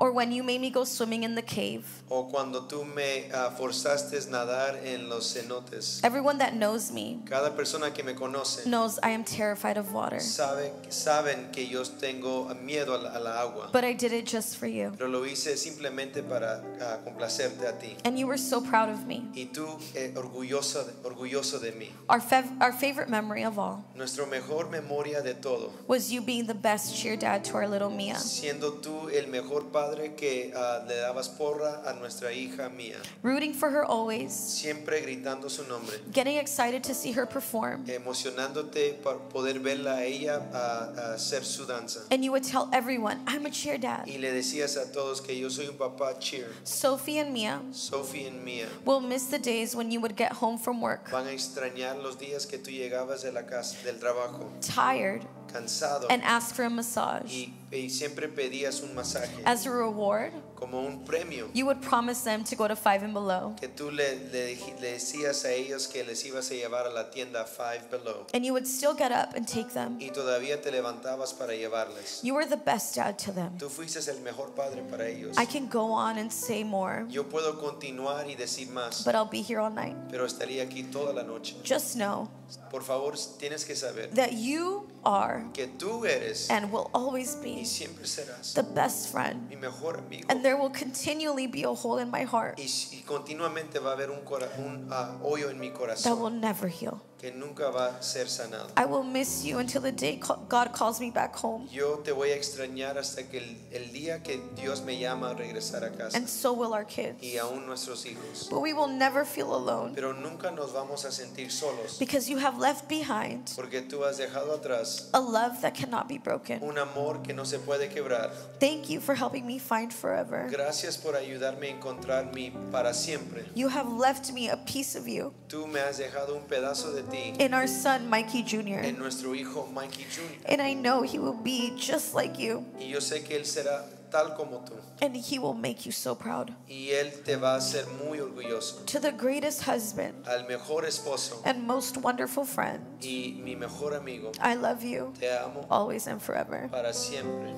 C: Or when you made me go swimming in the cave.
A: O cuando tú me ah, forzaste nadar en los cenotes.
C: Everyone that knows me
A: Cada persona que me conoce
C: knows I am terrified of water.
A: sabe, saben que yo tengo miedo a la, a la agua.
C: But I did it just for you.
A: Pero lo hice simplemente para ah, complacerte a ti.
C: And you were so proud of me.
A: Y tú eh, orgulloso, de, orgulloso de mí.
C: Our, our favorite memory of all
A: Nuestra mejor memoria de todo.
C: was you being the best cheer dad to our little Mia.
A: Siendo tú el mejor padre que ah, le dabas porra a nuestra hija mía.
C: Rooting for her always.
A: Siempre gritando su nombre.
C: Getting excited to see her perform.
A: Emocionándote para poder verla a ella a hacer su danza.
C: And you would tell everyone, I'm a cheer dad.
A: Y le decías a todos que yo soy un papá cheer.
C: Sophie and Mia
A: Sophie y Mía
C: will miss the days when you would get home from work
A: van a extrañar los días que tú llegabas de la casa, del trabajo,
C: tired
A: cansado
C: and ask for a massage.
A: y, y siempre pedías un masaje
C: As a reward,
A: como un premio.
C: you would promise them to go to Five and Below.
A: Que tú le, le, le decías a ellos que les ibas a llevar a la tienda Five Below.
C: And you would still get up and take them.
A: Y todavía te levantabas para llevarles.
C: You were the best dad to them.
A: Tú fuiste el mejor padre para ellos.
C: I can go on and say more,
A: Yo puedo continuar y decir más,
C: but I'll be here all night.
A: pero estaría aquí toda la noche.
C: Just know
A: Por favor, tienes que saber
C: that you are
A: que tú eres
C: and will always
A: y
C: be
A: siempre serás
C: the best friend.
A: mi mejor amigo.
C: And there will continually be a hole in my heart
A: Y, y continuamente va a haber un, un ah, hoyo en mi
C: that will never heal.
A: Que nunca va a ser sanado.
C: I will miss you until the day God calls me back home.
A: Yo te voy a extrañar hasta que el, el día que Dios me llama a regresar a casa
C: And so will our kids.
A: y aún nuestros hijos.
C: But we will never feel alone
A: Pero nunca nos vamos a sentir solos
C: because you have left behind
A: porque tú has dejado atrás
C: a love that cannot be broken.
A: un amor que no se puede quebrar.
C: Thank you for helping me find forever.
A: Gracias por ayudarme a encontrar mi para siempre.
C: You have left me a piece of you
A: Tú me has dejado un pedazo de ti
C: in our son, Mikey Jr.
A: en nuestro hijo Mikey Jr.
C: And I know he will be just like you.
A: Y yo sé que él será tal como tú.
C: And he will make you so proud.
A: Y él te va a hacer muy orgulloso.
C: To the greatest husband
A: Al mejor esposo
C: and most wonderful friend,
A: y mi mejor amigo.
C: I love you
A: Te amo
C: always and forever.
A: para siempre.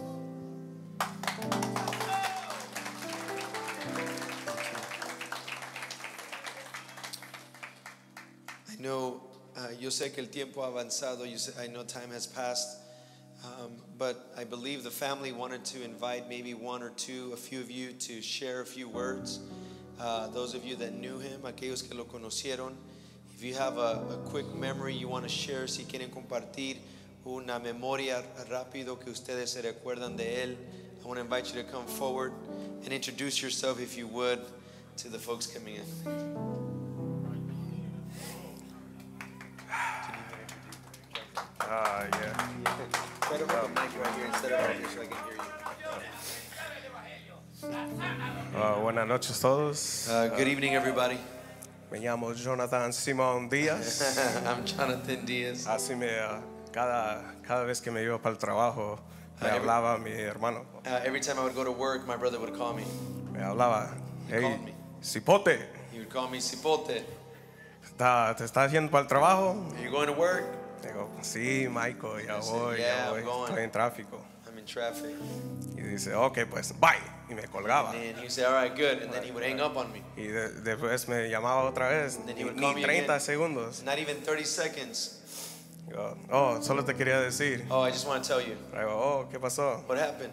A: I know, uh, yo sé que el tiempo ha avanzado. I know time has passed. Um, but I believe the family wanted to invite maybe one or two, a few of you to share a few words. Uh, those of you that knew him, aquellos que lo conocieron. If you have a, a quick memory you want to share, si quieren compartir una memoria rápido que ustedes se recuerdan de él, I want to invite you to come forward and introduce yourself, if you would, to the folks coming in.
K: Ah, yeah.
A: Try to hold the mic right here instead of right here so I can hear you.
K: Ah, buenas noches todos.
A: Uh, good evening, everybody.
K: Me llamo Jonathan Simón Díaz. <laughs>
A: I'm Jonathan Diaz.
K: Así me, ah, cada, cada vez que me iba para el trabajo, me
A: Ah, every-
K: hablaba mi hermano.
A: Uh, every time I would go to work, my brother would call me.
K: Me hablaba,
A: He
K: hey,
A: called me.
K: cipote,
A: He would call me Cipote.
K: ¿está- ¿te estás haciendo para el trabajo?
A: Are you going to work?
K: Digo, sí, Michael, ya voy,
A: "Yeah,
K: ya voy,
A: going."
K: estoy en tráfico.
A: I'm in traffic.
K: Y dice, ok, pues, bye. Y me colgaba.
A: And he would say, all right, good. And then he would hang up on me.
K: Y de- después me llamaba otra vez,
A: Then he would
K: ni
A: call me
K: 30
A: again.
K: segundos.
A: Not even 30 seconds.
K: Digo, oh, solo te quería decir.
A: Oh, I just want to tell you.
K: Digo, oh, ¿qué pasó?
A: What happened?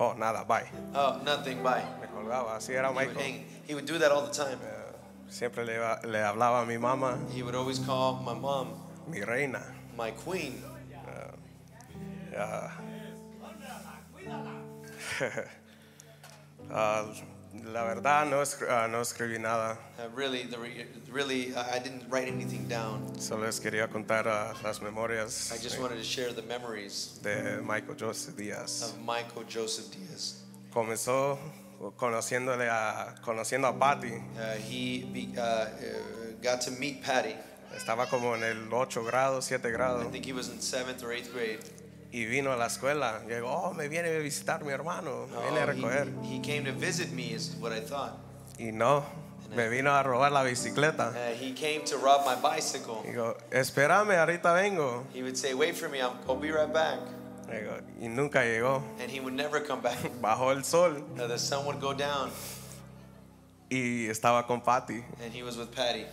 K: Oh, nada, bye.
A: Oh, nothing. Bye.
K: Me colgaba, así era
A: He would,
K: Michael.
A: hang, he would do that all the time.
K: Siempre le, le hablaba a mi mamá,
A: He would always call my mom
K: mi reina.
A: my queen.
K: Ah. <laughs> Ah, la verdad no, es- ah, no escribí nada,
A: Uh, really, the re- really, I I didn't write anything down.
K: solo les quería contar las memorias
A: I just
K: de,
A: wanted to share the memories
K: de Michael Joseph Díaz.
A: of Michael Joseph Diaz.
K: Comenzó conociéndole a, conociendo a Patty,
A: Uh, he be, uh, uh, got to meet Patty.
K: Estaba como en el 8 grado, 7
A: I
K: grado,
A: think he was in seventh or eighth grade.
K: y vino a la escuela. Llegó, oh, me viene a visitar mi hermano, me viene a
A: Oh,
K: recoger.
A: he, he came to visit me, is what I thought.
K: Y no, me vino a robar la bicicleta.
A: Uh, he came to rob my bicycle.
K: Digo, espérame, ahorita vengo.
A: He would say, Wait for me, I'll be right back.
K: Digo, y nunca llegó.
A: And he would never come back. <laughs>
K: Bajó el sol
A: Uh, the sun would go down,
K: y estaba con Patty.
A: and he was with Patty.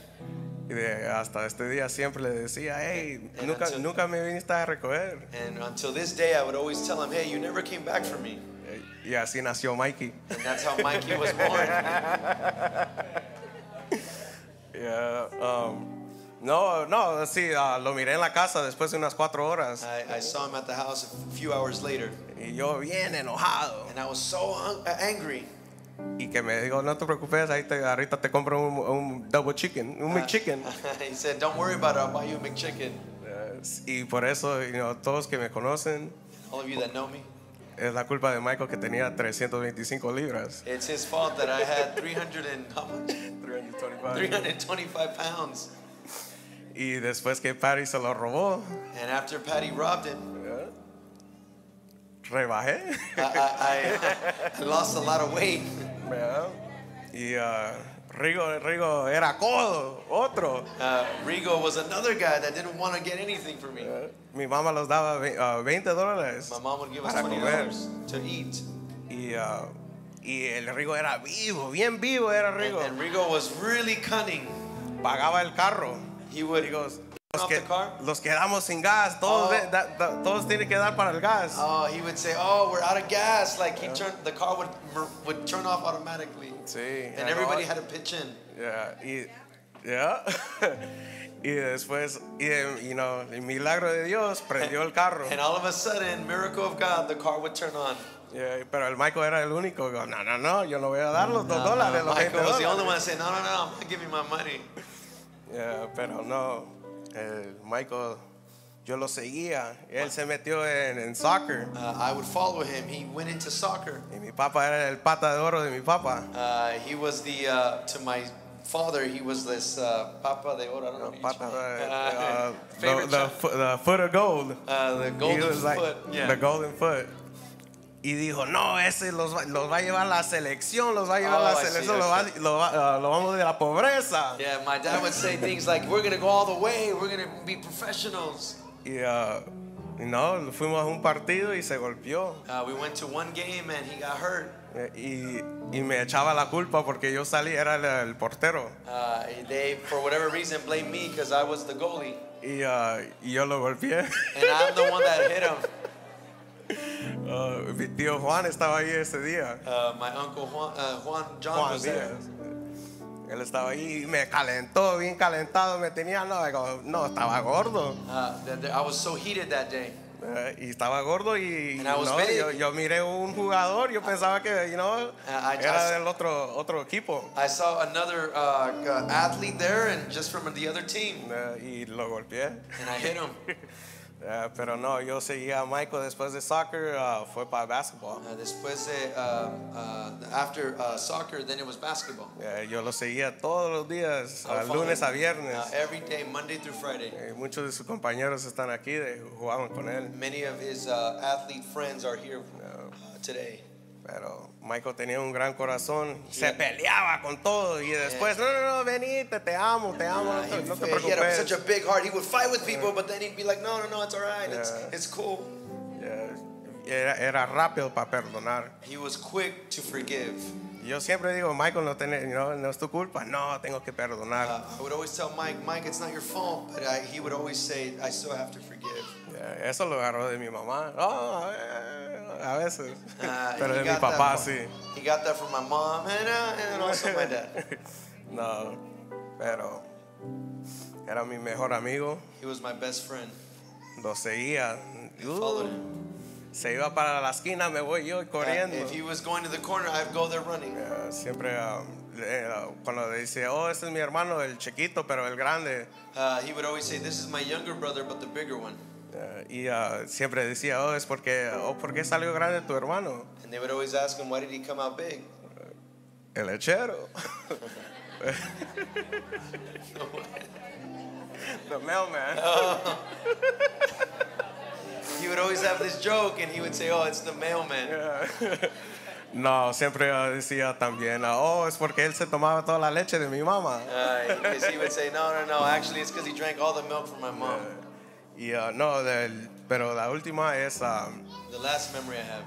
K: Y de- hasta este día siempre le decía, hey,
A: And
K: nunca,
A: until-
K: nunca me viniste a recoger.
A: And until this day, I would always tell him, Hey, you never came back for me.
K: Y así nació Mikey.
A: And that's how Mikey was born. <laughs>
K: Yeah, um, no, no, sí, ah, lo miré en la casa después de unas cuatro horas.
A: I, I saw him at the house a few hours later,
K: Y yo bien enojado.
A: and I was so uh, angry.
K: Y que me dijo, no te preocupes, ahí te, ahorita te compro un, un double chicken, un McChicken. <laughs>
A: he said, Don't worry about it, I'll buy you a McChicken.
K: Y por eso, you know, todos que me conocen,
A: All of you that know me,
K: es la culpa de Michael que tenía 325 libras.
A: it's his fault that I had 300 and how much?
K: 325.
A: 325 pounds.
K: Y después que Patty se lo robó,
A: And after Patty robbed him,
K: rebajé.
A: I, I, I, <laughs> I lost a lot of weight.
K: ¿Verdad? Y ah, Rigo, Rigo era codo, otro.
A: Uh, Rigo was another guy that didn't want to get anything from me.
K: Mi mamá los daba ah, 20 dólares
A: My mom would give us
K: para comer.
A: to eat.
K: Y, ah, y el Rigo era vivo, bien vivo era
A: And,
K: Rigo.
A: and Rigo was really cunning.
K: Pagaba el carro.
A: He would turn
K: los, que, los quedamos sin gas, todos,
A: Oh.
K: da- da- todos tienen que dar para el gas.
A: Oh, he would say, "Oh, we're out of gas." Like he turned, the car would would turn off automatically,
K: Sí,
A: and everybody had to pitch in.
K: Yeah, y, yeah. <laughs> y después, y, you know, el milagro de Dios prendió el carro.
A: And all of a sudden, miracle of God, the car would turn on.
K: Yeah, pero el Michael era el único. Digo, No, no, no, yo no voy a dar los dos
A: Uh,
K: dólares, los 20
A: Michael was the only one that said, "No, no, no, I'm not giving my money."
K: Yeah, pero no, el Michael, yo lo seguía. Él se metió en, en soccer.
A: Uh, I would follow him. He went into soccer.
K: Y mi papá era el pata de oro de mi papá.
A: Uh, he was the uh, to my father. He was this uh, Papa de Oro. I don't know.
K: Pata,
A: Uh,
K: uh, <laughs> the, the, the foot of gold.
A: Uh, the
K: He was like
A: foot. Yeah.
K: The golden foot. Y dijo, no, ese los va, los va a llevar la selección, los va a llevar
A: Oh,
K: la selección, lo, va, lo, va- ah, lo vamos de la pobreza.
A: Yeah, my dad would say things like, "We're gonna go all the way. We're gonna be professionals."
K: Y ah, y no, fuimos a un partido y se golpeó.
A: Uh, we went to one game and he got hurt.
K: Y, y me echaba la culpa porque yo salí, era el, el portero.
A: Uh, they, for whatever reason, blamed me because I was the goalie,
K: Y, ah, y yo lo golpeé.
A: and I'm the one that hit him. <laughs>
K: Ah, mi tío Juan estaba ahí ese día.
A: Uh, my uncle Juan, uh, Juan John
K: Juan
A: was there.
K: Él estaba ahí y me calentó, bien calentado, me tenía, no, no, estaba gordo.
A: Uh, I was so heated that day.
K: Eh, y estaba gordo y no, yo, yo miré un jugador, yo pensaba que you know,
A: I-
K: era
A: I-
K: del otro, otro equipo
A: I saw another uh, uh, athlete there, and just from the other team,
K: y lo golpeé.
A: and I hit him. <laughs>
K: Eh, pero no, yo seguía a Michael después de soccer, ah, fue para basketball.
A: Uh, después de, uh, uh, after uh, soccer, then it was basketball.
K: Eh, yo lo seguía todos los días, lunes a viernes.
A: Uh, every day, Monday through Friday.
K: Eh, muchos de sus compañeros están aquí, de, jugaban con él.
A: Many of his uh, athlete friends are here uh, today.
K: Pero Michael tenía un gran corazón, se peleaba con todo y después, no, no, no, venite, te amo, te amo, no te, no te
A: he, he had a- such a big heart. He would fight with people, but then he'd be like, "No, no, no, it's all right. It's,
K: Yeah.
A: it's cool."
K: Yeah. Era, era rápido para perdonar.
A: He was quick to forgive.
K: Yo siempre digo, Michael, no, tiene- no, no es tu culpa. No, tengo que perdonar.
A: Uh, I would always tell Mike, "Mike, it's not your fault," but I, he would always say, "I still have to forgive."
K: Yeah, Eso lo agarró de mi mamá. Oh, eh, a veces.
A: Uh, <laughs>
K: Pero
A: he
K: de mi
A: got that
K: papá
A: from-
K: sí.
A: He got that from my mom and, uh, and <laughs> also my dad.
K: No, pero era mi mejor amigo.
A: He was my best friend.
K: Lo seguía.
A: Followed
K: Uh,
A: him.
K: Se iba para la esquina, me voy yo corriendo.
A: if he was going to the corner, I'd go there running.
K: Yeah, siempre um, uh, cuando dice, oh, este es mi hermano, el chiquito, pero el grande.
A: Uh, he would always say, "This is my younger brother, but the bigger one."
K: Uh, y uh, siempre decía, oh, es porque, oh, ¿por qué salió grande tu hermano?
A: And they would always ask him, "Why did he come out big?"
K: El lechero. <laughs> <laughs> the mailman. <laughs>
A: he would always have this joke, and he would say, "Oh, it's the mailman." Yeah. <laughs>
K: No, siempre decía también, oh, es porque él se tomaba toda la leche de mi mamá.
A: Uh, because he would say, "No, no, no. Actually, it's because he drank all the milk from my mom."
K: Y uh, no, del- pero la última es, um,
A: The last memory I have,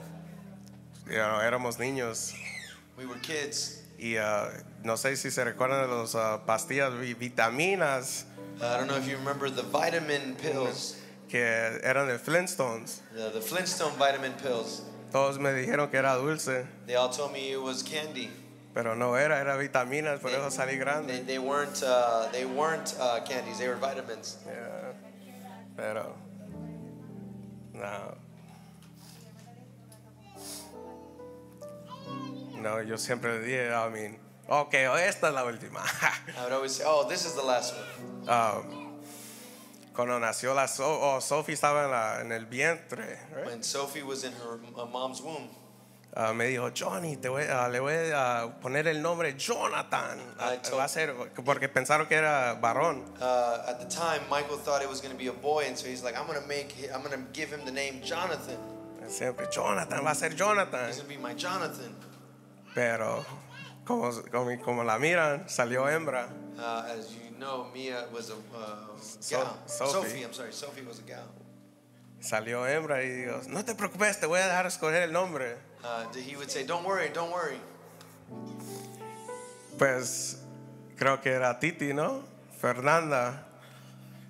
K: you know, éramos niños
A: we were kids.
K: y uh, no sé si se recuerdan de las uh, pastillas vi- vitaminas
A: Uh, I don't know if you remember the vitamin pills,
K: que eran de Flintstones.
A: the, the Flintstone vitamin pills.
K: Todos me dijeron que era dulce,
A: They all told me it was candy.
K: pero no era, era vitaminas, por eso salí
A: They,
K: grande.
A: they weren't. Uh, they weren't uh, candies. They were vitamins.
K: Yeah. Pero, no. No, yo siempre dije, I mean, ok, esta es la última. <laughs>
A: I would always say, "Oh, this is the last one."
K: Um, cuando nació la so oh, Sophie estaba en, la- en el vientre, right?
A: When Sophie was in her uh, mom's womb,
K: Ah, me dijo Johnny, te voy, ah, le voy a poner el nombre Jonathan. Ah,
A: told-
K: va a ser porque pensaron que era varón.
A: uh, at the time, Michael thought it was going to be a boy, and so he's like, "I'm going to make. I'm going to give him the name Jonathan.
K: Siempre Jonathan, va a ser Jonathan.
A: He's going to be my Jonathan."
K: Pero como, como, como la miran, salió hembra.
A: Uh, as you know, Mia was a uh,
K: So-
A: gal.
K: Sophie.
A: Sophie, I'm sorry, Sophie was a gal.
K: Salió hembra y digo, no te preocupes, te voy a dejar escoger el nombre.
A: Uh, he would say, "Don't worry, don't worry."
K: Pues creo que era Titi, ¿no? Fernanda,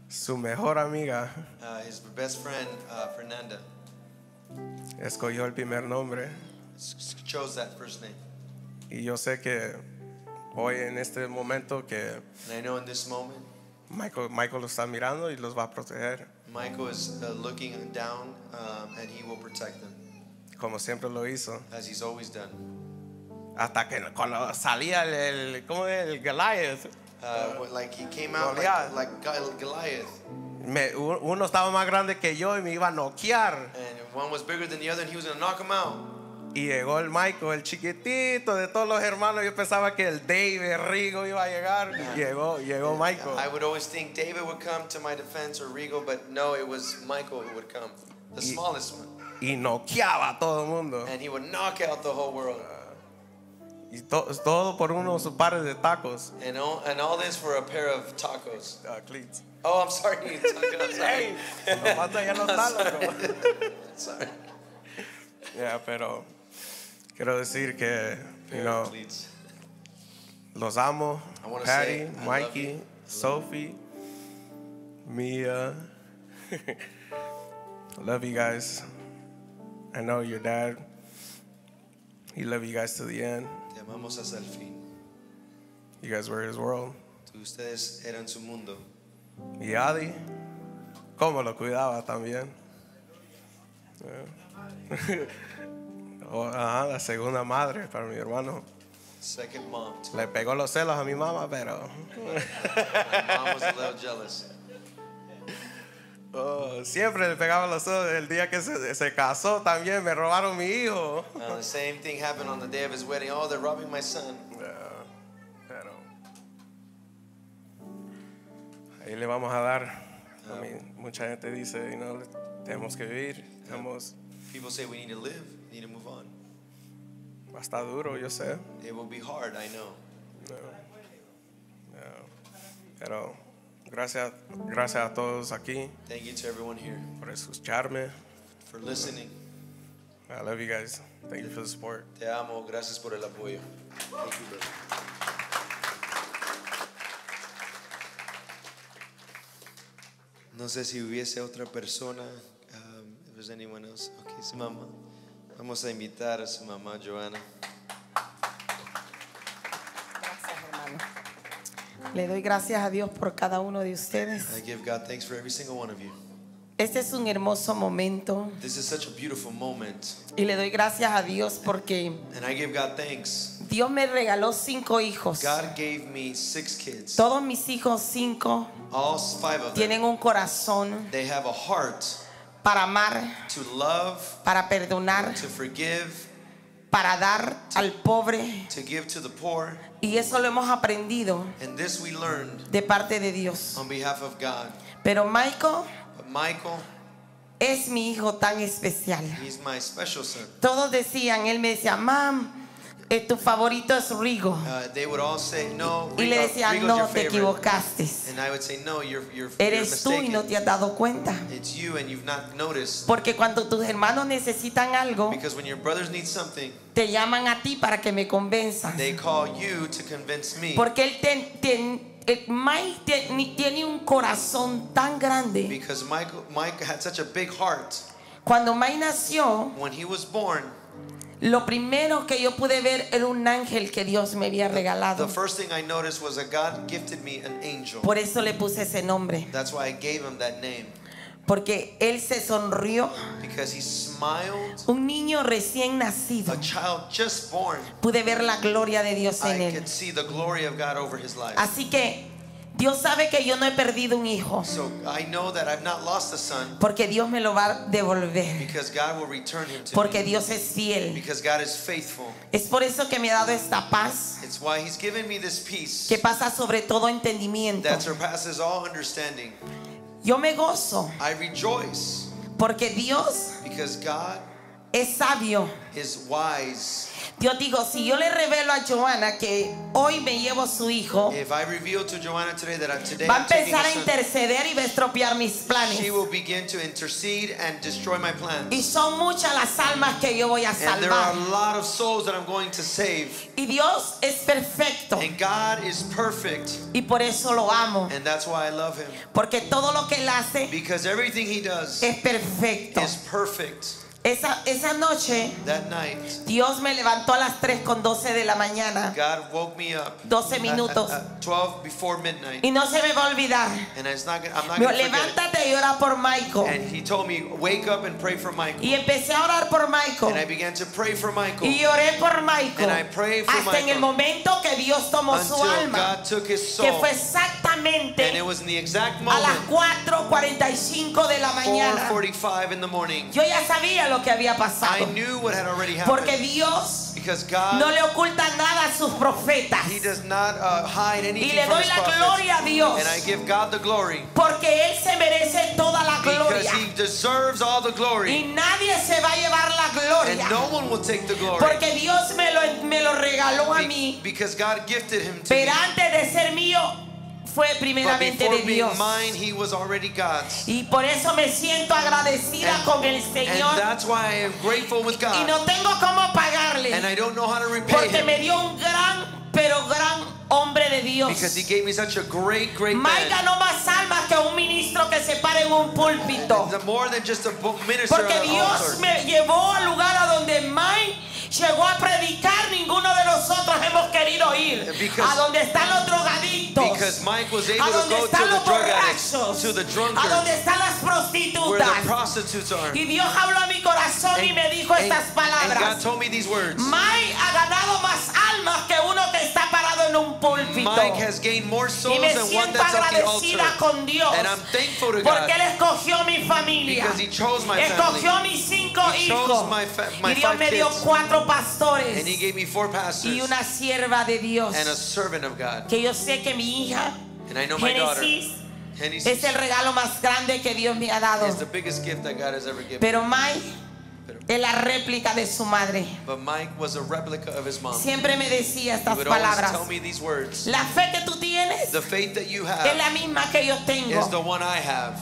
K: su mejor amiga,
A: Uh, his best friend, uh, Fernanda,
K: escogió el primer nombre.
A: s- chose that first name.
K: Y yo sé que hoy en este momento que
A: And I know in this moment,
K: Michael, Michael los está mirando y los va a proteger,
A: Michael is uh, looking down, um, and he will protect them
K: como siempre lo hizo.
A: as he's always done.
K: Hasta que cuando salía el, el, ¿cómo es? el Goliath,
A: Uh, like he came out
K: Goliath.
A: like, like Gol- Goliath,
K: me- uno estaba más grande que yo y me iba a noquear.
A: and one was bigger than the other, and he was gonna knock him out.
K: Y llegó el Michael, el chiquitito de todos los hermanos. Yo pensaba que el David Rigo iba a llegar. Y llegó, llegó Michael.
A: I would always think David would come to my defense or Rigo, but no, it was Michael who would come, the
K: Y-
A: smallest one,
K: Y noqueaba a todo el mundo.
A: and he would knock out the whole world.
K: Y to- todo por unos pares de tacos.
A: And all, and all this for a pair of tacos.
K: Ah, cleats.
A: Oh, I'm sorry. I'm sorry.
K: Nomás ya no está, loco. <laughs>
A: sorry.
K: Yeah, pero quiero decir que, you know,
A: Cleats.
K: los amo. Patty,
A: say
K: Mikey. Sophie, Mia. I <laughs> love you guys. I know your dad. He love you guys to the end.
A: Te amamos hasta el fin.
K: You guys were his world.
A: Ustedes eran su mundo.
K: Y Adi, cómo lo cuidaba también. Yeah. <laughs> <laughs> Oh, ajá, la segunda madre para mi hermano.
A: Second mom. too.
K: Le pegó los celos a mi mamá, pero
A: My mom was a little jealous.
K: oh, siempre le pegaba los celos. El día que se, se casó también me robaron mi hijo.
A: Uh, the same thing happened on the day of his wedding. Oh, they're robbing my son.
K: Yeah, pero ahí le vamos a dar. I mean, mucha gente dice, you know, tenemos que vivir, tenemos,
A: People say we need to live, we need to move on.
K: Va a estar duro, yo sé.
A: It will be hard, I know.
K: No. No. Pero gracias, gracias a todos aquí
A: Thank you to everyone here
K: por escucharme.
A: for listening.
K: I love you guys. Thank you for the support.
A: Te amo. Gracias por el apoyo. Thank you, brother. No sé si hubiese otra persona. Um, if there's anyone else. Okay, su mamá. Vamos a invitar a su mamá, Joana.
E: Gracias, hermano. Le doy gracias a Dios por cada uno de ustedes.
A: I give God thanks for every single one of you.
E: Este es un hermoso momento
A: This is such a beautiful moment.
E: y le doy gracias a Dios porque
A: And I give God thanks.
E: Dios me regaló cinco hijos.
A: God gave me six kids.
E: Todos mis hijos cinco
A: All five of them.
E: tienen un corazón
A: They have a heart
E: para amar,
A: to love,
E: para perdonar,
A: to forgive,
E: para dar al pobre
A: to give to the poor.
E: y eso lo hemos aprendido
A: And this we learned
E: de parte de Dios.
A: on behalf of God.
E: Pero Michael
A: But Michael,
E: es mi hijo tan especial.
A: He's my special son.
E: Todos decían, él me decía, mam, eh, tu favorito es Rigo.
A: Uh, they would all say, no,
E: Y le
A: Rigo-
E: decía,
A: Rigo's
E: no, te equivocaste.
A: Say, no, you're, you're, you're
E: Eres tú y no te has dado cuenta.
A: It's you and you've not noticed.
E: Porque cuando tus hermanos necesitan algo,
A: Because when your brothers need something,
E: te llaman a ti para que me convenzas.
A: they call you to convince me.
E: Porque él Mike tiene un corazón tan grande.
A: Because Mike had such a big heart.
E: Cuando Mike nació,
A: When he was born,
E: lo primero que yo pude ver era un ángel que Dios me había
A: the
E: regalado.
A: first thing I noticed was that God gifted me an angel.
E: Por eso le puse ese nombre.
A: That's why I gave him that name.
E: Porque él se sonrió.
A: Because he smiled.
E: Un niño recién nacido.
A: A child just born.
E: Pude ver la gloria de Dios en
A: I
E: él.
A: could see the glory of God over his life.
E: Así que Dios sabe que yo no he perdido un hijo.
A: So I know that I've not lost a son
E: Porque Dios me lo va a devolver.
A: because God will return him to
E: Porque
A: me.
E: Dios es fiel.
A: Because God is faithful.
E: Es por eso que me ha dado esta paz
A: It's why he's given me this peace
E: que pasa sobre todo entendimiento.
A: that surpasses all understanding.
E: Yo me gozo
A: I rejoice
E: porque Dios
A: because God
E: es sabio.
A: is wise.
E: Dios digo, si yo le revelo a Joana que hoy me llevo su hijo,
A: If I reveal to Joanna today that I'm today
E: va a empezar a interceder y va a estropear mis planes.
A: she will begin to intercede and destroy my
E: Y son muchas las almas que yo voy a
A: And there are
E: salvar.
A: a lot of souls that I'm going to save.
E: Y Dios es perfecto.
A: And God is perfect.
E: Y por eso lo amo.
A: And that's why I love him.
E: Porque todo lo que él hace
A: Because everything he does
E: es perfecto. Esa, esa noche
A: That night,
E: Dios me levantó a las 3 con 12 de la mañana.
A: God woke me up
E: 12
A: at- <laughs>
E: minutos.
A: at- at 12 before midnight.
E: Y no se me va a olvidar.
A: And gonna-
E: levántate y ora por Michael.
A: And he told me, wake up and pray for Michael.
E: Y empecé a orar por Michael.
A: And I began to pray for Michael.
E: Y oré por Michael.
A: And I prayed for
E: Hasta en
A: Michael.
E: el momento que Dios tomó su
A: Until
E: alma.
A: God took his
E: Que
A: soul.
E: fue
A: And
E: exactamente
A: it was in the exact
E: a las
A: moment,
E: 4.45 de la mañana.
A: 4.45 in the morning.
E: Yo ya sabía lo que había
A: I
E: pasado.
A: knew what had already
E: Porque
A: happened.
E: Dios
A: Because God,
E: no le oculta nada a sus profetas.
A: He does not uh, hide
E: Y
A: anything
E: le
A: from
E: doy la gloria a Dios.
A: And I give God the glory.
E: Porque Él se merece toda la
A: Because
E: gloria.
A: he deserves all the glory.
E: Y nadie se va a llevar la
A: And
E: gloria.
A: no one will take the glory.
E: Porque Dios me lo, me lo regaló a
A: Be-
E: mí.
A: Because God gifted him to
E: Pero
A: me.
E: antes de ser mío, fue primeramente de Dios.
A: mine, he was already God's.
E: Y por eso me siento agradecida
A: And-
E: con el
A: And
E: Señor.
A: that's why I am grateful with
E: Y
A: God.
E: no tengo cómo pagarle.
A: And I don't know how to repay
E: Porque
A: him.
E: me dio un gran, pero gran hombre de Dios.
A: Because he gave me such a great, great
E: Mike ganó más almas que un ministro que se para en un púlpito.
A: The more than just a bo- minister
E: Porque Dios me llevó al lugar a donde Mike llegó a predicar. Ninguno de nosotros hemos querido ir.
A: Because-
E: a donde están los drogadictos.
A: Mike was able
E: a
A: to
E: donde
A: go to
E: están
A: the
E: los borrachos.
A: to the
E: a donde están las prostitutas. Y Dios habló a mi corazón y me dijo
A: and,
E: estas
A: and
E: palabras. Mike ha ganado más almas que uno que está parado en un púlpito.
A: Mike has gained more souls
E: y me
A: than one
E: siento
A: that's at the
E: agradecida
A: altar.
E: con Dios.
A: And I'm thankful to
E: Porque
A: God
E: Él escogió mi familia.
A: because he chose my
E: escogió
A: family.
E: mis cinco
A: He chose
E: hijos.
A: my my
E: y Dios me dio
A: kids.
E: Cuatro pastores.
A: And he gave me four pastors
E: y una sierva de Dios.
A: and a servant of God.
E: Que yo sé que mi hija,
A: And I know my daughter, Genesis,
E: es el regalo más grande que Dios me ha dado.
A: is the biggest gift that God has ever given.
E: Pero Mike es la réplica de su madre.
A: But Mike was a replica of his mom.
E: Siempre me decía estas palabras.
A: tell me these words.
E: La fe que tú tienes
A: The faith that you
E: es
A: have
E: la misma que yo
A: is
E: tengo.
A: the one I have.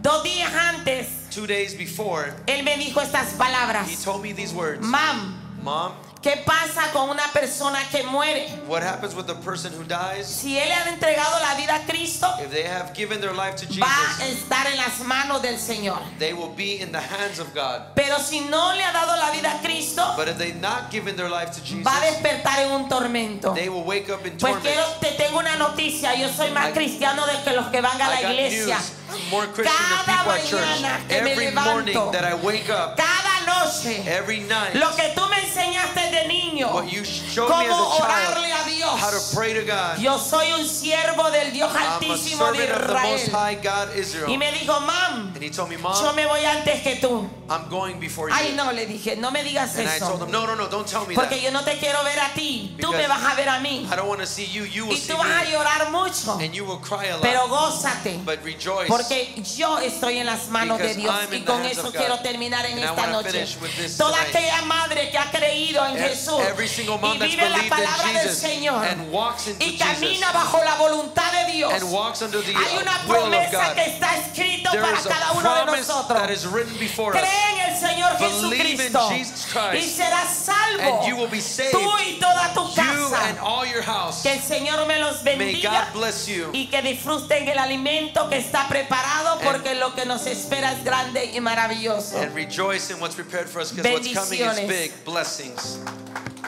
E: Dos días antes,
A: Two days before,
E: él me dijo estas palabras.
A: he told me these words.
E: Mam,
A: Mom,
E: ¿qué pasa con una persona que muere?
A: what happens with the person who dies
E: Si él le ha entregado la vida a Cristo,
A: if they have given their life to
E: va a
A: Jesus?
E: estar en las manos del Señor.
A: They will be in the hands of God.
E: Pero si no le ha dado la vida a Cristo,
A: But if they've not given their life to Jesus,
E: va a despertar en un tormento.
A: they will wake up in
E: Pues
A: torment.
E: quiero, te tengo una noticia. Yo soy más
A: I-
E: cristiano de que los que van a la iglesia.
A: news. More Christian than people at church. Every morning that I wake up,
E: noche,
A: every night,
E: lo que tú me enseñaste de niño,
A: what you showed me as
E: cómo
A: a
E: orarle a Dios.
A: how to pray to God.
E: Yo soy un siervo del Dios
A: I'm a
E: Altísimo de
A: servant of the Most
E: Israel.
A: High God Israel.
E: Y me dijo, mam,
A: And he told me,
L: yo
A: Mom,
L: me voy antes que tú.
A: I'm going before
L: Ay,
A: you.
L: no, le dije, no me digas
A: And I told
L: eso.
A: him, No, no, no, don't tell me
L: Porque
A: that.
L: yo no te quiero ver a ti, tú me vas a ver a mí.
A: I don't want to see you. You will
L: Y
A: see
L: tú vas a
A: me.
L: llorar mucho,
A: And you will cry a
L: pero
A: lot.
L: gózate.
A: But rejoice.
L: Porque yo estoy en las manos de Dios y con eso quiero terminar en esta noche. Toda aquella madre que ha creído en Jesús y vive la palabra del Señor y camina bajo la voluntad de Dios. Hay una promesa que está escrito
A: There
L: para cada uno de nosotros. Cree en el Señor Jesucristo y serás salvo. Tú y toda tu casa. Que el Señor me los bendiga y que disfruten el alimento que está preparado porque lo que nos espera es grande y maravilloso.
A: And rejoice in what's prepared for us because what's coming is big. Blessings.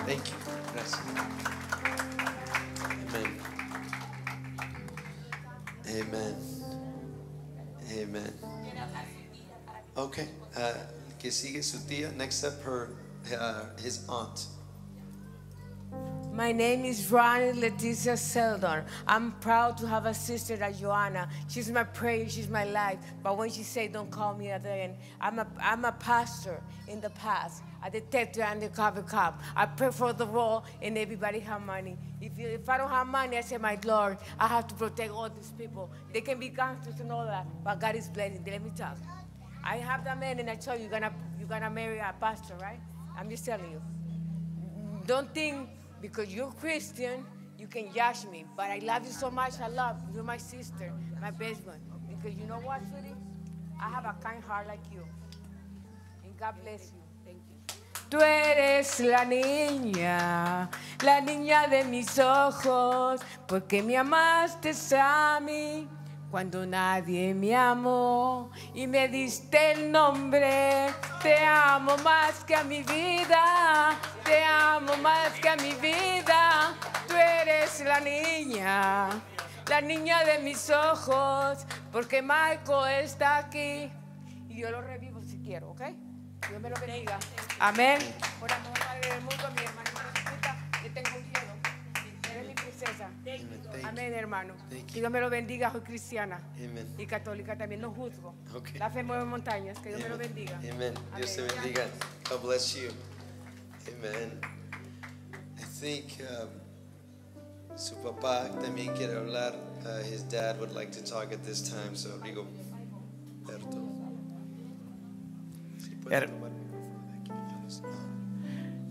A: Thank you. Gracias. Amen. Amen. Amen. Okay. Uh, que sigue su tía. Next up, her, uh, his aunt.
M: My name is Ronnie Leticia Seldon. I'm proud to have a sister like Joanna. She's my prayer, she's my life. But when she say don't call me again, I'm a, I'm a pastor in the past, I a detective undercover cop. I pray for the role and everybody have money. If, you, if I don't have money, I say, my Lord, I have to protect all these people. They can be gangsters and all that, but God is blessing. Let me talk. I have that man and I told you, you're gonna, you're gonna marry a pastor, right? I'm just telling you. Don't think because you're Christian, you can judge me. But I love you so much. I love you. You're my sister, my best one. Because you know what, sweetie? I have a kind heart like you. And God bless you. Thank you. Tú eres la niña, la niña de mis ojos, porque me amaste a mí cuando nadie me amó y me diste el nombre. Te amo más que a mi vida, te amo más que a mi vida. Tú eres la niña, la niña de mis ojos, porque Michael está aquí y yo lo revivo si quiero, ¿ok? Dios me lo bendiga. Amén. Por la mejor madre del mundo, mi chiquita, le tengo un princesa. Amén, hermano. Que Dios me lo bendiga, soy cristiana
A: Amen.
M: y católica también, no juzgo.
A: Okay.
M: La fe mueve montañas, que Dios me lo bendiga.
A: Amen. Dios te bendiga. God bless you. Amen. I think um, su papá también quiere hablar. Uh, his dad would like to talk at this time. So, Rigo Berto.
N: Her-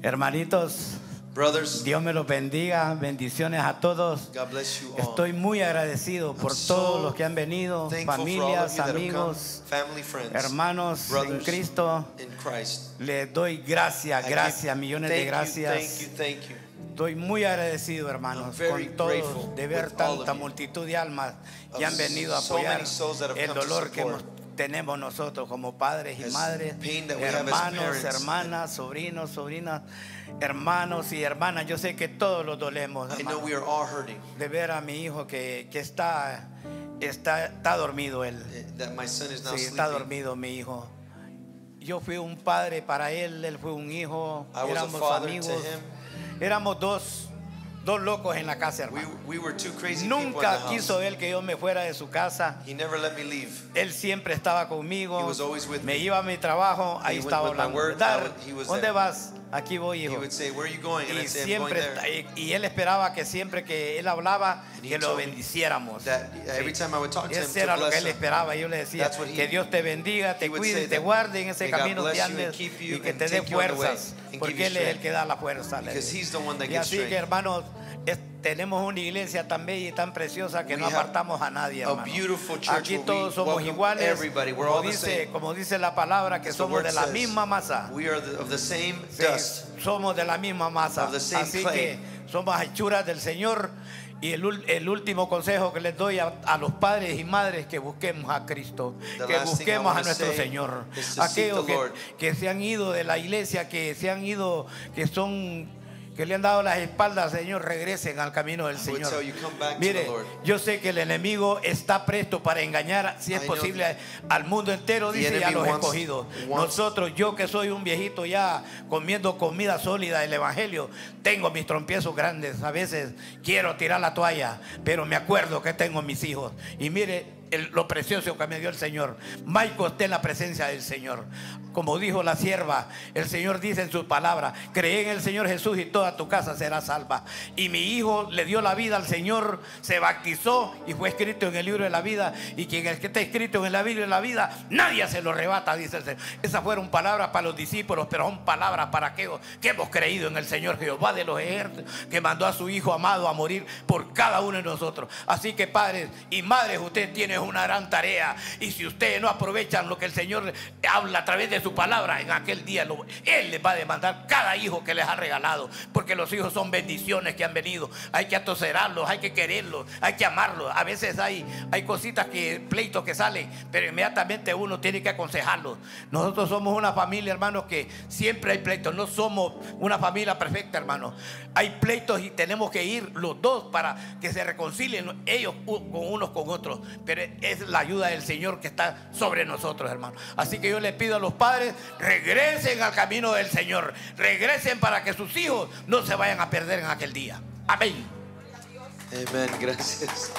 N: Hermanitos,
A: Brothers,
N: Dios me los bendiga, bendiciones a todos.
A: God bless you all.
N: Estoy muy agradecido por
A: so
N: todos los que han venido, familias,
A: you
N: amigos,
A: family, friends,
N: hermanos en
A: brothers
N: Cristo.
A: in Christ.
N: Les doy gracias, gracias, millones
A: thank
N: de
A: you,
N: gracias.
A: Thank you, thank you.
N: Estoy muy agradecido, hermanos, con todos de ver tanta
A: you.
N: multitud de almas que han venido a
A: so
N: apoyar
A: have
N: el dolor que hemos- tenemos nosotros como padres y madres, hermanos, hermanas, sobrinos, sobrinas, hermanos y hermanas. Yo sé que todos los dolemos.
A: I know we are all hurting.
N: de ver a mi hijo que, que está, está, está dormido él.
A: That my son is now
N: Sí, está dormido mi hijo. Yo fui un padre para él, él fue un hijo,
A: I was a
N: éramos
A: father to
N: amigos,
A: him.
N: éramos dos, dos locos en la casa,
A: We,
N: hermano.
A: we were two crazy
N: Nunca quiso él que yo me fuera de su casa.
A: He never let me leave.
N: Él siempre estaba conmigo.
A: He was always with
N: me
A: me.
N: iba a mi trabajo, ahí
A: He
N: estaba hablando. ¿dónde
A: there.
N: vas? Aquí voy, hijo.
A: say, Where are you going? And
N: Y
A: say,
N: siempre y, y él esperaba que siempre que él hablaba que lo bendiciéramos.
A: That every time I would talk to him,
N: Ese era
A: to
N: lo que él esperaba. Yo le decía
A: he-
N: que Dios te bendiga, te cuide, te guarde en ese
A: "May God
N: camino que andes y que te dé fuerzas, porque él es el
A: strength."
N: que da la fuerza. Y
A: gives
N: así que hermanos, tenemos una iglesia tan bella y tan preciosa que
A: We
N: no apartamos a nadie, hermano. Aquí todos somos iguales.
A: everybody. We're
N: Como dice, como dice la palabra que
A: As
N: somos de la
A: says,
N: misma masa.
A: We are the, of the same
N: Sí,
A: dust.
N: somos de la misma masa. Así
A: clay.
N: que somos hechuras del Señor. Y el, el último consejo que les doy a, a los padres y madres que busquemos a Cristo,
A: The
N: que busquemos a nuestro Señor. Aquellos que, que se han ido de la iglesia, que se han ido, que son que le han dado las espaldas al Señor, regresen al camino del Señor. Mire, yo sé que el enemigo está presto para engañar, si es posible, al mundo entero, dice, y a los escogidos. Nosotros, yo que soy un viejito ya comiendo comida sólida del Evangelio, tengo mis trompiezos grandes. A veces quiero tirar la toalla, pero me acuerdo que tengo mis hijos. Y mire, el- lo precioso que me dio el Señor. Michael está en la presencia del Señor. Como dijo la sierva, el Señor dice en su palabra, cree en el Señor Jesús y toda tu casa será salva. Y mi hijo le dio la vida al Señor, se bautizó y fue escrito en el libro de la vida. Y quien el que está escrito en el libro de la vida, nadie se lo rebata, dice el Señor. Esas fueron palabras para los discípulos, pero son palabras para aquellos que hemos creído en el Señor Jehová de los ejércitos, que mandó a su Hijo amado a morir por cada uno de nosotros. Así que padres y madres, ustedes tienen una gran tarea. Y si ustedes no aprovechan lo que el Señor habla a través de su palabra, en aquel día Él les va a demandar cada hijo que les ha regalado. Porque los hijos son bendiciones que han venido. Hay que atoserarlos, hay que quererlos, hay que amarlos. A veces hay, hay cositas que, pleitos que salen, pero inmediatamente uno tiene que aconsejarlos. Nosotros somos una familia, hermanos, que siempre hay pleitos. No somos una familia perfecta, hermanos. Hay pleitos y tenemos que ir los dos para que se reconcilien ellos con unos con otros. Pero es la ayuda del Señor que está sobre nosotros, hermanos. Así que yo le pido a los padres, regresen al camino del Señor. Regresen para que sus hijos no se vayan a perder en aquel día. Amén.
A: Amén, gracias.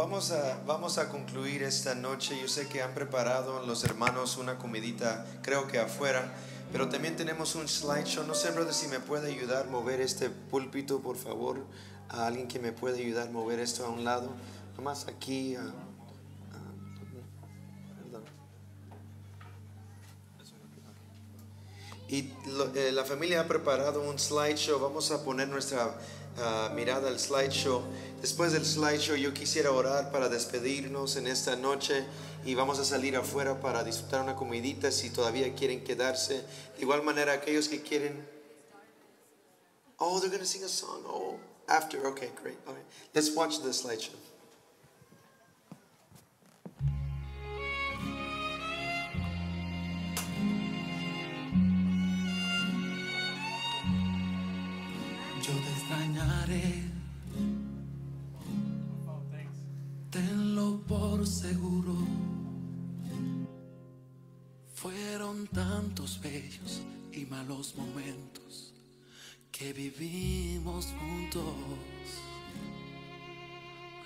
A: Vamos a, vamos a concluir esta noche. Yo sé que han preparado los hermanos una comidita, creo que afuera, pero también tenemos un slideshow. No sé, brother, si me puede ayudar a mover este púlpito, por favor. A alguien que me puede ayudar a mover esto a un lado. Nomás aquí. Y eh, la familia ha preparado un slideshow. Vamos a poner nuestra ah, mirada al slideshow. Después del slideshow yo quisiera orar para despedirnos en esta noche y vamos a salir afuera para disfrutar una comidita si todavía quieren quedarse. De igual manera aquellos que quieren... Oh, they're going to sing a song. Oh, after. Okay, great. Right. Let's watch the slideshow.
B: Por seguro. Fueron tantos bellos y malos momentos que vivimos juntos.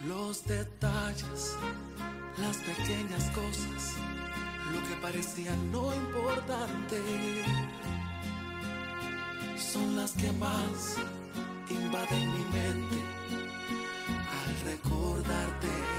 B: Los detalles, las pequeñas cosas, lo que parecía no importante son las que más invaden mi mente al recordarte.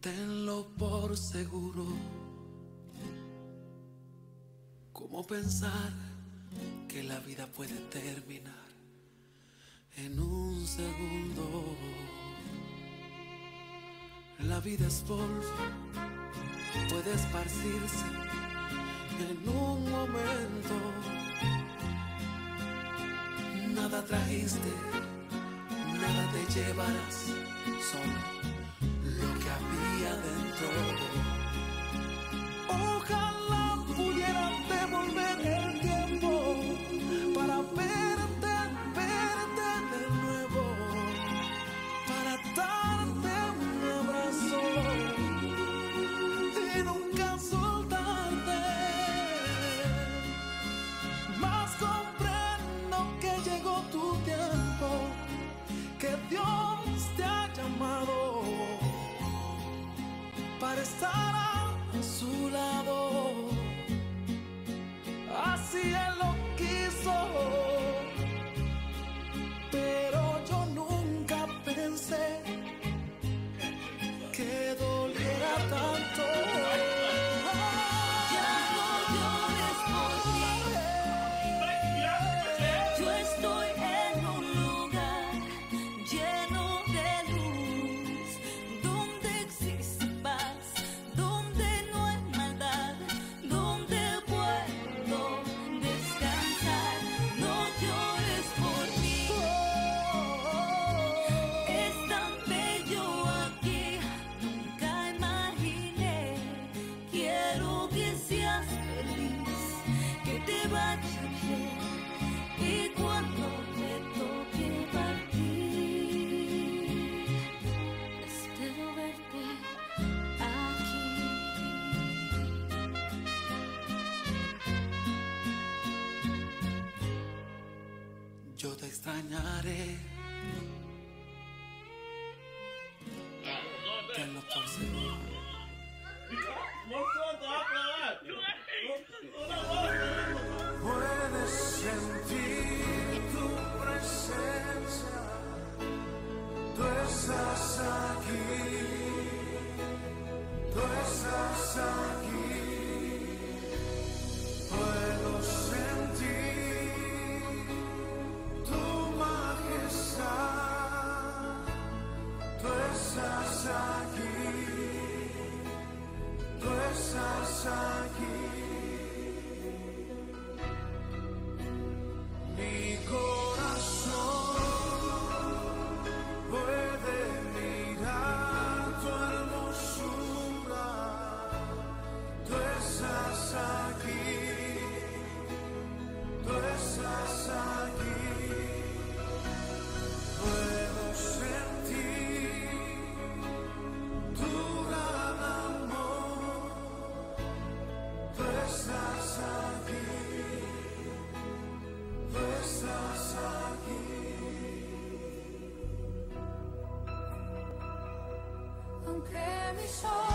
B: Tenlo por seguro. ¿Cómo pensar que la vida puede terminar en un segundo? La vida es polvo, puede esparcirse en un momento. Nada trajiste, nada te llevarás, solo lado. Así Él extrañaré.
O: Aunque mis ojos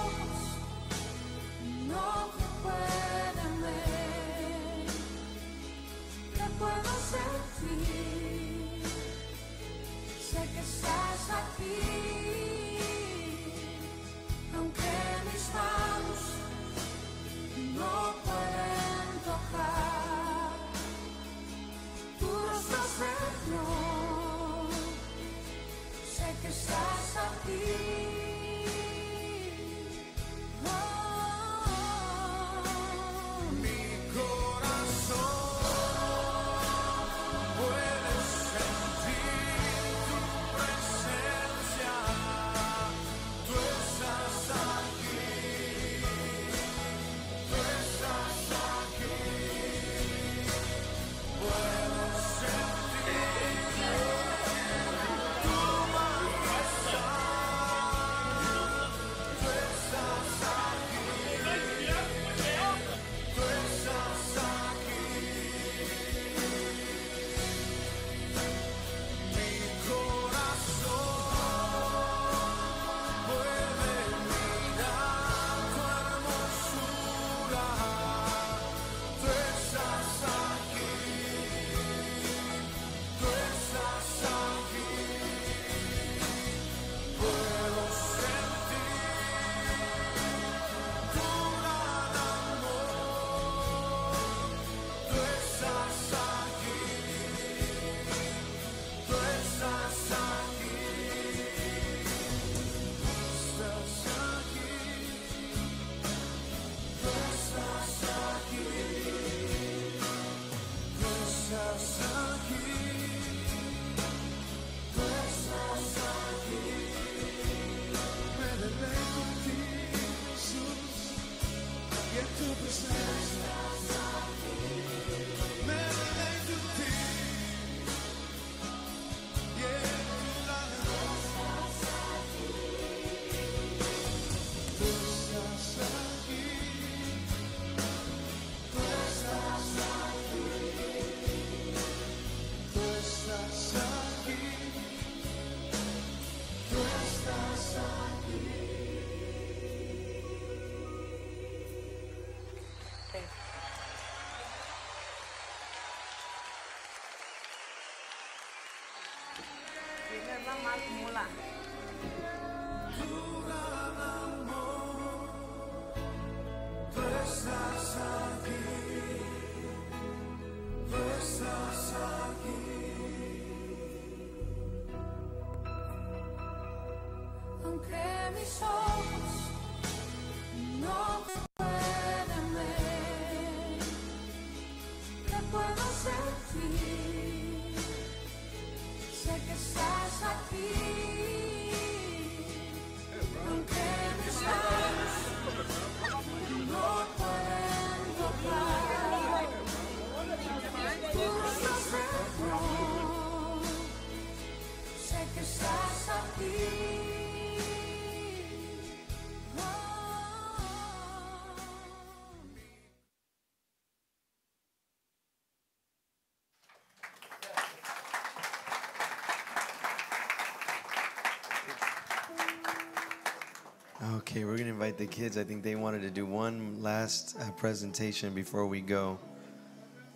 P: Okay, we're going to invite the kids. I think they wanted to do one last uh, presentation before we go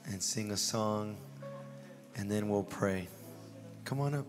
P: and sing a song, and then we'll pray. Come on up.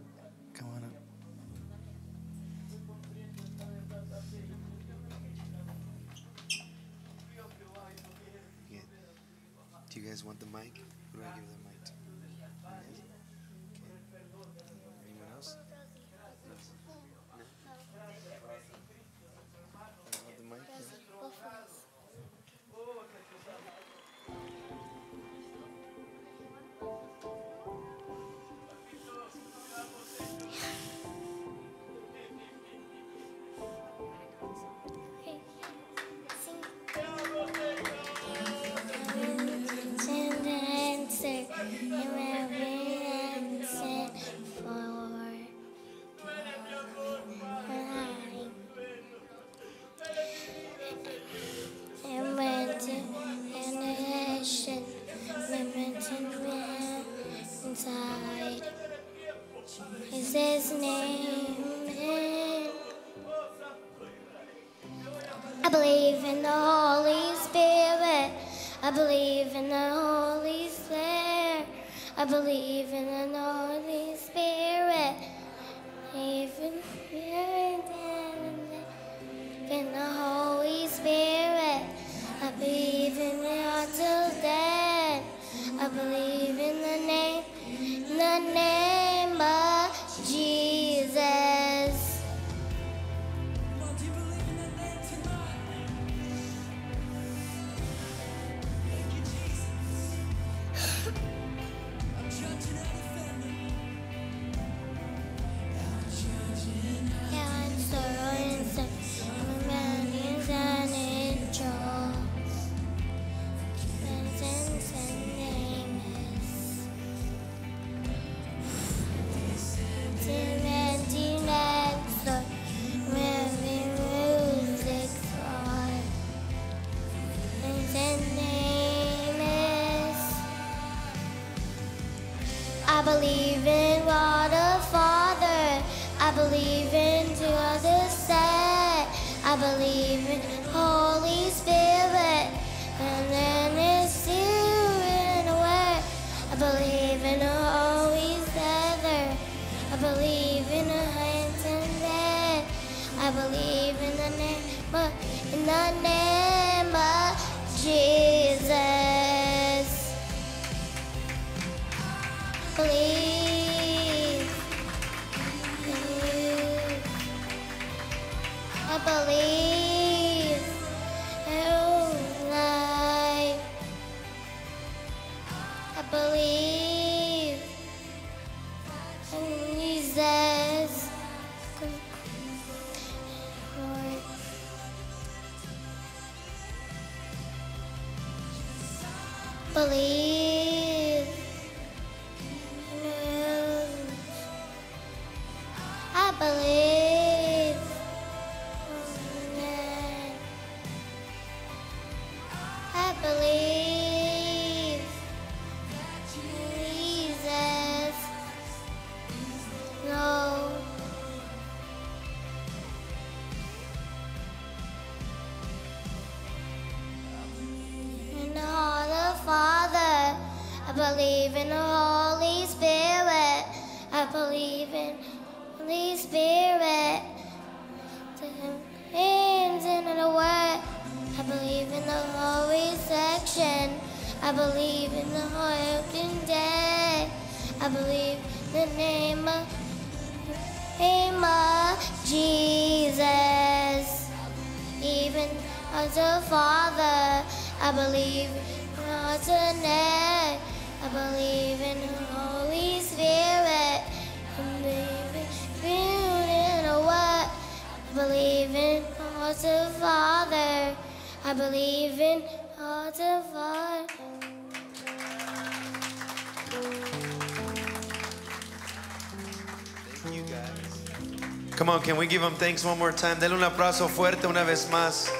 A: We give him thanks one more time? Dale un aplauso fuerte una vez más.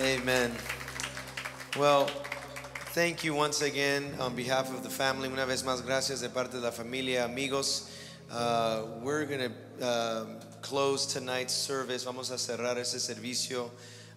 A: Amen. Well, thank you once again on behalf of the family. Una vez más, gracias de parte de la familia, amigos. Uh, we're going to um close tonight's service. Vamos a cerrar ese servicio.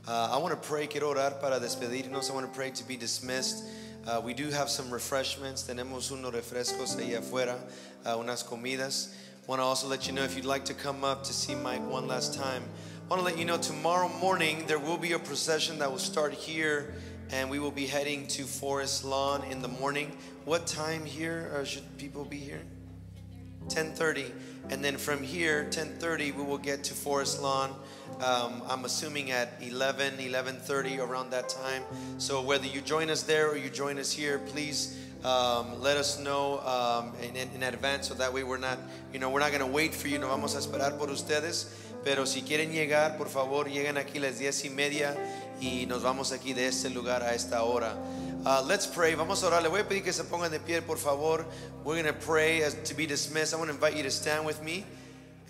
A: Uh, I want to pray, quiero orar para despedirnos. I want to pray to be dismissed. Uh, we do have some refreshments. Tenemos unos refrescos ahí afuera, uh, unas comidas. Want to also let you know if you'd like to come up to see Mike one last time. Want to let you know tomorrow morning there will be a procession that will start here, and we will be heading to Forest Lawn in the morning. What time here uh, should people be here? 10:30, and then from here 10:30 we will get to Forest Lawn. Um, I'm assuming at 11, 11:30 around that time. So whether you join us there or you join us here, please um, let us know um, in, in, advance so that way we're not, you know, we're not going to wait for you. No vamos a esperar por ustedes. Pero si quieren llegar, por favor, lleguen aquí las diez y media y nos vamos aquí de este lugar a esta hora. Uh, let's pray. Vamos a orar. Le voy a pedir que se pongan de pie, por favor. We're going to pray as to be dismissed. I want to invite you to stand with me.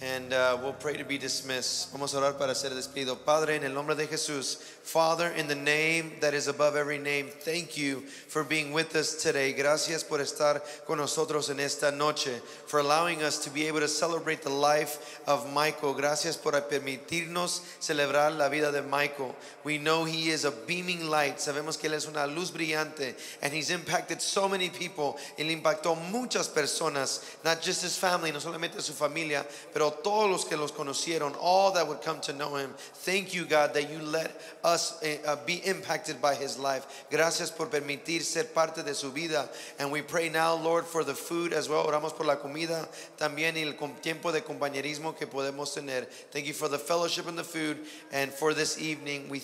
A: And uh, we'll pray to be dismissed. Vamos a orar para ser despedido. Padre, en el nombre de Jesús, Father, in the name that is above every name, thank you for being with us today. Gracias por estar con nosotros en esta noche, for allowing us to be able to celebrate the life of Michael. Gracias por permitirnos celebrar la vida de Michael. We know he is a beaming light. Sabemos que él es una luz brillante, and he's impacted so many people. Él impactó muchas personas, not just his family, no solamente su familia, pero todos los que los conocieron, all that would come to know him. Thank you, God, that you let us eh, uh, be impacted by his life. Gracias por permitir ser parte de su vida. And we pray now, Lord, for the food as well. Oramos por la comida también y el tiempo de compañerismo que podemos tener. Thank you for the fellowship and the food. And for this evening, we